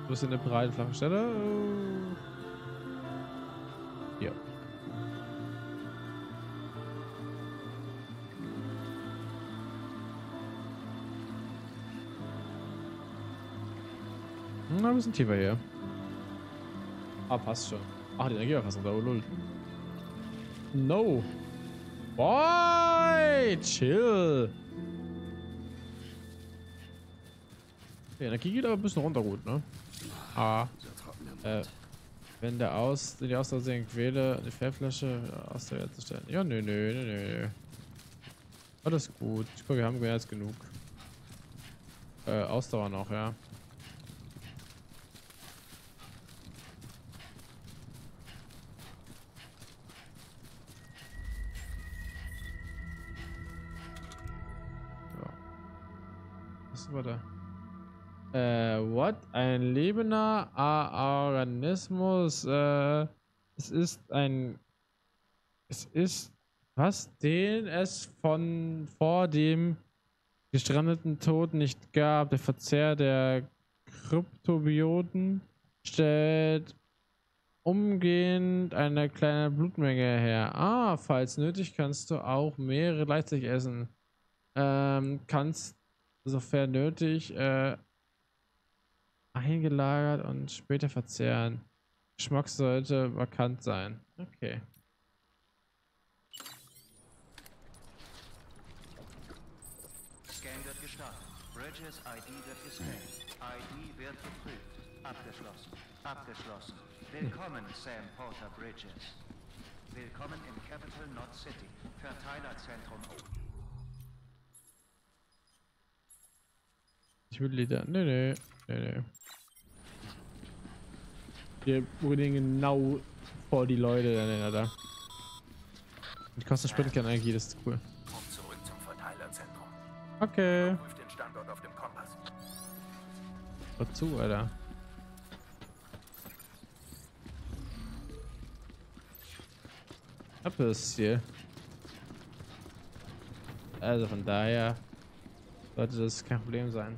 Speaker 1: Du bist in der breiten, flachen Stelle. Ja. Na, ein bisschen tiefer hier. Ah, passt schon. Ach, die Energieverfassung da, oh lol. No. Boy, chill. Die Energie geht aber ein bisschen runter gut, ne? Ah. Äh, wenn der aus, die Ausdauer quäle, die Fährflasche aus der Welt zu stellen. Ja, nö, nö, nö, nö. Alles gut. Glaube, wir haben mehr als genug. Äh, Ausdauer noch, ja. Äh, what? Ein lebender Organismus. Äh, es ist ein. Es ist. Was? Den es von vor dem gestrandeten Tod nicht gab. Der Verzehr der Kryptobioten stellt umgehend eine kleine Blutmenge her. Ah, falls nötig, kannst du auch mehrere gleichzeitig essen. Ähm, kannst, sofern nötig, äh, eingelagert und später verzehren. Geschmack sollte markant sein. Okay.
Speaker 7: Scan wird gestartet. Bridges ID wird gescannt. ID wird geprüft. Abgeschlossen. Abgeschlossen. Willkommen, Sam Porter Bridges. Willkommen im Capital Knot City. Verteilerzentrum.
Speaker 1: Ich will Lieder. Nee, nee. Nee, nee. Wir bringen genau vor die Leute dann, Alter. Die kosten Sprintkern-Energie, das ist cool.
Speaker 8: Und zurück zum Verteilerzentrum.
Speaker 1: Okay.
Speaker 8: Prüf den Standort auf dem Kompass.
Speaker 1: Wozu, Alter? Apples hier. Also von daher sollte das kein Problem sein.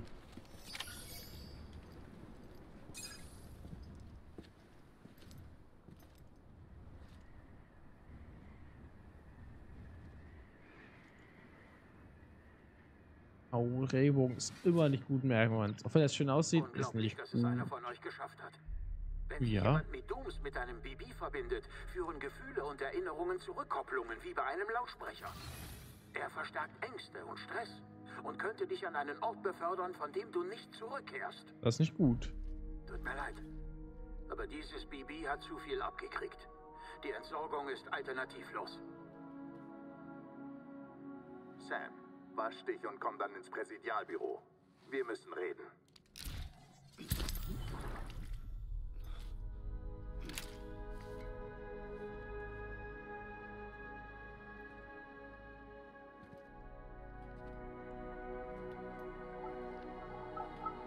Speaker 1: Regenbogen ist immer nicht gut merken, man. Auch wenn das schön aussieht, ist nicht
Speaker 10: dass es einer
Speaker 1: gut.
Speaker 10: von euch geschafft hat. Wenn
Speaker 1: Ja.
Speaker 10: jemand Medums mit einem BB verbindet, führen Gefühle und Erinnerungen zu Rückkopplungen wie bei einem Lautsprecher. Er verstärkt Ängste und Stress und könnte dich an einen Ort befördern, von dem du nicht zurückkehrst.
Speaker 1: Das ist nicht gut.
Speaker 10: Tut mir leid. Aber dieses BB hat zu viel abgekriegt. Die Entsorgung ist alternativlos.
Speaker 11: Sam, wasch dich und komm dann ins Präsidialbüro.
Speaker 10: Wir müssen reden.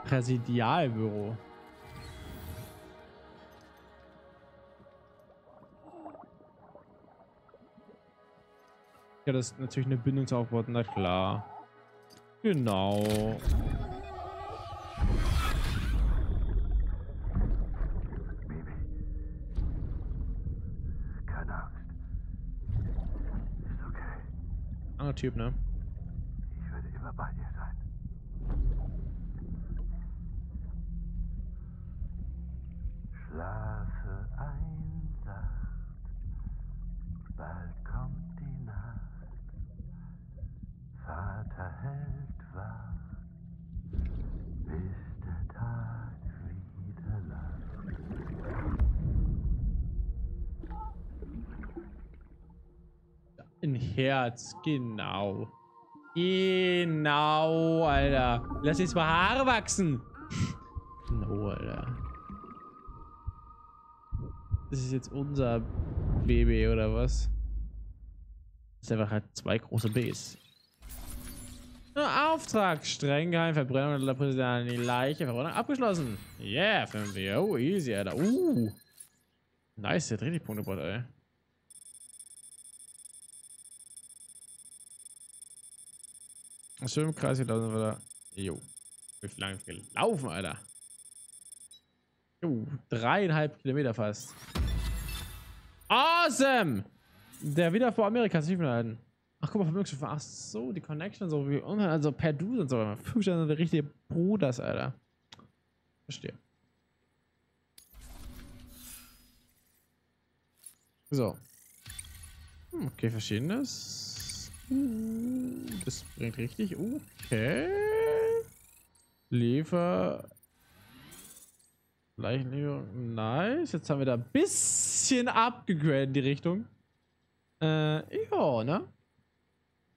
Speaker 1: Präsidialbüro. Ja, das ist natürlich eine Bindung zu aufbauen, na klar. Genau. Anderer Typ, ne?
Speaker 11: Ich werde immer bei dir sein. Schlafe ein, sacht. Bald kommt die Nacht. Vater hält Wacht, bis der Tag wieder lacht.
Speaker 1: Ein Herz, genau. Genau, Alter. Lass jetzt mal Haare wachsen. Genau, Alter. Das ist jetzt unser Baby, oder was? Das ist einfach halt zwei große Bs. Auftrag. Streng geheim. Verbrennung der Präsident an die Leiche. Verbrennung abgeschlossen. Yeah, 5. Oh, easy, Alter. Uh. Nice, der hat richtig Punkte gebracht, ey. Schwimmkreis gelaufen, oder? Jo. Wie lange gelaufen, Alter? Jo, dreieinhalb Kilometer fast. Awesome! Der wieder vor Amerika ist nicht mehr halten. Ach, guck mal, Vermögensschiffe. Ach so, die Connection so wie also per Du sind so. Fünf sind der richtige Bruders, Alter. Verstehe. So. Hm, okay, verschiedenes. Das bringt richtig. Okay. Liefer. Leichenlieferung. Nice. Jetzt haben wir da ein bisschen abgegradet in die Richtung. Äh, ja, ne?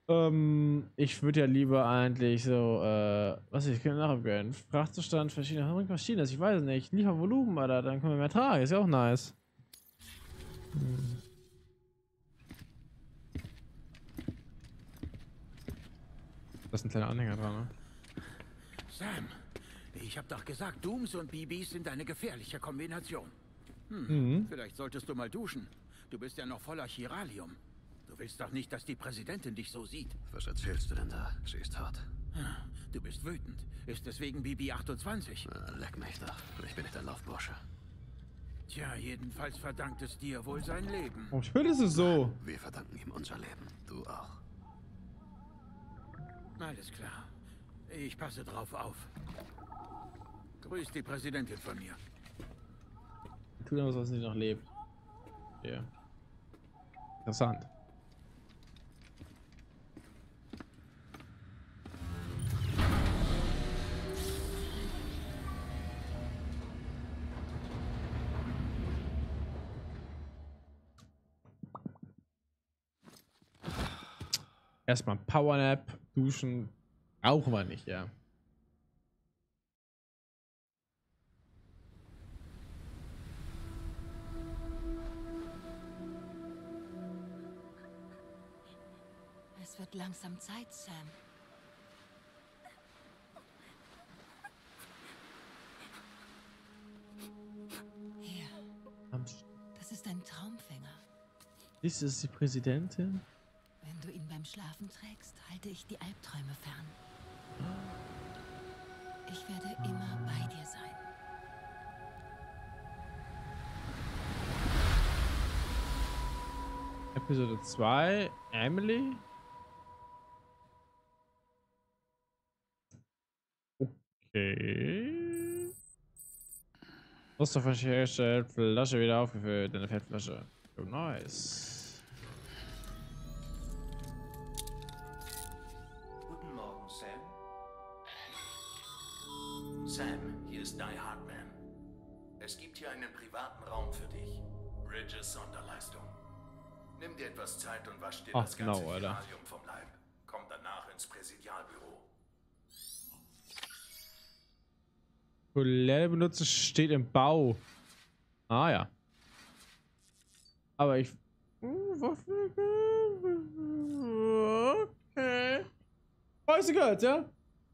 Speaker 1: Ähm, ich würde ja lieber eigentlich so, äh, was ich kann nachupgraden. Frachtzustand, verschiedene Maschinen, ich weiß nicht. Liefervolumen, Alter, dann können wir mehr tragen. Ist ja auch nice. Hm. Ist ein kleiner Anhänger dran, ne?
Speaker 6: Sam, ich hab doch gesagt, Dooms und BBs sind eine gefährliche Kombination. Hm,
Speaker 1: Mhm.
Speaker 6: vielleicht solltest du mal duschen. Du bist ja noch voller Chiralium. Du willst doch nicht, dass die Präsidentin dich so sieht.
Speaker 2: Was erzählst du denn da? Sie ist hart.
Speaker 6: Du bist wütend. Ist deswegen BB 28?
Speaker 2: Na, leck mich doch. Ich bin nicht ein Laufbursche.
Speaker 6: Tja, jedenfalls verdankt es dir wohl sein Leben.
Speaker 1: Oh, ich will es ist so.
Speaker 2: Wir verdanken ihm unser Leben. Du auch.
Speaker 6: Alles klar. Ich passe drauf auf. Grüß die Präsidentin von mir.
Speaker 1: Tut was, was sie noch lebt. Ja. Interessant. Erstmal Powernap, duschen. Brauchen wir nicht, ja.
Speaker 3: Es wird langsam Zeit, Sam. Hier, das ist ein Traumfänger.
Speaker 1: Ist die Präsidentin.
Speaker 3: Wenn du ihn beim Schlafen trägst, halte ich die Albträume fern. Ich werde immer bei dir sein.
Speaker 1: Episode 2, Emily. Okay. Muster hergestellt, Flasche wieder aufgefüllt, eine Fettflasche. Oh, nice.
Speaker 8: Bridges Sonderleistung. Nimm dir etwas Zeit und wasch dir
Speaker 1: Ach,
Speaker 8: das ganze
Speaker 1: genau, Alter.
Speaker 8: Vom Leib. Komm danach ins Präsidialbüro.
Speaker 1: Toilette benutzen steht im Bau. Ah ja. Aber ich. Okay. Weißt du gehört, ja?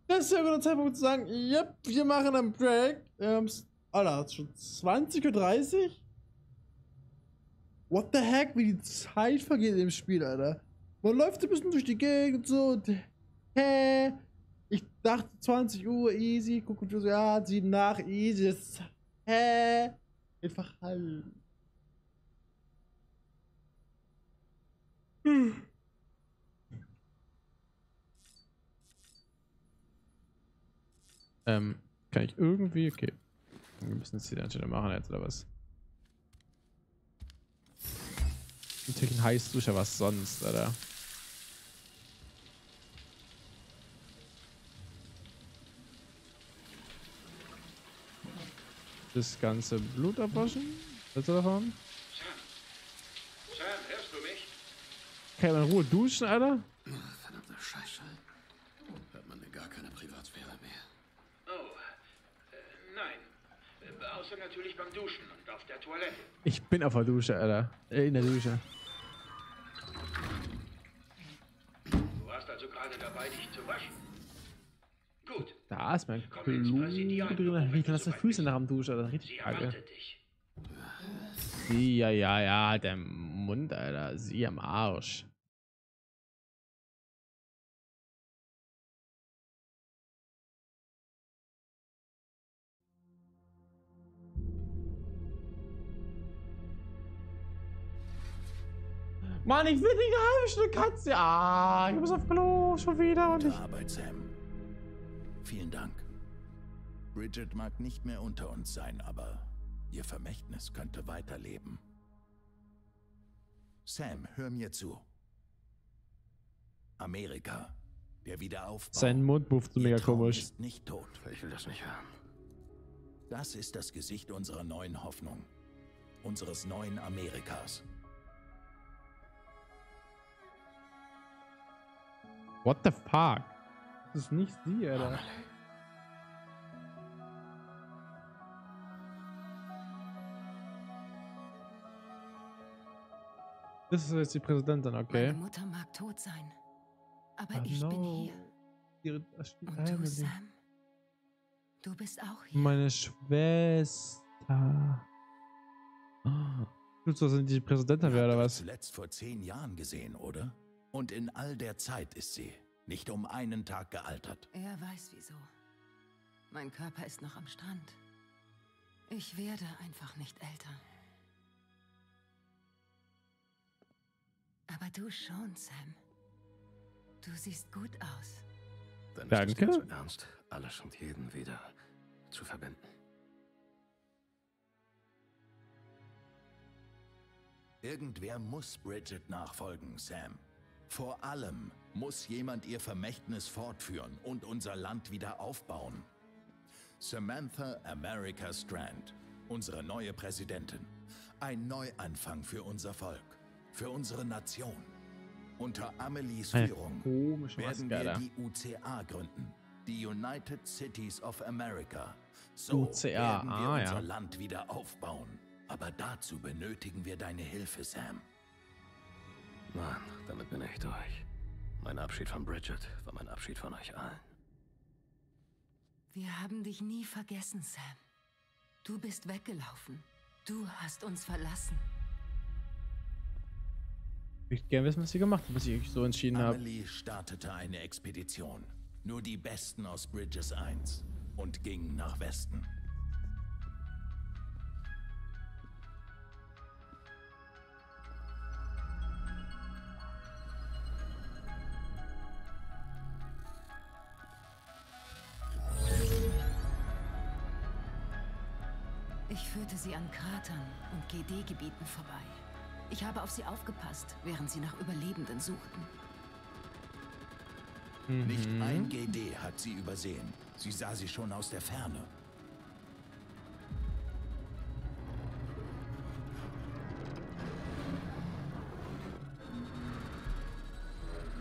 Speaker 1: Das ist ja guter Zeitpunkt zu sagen, yep, wir machen einen Break. Ähm, Alter, schon 20.30 Uhr? What the heck, wie die Zeit vergeht im Spiel, Alter. Man läuft ein bisschen durch die Gegend und so und hä? Ich dachte 20 Uhr, easy, guck und so, ja, 7 nach, easy, das, hä? Einfach halt. Hm. Ähm, kann ich irgendwie, okay. Wir müssen jetzt die Anstelle machen jetzt, oder was? Natürlich ein Heißduscher, was sonst, oder? Das ganze Blut abwaschen? Willst du davon?
Speaker 10: Sam, hörst du mich?
Speaker 1: Kann mal in Ruhe duschen, Alter?
Speaker 2: Verdammte Scheiße. Hat man denn gar keine Privatsphäre mehr.
Speaker 10: Oh, äh, nein. Äh, Außer natürlich beim Duschen und auf der Toilette.
Speaker 1: Ich bin auf der Dusche, Alter. Äh, in der Dusche.
Speaker 10: Du warst also gerade dabei, dich zu waschen. Gut,
Speaker 1: Da ist mein Blut Ich
Speaker 10: du
Speaker 1: lasse Füße nach dem Duschen,
Speaker 10: sie
Speaker 1: kacke.
Speaker 10: erwartet dich.
Speaker 1: Sie, ja, ja, ja, der Mund, Alter. Sie am Arsch. Mann, ich will nicht eine halbe Stunde Katze. Ah, ich muss auf Klo schon wieder und ich.
Speaker 8: Arbeit, Sam. Vielen Dank. Bridget mag nicht mehr unter uns sein, aber ihr Vermächtnis könnte weiterleben. Sam, hör mir zu. Amerika, der Wiederaufbau.
Speaker 1: Sein Mund
Speaker 8: Ihr
Speaker 1: mega komisch.
Speaker 8: ist nicht tot.
Speaker 2: Ich will das nicht hören.
Speaker 8: Das ist das Gesicht unserer neuen Hoffnung. Unseres neuen Amerikas.
Speaker 1: What the fuck? Das ist nicht sie, Alter. Das ist jetzt die Präsidentin, okay.
Speaker 3: Meine Mutter mag tot sein. Aber
Speaker 1: Oh
Speaker 3: ich bin
Speaker 1: no.
Speaker 3: hier.
Speaker 1: Ihre
Speaker 3: Und du. Sam? Du bist auch hier.
Speaker 1: Meine Schwester. Willst du, dass ich die Präsidentin wäre, oder was?
Speaker 8: zuletzt vor zehn Jahren gesehen, oder? Und in all der Zeit ist sie nicht um einen Tag gealtert.
Speaker 3: Er weiß wieso. Mein Körper ist noch am Strand. Ich werde einfach nicht älter. Aber du schon, Sam. Du siehst gut aus.
Speaker 2: Dann ist
Speaker 1: Danke.
Speaker 2: es dir zu ernst, alles und jeden wieder zu verbinden.
Speaker 8: Irgendwer muss Bridget nachfolgen, Sam. Vor allem muss jemand ihr Vermächtnis fortführen und unser Land wieder aufbauen. Samantha America Strand, unsere neue Präsidentin. Ein Neuanfang für unser Volk, für unsere Nation. Unter Amelies Führung werden wir die UCA gründen. Die United Cities of America. So
Speaker 1: UCA,
Speaker 8: werden wir
Speaker 1: ah,
Speaker 8: unser
Speaker 1: ja.
Speaker 8: Land wieder aufbauen. Aber dazu benötigen wir deine Hilfe, Sam.
Speaker 2: Mann, damit bin ich durch. Mein Abschied von Bridget war mein Abschied von euch allen.
Speaker 3: Wir haben dich nie vergessen, Sam. Du bist weggelaufen. Du hast uns verlassen.
Speaker 1: Ich würde gerne wissen, was sie gemacht hat, bis ich so entschieden habe.
Speaker 8: Amelie startete eine Expedition. Nur die Besten aus Bridges 1 und ging nach Westen.
Speaker 3: Sie an Kratern und GD-Gebieten vorbei. Ich habe auf sie aufgepasst, während sie nach Überlebenden suchten.
Speaker 8: Nicht ein GD hat sie übersehen. Sie sah sie schon aus der Ferne.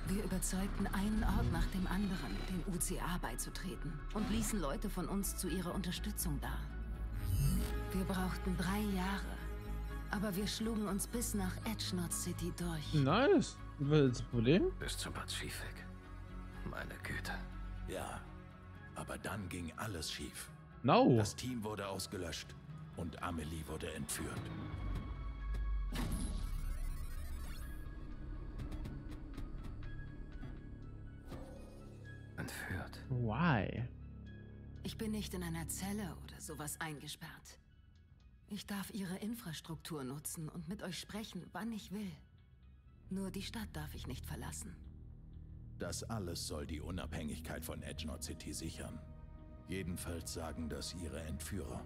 Speaker 3: Wir überzeugten einen Ort nach dem anderen, dem UCA beizutreten und ließen Leute von uns zu ihrer Unterstützung da. Wir brauchten drei Jahre, aber wir schlugen uns bis nach Edgenot City durch.
Speaker 1: Nice. Was ist das Problem?
Speaker 2: Bis zum Pazifik. Meine Güte.
Speaker 8: Ja, aber dann ging alles schief.
Speaker 1: No.
Speaker 8: Das Team wurde ausgelöscht und Amelie wurde entführt.
Speaker 2: Entführt.
Speaker 1: Why?
Speaker 3: Ich bin nicht in einer Zelle oder sowas eingesperrt. Ich darf ihre Infrastruktur nutzen und mit euch sprechen, wann ich will. Nur die Stadt darf ich nicht verlassen.
Speaker 8: Das alles soll die Unabhängigkeit von Edgenot City sichern. Jedenfalls sagen das ihre Entführer.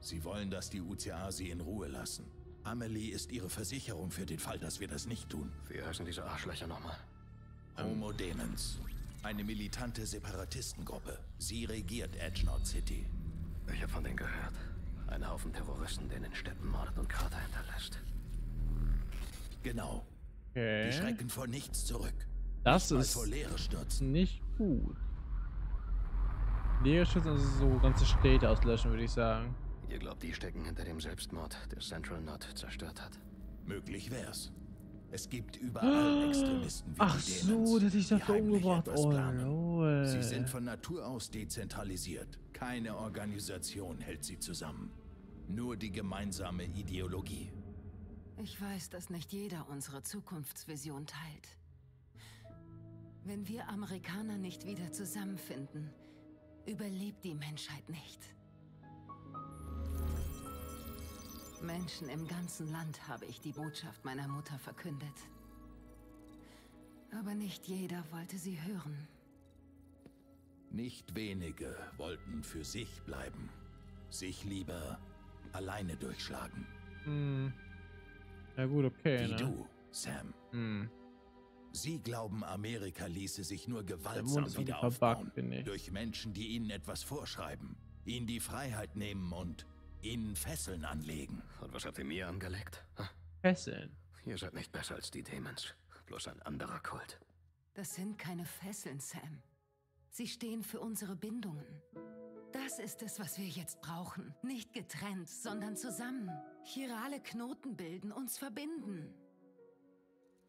Speaker 8: Sie wollen, dass die UCA sie in Ruhe lassen. Amelie ist ihre Versicherung für den Fall, dass wir das nicht tun.
Speaker 2: Wie heißen diese Arschlöcher nochmal?
Speaker 8: Homo Demens. Eine militante Separatistengruppe. Sie regiert Edgenot City.
Speaker 2: Ich habe von denen gehört. Ein Haufen Terroristen, der in den Städten mordet und Krater hinterlässt.
Speaker 8: Genau.
Speaker 1: Okay.
Speaker 8: Die schrecken vor nichts zurück.
Speaker 1: Das
Speaker 8: Nicht
Speaker 1: ist
Speaker 8: vor Leere stürzen.
Speaker 1: nicht gut. Leerschützen, also so ganze Städte auslöschen, würde ich sagen.
Speaker 2: Ihr glaubt, die stecken hinter dem Selbstmord, der Central Knot zerstört hat?
Speaker 8: Möglich wär's. Es gibt überall Extremisten wie
Speaker 1: Ach
Speaker 8: die
Speaker 1: so, der dich dafür
Speaker 8: heimlich
Speaker 1: umgebracht. Oh.
Speaker 8: Sie sind von Natur aus dezentralisiert. Keine Organisation hält sie zusammen. Nur die gemeinsame Ideologie.
Speaker 3: Ich weiß, dass nicht jeder unsere Zukunftsvision teilt. Wenn wir Amerikaner nicht wieder zusammenfinden, überlebt die Menschheit nicht. Menschen im ganzen Land habe ich die Botschaft meiner Mutter verkündet. Aber nicht jeder wollte sie hören.
Speaker 8: Nicht wenige wollten für sich bleiben. Sich lieber alleine durchschlagen.
Speaker 1: Hm. Ja gut, okay,
Speaker 8: Wie
Speaker 1: ne?
Speaker 8: du, Sam.
Speaker 1: Hm.
Speaker 8: Sie glauben, Amerika ließe sich nur gewaltsam wieder aufbauen. Durch Menschen, die ihnen etwas vorschreiben, ihnen die Freiheit nehmen und ihnen Fesseln anlegen.
Speaker 2: Und was habt ihr mir angelegt? Hm?
Speaker 1: Fesseln.
Speaker 2: Ihr seid nicht besser als die Demons. Bloß ein anderer Kult.
Speaker 3: Das sind keine Fesseln, Sam. Sie stehen für unsere Bindungen. Das ist es, was wir jetzt brauchen. Nicht getrennt, sondern zusammen. Chirale Knoten bilden, uns verbinden.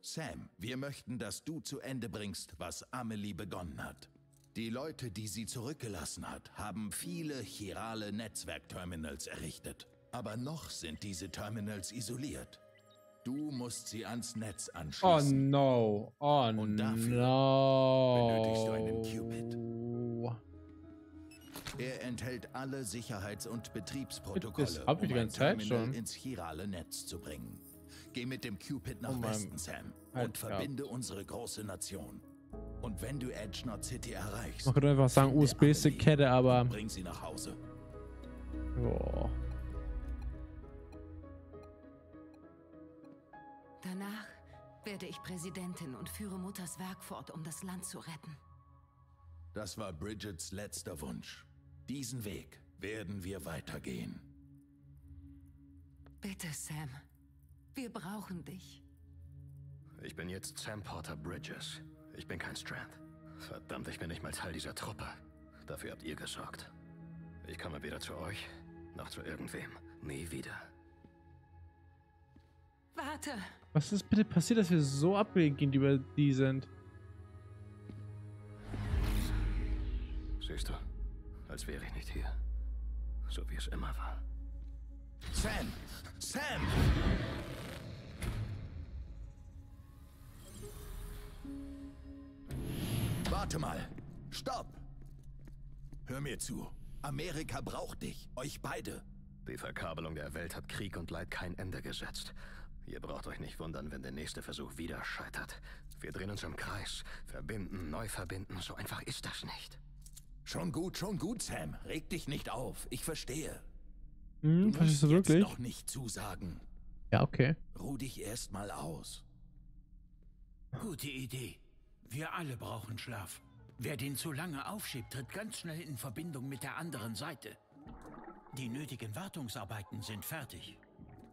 Speaker 8: Sam, wir möchten, dass du zu Ende bringst, was Amelie begonnen hat. Die Leute, die sie zurückgelassen hat, haben viele chirale Netzwerkterminals errichtet. Aber noch sind diese Terminals isoliert. Du musst sie ans Netz
Speaker 1: Oh
Speaker 8: anschließen.
Speaker 1: no. Oh
Speaker 8: Und dafür
Speaker 1: no.
Speaker 8: benötigst du einen Qubit. Er enthält alle Sicherheits- und Betriebsprotokolle,
Speaker 1: Das hab ich die
Speaker 8: um ein
Speaker 1: ganze Zeit
Speaker 8: Terminal
Speaker 1: schon.
Speaker 8: ins chirale Netz zu bringen. Geh mit dem Cupid nach
Speaker 1: Oh
Speaker 8: Westen, Sam,
Speaker 1: Halt,
Speaker 8: und verbinde unsere große Nation. Und wenn du Edgenot City erreichst,
Speaker 1: Man könnte einfach sagen USB-Stick-Kette, aber.
Speaker 8: bring sie nach Hause.
Speaker 1: Boah.
Speaker 3: Danach werde ich Präsidentin und führe Mutters Werk fort, um das Land zu retten.
Speaker 8: Das war Bridgets letzter Wunsch. Diesen Weg werden wir weitergehen.
Speaker 3: Bitte, Sam. Wir brauchen dich.
Speaker 2: Ich bin jetzt Sam Porter Bridges. Ich bin kein Strand. Verdammt, ich bin nicht mal Teil dieser Truppe. Dafür habt ihr gesorgt. Ich komme weder zu euch, noch zu irgendwem. Nie wieder.
Speaker 3: Warte!
Speaker 1: Was ist bitte passiert, dass wir so abgelenkt über die sind?
Speaker 2: Siehst du, als wäre ich nicht hier. So wie es immer war.
Speaker 8: Sam! Sam! Warte mal! Stopp! Hör mir zu. Amerika braucht dich. Euch beide.
Speaker 2: Die Verkabelung der Welt hat Krieg und Leid kein Ende gesetzt. Ihr braucht euch nicht wundern, wenn der nächste Versuch wieder scheitert. Wir drehen uns im Kreis. Verbinden, neu verbinden. So einfach ist das nicht.
Speaker 8: Schon gut, schon gut, Sam. Reg dich nicht auf. Ich verstehe.
Speaker 1: Hm, verstehst du
Speaker 8: Jetzt
Speaker 1: wirklich?
Speaker 8: noch nicht zusagen.
Speaker 1: Ja, okay.
Speaker 8: Ruh dich erst mal aus.
Speaker 6: Gute Idee. Wir alle brauchen Schlaf. Wer den zu lange aufschiebt, tritt ganz schnell in Verbindung mit der anderen Seite. Die nötigen Wartungsarbeiten sind fertig.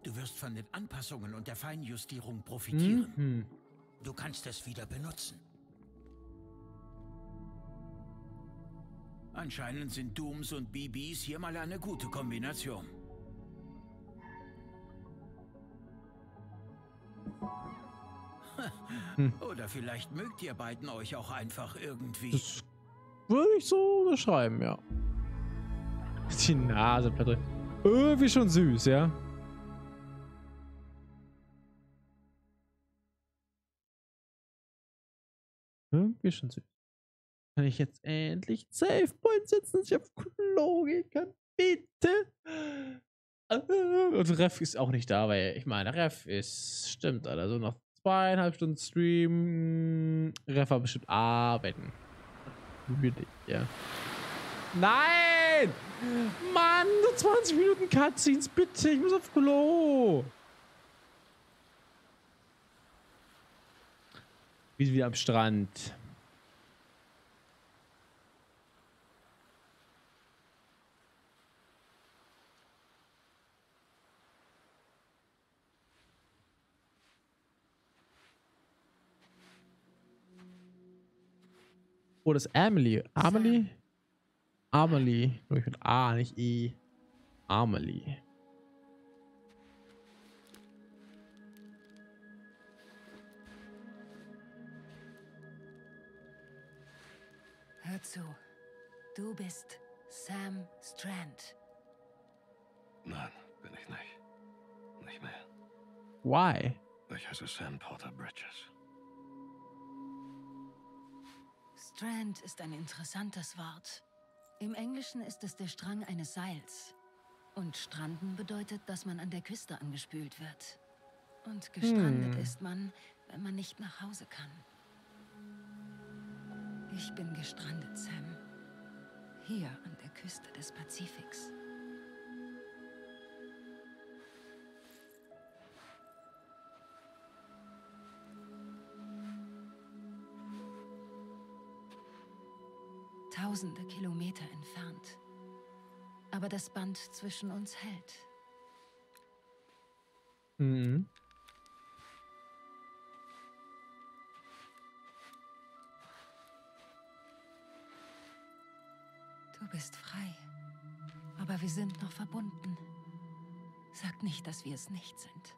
Speaker 6: Du wirst von den Anpassungen und der Feinjustierung profitieren.
Speaker 1: Mhm.
Speaker 6: Du kannst es wieder benutzen. Anscheinend sind Dooms und BBs hier mal eine gute Kombination. [laughs] Oder vielleicht mögt ihr beiden euch auch einfach irgendwie.
Speaker 1: Das würde ich so unterschreiben, ja. Die Nase platt. Irgendwie schon süß, ja. Irgendwie schon süß. Kann ich jetzt endlich Save Point setzen, dass ich auf Klo gehen kann? Bitte? Und Ref ist auch nicht da, weil ich meine, Ref ist, stimmt, also noch zweieinhalb Stunden Stream. Ref war bestimmt arbeiten. Würde ich, ja. Nein! Mann, nur 20 Minuten Cutscenes, bitte, ich muss auf Klo. Wir sind wieder am Strand. Oh, das ist Amelie. Amelie? Amelie. Nur ich mit A, nicht E. Amelie.
Speaker 3: Hör zu. Du bist Sam Strand.
Speaker 2: Nein, bin ich nicht. Nicht mehr.
Speaker 1: Why?
Speaker 2: Ich heiße Sam Porter Bridges.
Speaker 3: Strand ist ein interessantes Wort. Im Englischen ist es der Strang eines Seils. Und stranden bedeutet, dass man an der Küste angespült wird. Und gestrandet
Speaker 1: Hm.
Speaker 3: ist man, wenn man nicht nach Hause kann. Ich bin gestrandet, Sam. Hier an der Küste des Pazifiks. Tausende Kilometer entfernt. Aber das Band zwischen uns hält.
Speaker 1: Mhm.
Speaker 3: Du bist frei. Aber wir sind noch verbunden. Sag nicht, dass wir es nicht sind.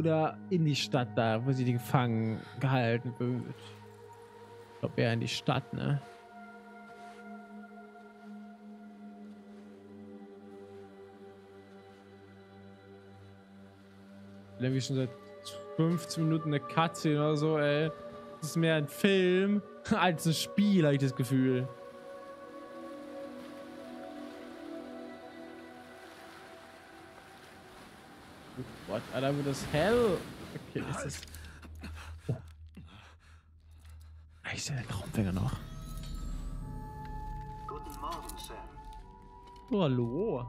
Speaker 1: Oder in die Stadt da, wo sie die gefangen gehalten wird? Ich glaube eher in die Stadt, ne? Irgendwie schon seit 15 Minuten eine Cutscene oder so, ey. Das ist mehr ein Film [laughs] als ein Spiel, habe ich das Gefühl. What? Alter, wo das hell. Okay, das ist. Oh. Ich sehe den Traumfänger noch.
Speaker 7: Guten Morgen, Sam.
Speaker 1: Oh, hallo.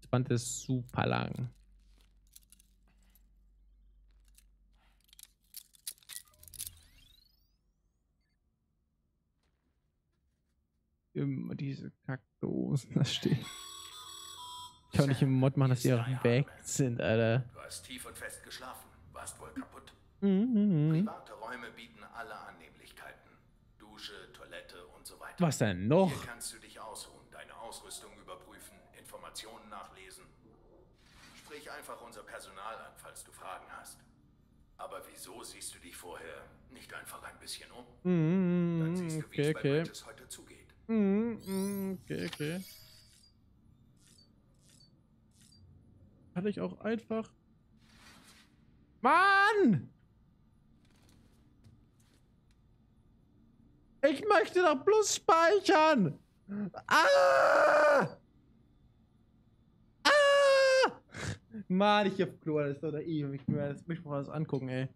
Speaker 1: Das Band ist super lang. Immer diese Kackdosen da stehen. [laughs] Ich kann nicht im Mod machen, dass die auch weg sind, Alter.
Speaker 8: Du hast tief und fest geschlafen, warst wohl kaputt.
Speaker 1: Mhm.
Speaker 8: Private Räume bieten alle Annehmlichkeiten. Dusche, Toilette und so weiter.
Speaker 1: Was denn noch?
Speaker 8: Hier kannst du dich ausruhen, deine Ausrüstung überprüfen, Informationen nachlesen. Sprich einfach unser Personal an, falls du Fragen hast. Aber wieso siehst du dich vorher nicht einfach ein bisschen um? Dann
Speaker 1: Mhm,
Speaker 8: siehst du, wie
Speaker 1: okay,
Speaker 8: es bei
Speaker 1: okay.
Speaker 8: Bridges heute zugeht.
Speaker 1: Mhm, mm, okay, okay. Kann ich auch einfach... Mann! Ich möchte doch bloß speichern! Ah! Ah! Mann, ich hab Klo, das ist doch da ewig. Ich muss mir das angucken, ey.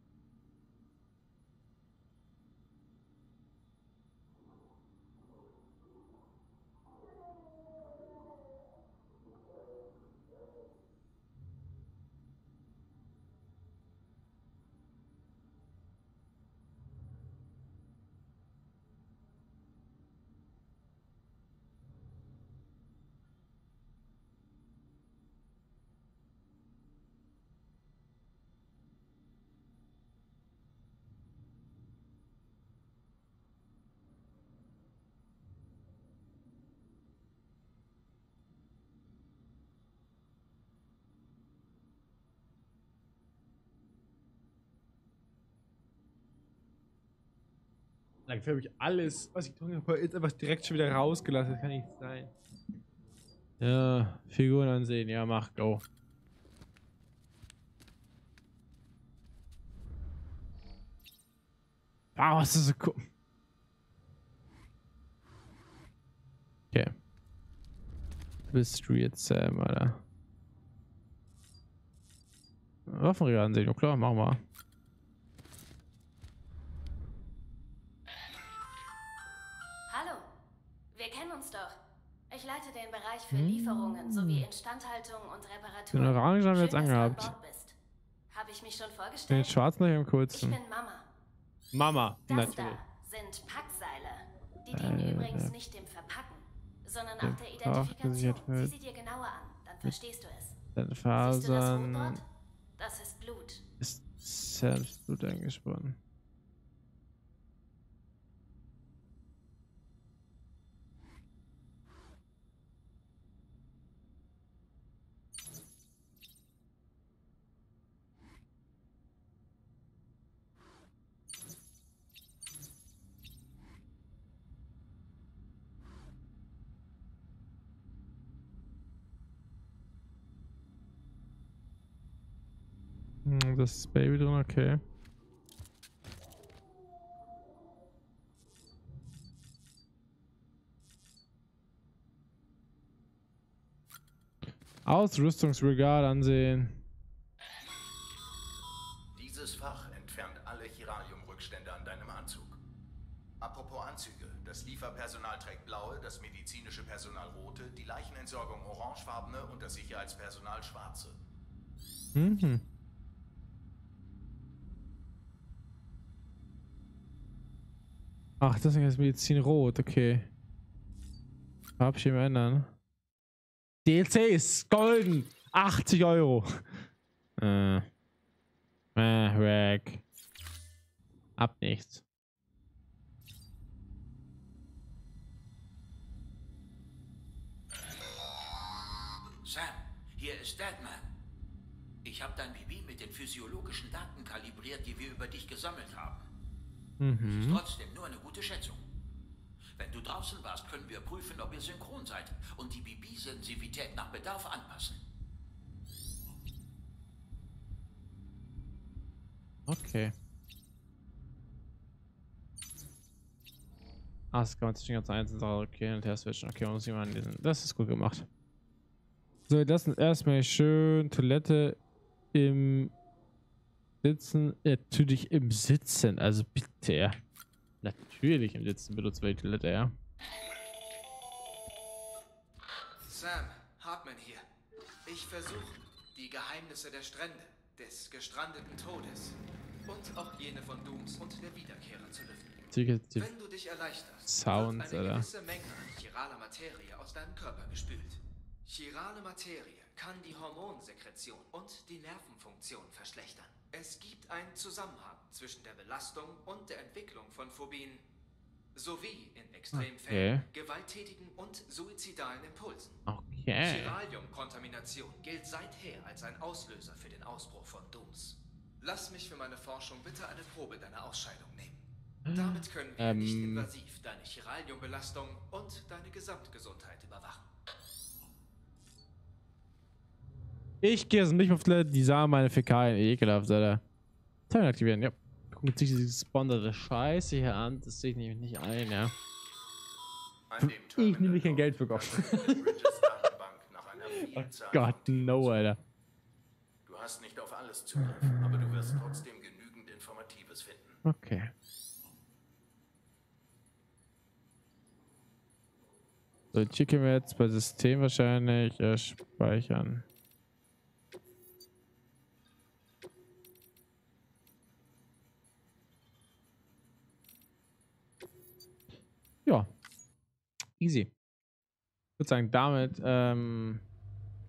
Speaker 1: Dann habe ich alles, was ich getrunken habe, jetzt einfach direkt schon wieder rausgelassen. Das kann nicht sein. Ja, Figuren ansehen. Ja, mach, go. Ah, was ist so cool. Okay. Bist du jetzt Sam, Alter? Waffenregal ansehen, ja klar, machen wir.
Speaker 9: Bereich für Lieferungen sowie Instandhaltung und Reparaturen.
Speaker 1: Den Orange haben wir jetzt angehabt.
Speaker 9: Habe ich mich schon
Speaker 1: Den
Speaker 9: vorgestellt?
Speaker 1: schwarzen noch im
Speaker 9: Ich
Speaker 1: kurzen.
Speaker 9: bin Mama.
Speaker 1: Mama,
Speaker 9: Das
Speaker 1: natürlich.
Speaker 9: da sind Packseile. Die dienen
Speaker 1: Äh,
Speaker 9: übrigens
Speaker 1: äh.
Speaker 9: nicht dem Verpacken, sondern auch der Identifikation. Sieh sie dir genauer an, dann verstehst du es.
Speaker 1: Dann
Speaker 9: Siehst du das Rot
Speaker 1: Fasern
Speaker 9: dort? Das ist Blut.
Speaker 1: ist selbst Blut eingesponnen. Hm, Das ist Baby drin, okay. Ausrüstungsregal ansehen.
Speaker 8: Dieses Fach entfernt alle Chiralium-Rückstände an deinem Anzug. Apropos Anzüge. Das Lieferpersonal trägt blaue, das medizinische Personal rote, die Leichenentsorgung orangefarbene und das Sicherheitspersonal schwarze.
Speaker 1: Mhm. Ach, deswegen ist Medizin rot, okay. Farbschema ändern. DLC ist golden. 80 Euro. Äh. Äh, weg. Ab nichts.
Speaker 6: Sam, hier ist Deadman. Ich habe dein BB mit den physiologischen Daten kalibriert, die wir über dich gesammelt haben. Ist
Speaker 1: Mhm.
Speaker 6: trotzdem nur eine gute Schätzung. Wenn du draußen warst, können wir prüfen, ob ihr synchron seid und die BB-Sensivität nach Bedarf anpassen.
Speaker 1: Okay. Ah, das kann man zwischen ganz Sachen okay, und her switchen. Okay, man muss jemanden lesen. Das ist gut gemacht. So, wir lassen erstmal schön Toilette im Sitzen. Natürlich im Sitzen. Also bitte. Natürlich im Sitzen benutzen wir die Toilette, ja.
Speaker 12: Sam, Hartman hier. Ich versuche, die Geheimnisse der Strände, des gestrandeten Todes und auch jene von Dooms und der Wiederkehrer zu lüften.
Speaker 1: Die, die
Speaker 12: Wenn du dich erleichterst,
Speaker 1: Sounds,
Speaker 12: wird eine gewisse Menge an chiraler Materie aus deinem Körper gespült. Chirale Materie kann die Hormonsekretion und die Nervenfunktion verschlechtern. Es gibt einen Zusammenhang zwischen der Belastung und der Entwicklung von Phobien sowie in Extremfällen
Speaker 1: Okay.
Speaker 12: gewalttätigen und suizidalen Impulsen.
Speaker 1: Okay.
Speaker 12: Chiralium-Kontamination gilt seither als ein Auslöser für den Ausbruch von Dooms. Lass mich für meine Forschung bitte eine Probe deiner Ausscheidung nehmen. Damit können wir nicht
Speaker 1: Ähm.
Speaker 12: invasiv deine Chiraliumbelastung und deine Gesamtgesundheit überwachen.
Speaker 1: Ich gehe jetzt nicht auf Toilette, die sahen meine Fäkalien ekelhaft, Alter. Time aktivieren, ja. Gucken sich diese gesponserte Scheiße hier an. Das sehe ich nämlich nicht ein, ja. Ich nehme kein Geld für Gott. Oh [laughs] Gott, no, Alter.
Speaker 8: hast nicht auf alles Zugriff, aber du wirst trotzdem genügend Informatives finden.
Speaker 1: Okay. So, hier können wir jetzt bei System wahrscheinlich äh, speichern. Ja. Easy. Ich würde sagen, damit, ähm,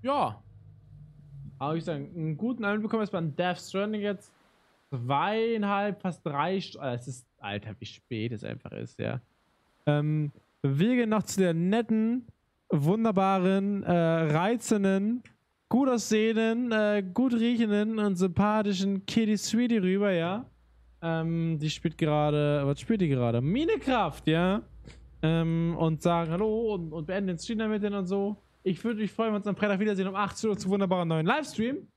Speaker 1: ja. Aber ich sagen, einen guten Einblick bekommen jetzt beim Death Stranding jetzt zweieinhalb, fast drei Stunden. Es ist, Alter, wie spät es einfach ist, ja. Ähm, wir gehen noch zu der netten, wunderbaren, äh, reizenden, gut aussehenden, äh, gut riechenden und sympathischen Kitty Sweetie rüber, ja. Ähm, die spielt gerade, was spielt die gerade? Minecraft, ja. Ähm, und sagen Hallo und, und beenden den Stream damit und so. Ich würde mich freuen, wenn wir uns am Freitag wiedersehen um 18 Uhr zu wunderbaren neuen Livestream.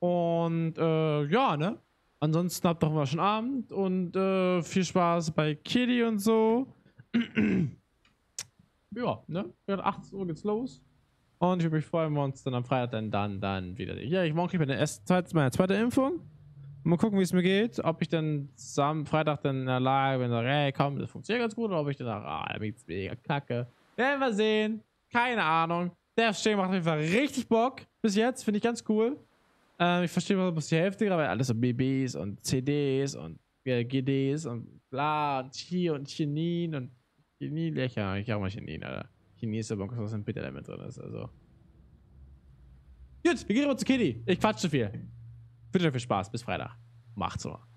Speaker 1: Und äh, ja, ne? Ansonsten habt doch mal schon Abend und äh, viel Spaß bei Kitty und so. [clears throat] ja, ne? 18 Uhr geht's los. Und ich würde mich freuen, wenn wir uns dann am Freitag dann, dann, dann wieder. Ja, ich morgen kriege meine, meine zweite Impfung. Mal gucken, wie es mir geht. Ob ich dann am Freitag dann in der Lage bin, sage, hey, komm, das funktioniert ganz gut. Oder ob ich dann sage, ah, da geht's mega kacke. Werden wir sehen. Keine Ahnung. Der Stehen macht auf jeden Fall richtig Bock. Bis jetzt. Finde ich ganz cool. Ähm, ich verstehe was die Hälfte, aber alles so BBs und CDs und äh, GDs und bla und hier und Chinin und Chinin. Ja, ich auch mal Chinin, Alter. Chinin ist aber was ein Bitterelement drin ist, also. Gut, wir gehen rüber zu Kitty. Ich quatsch zu viel. Bitte viel Spaß. Bis Freitag. Macht's mal.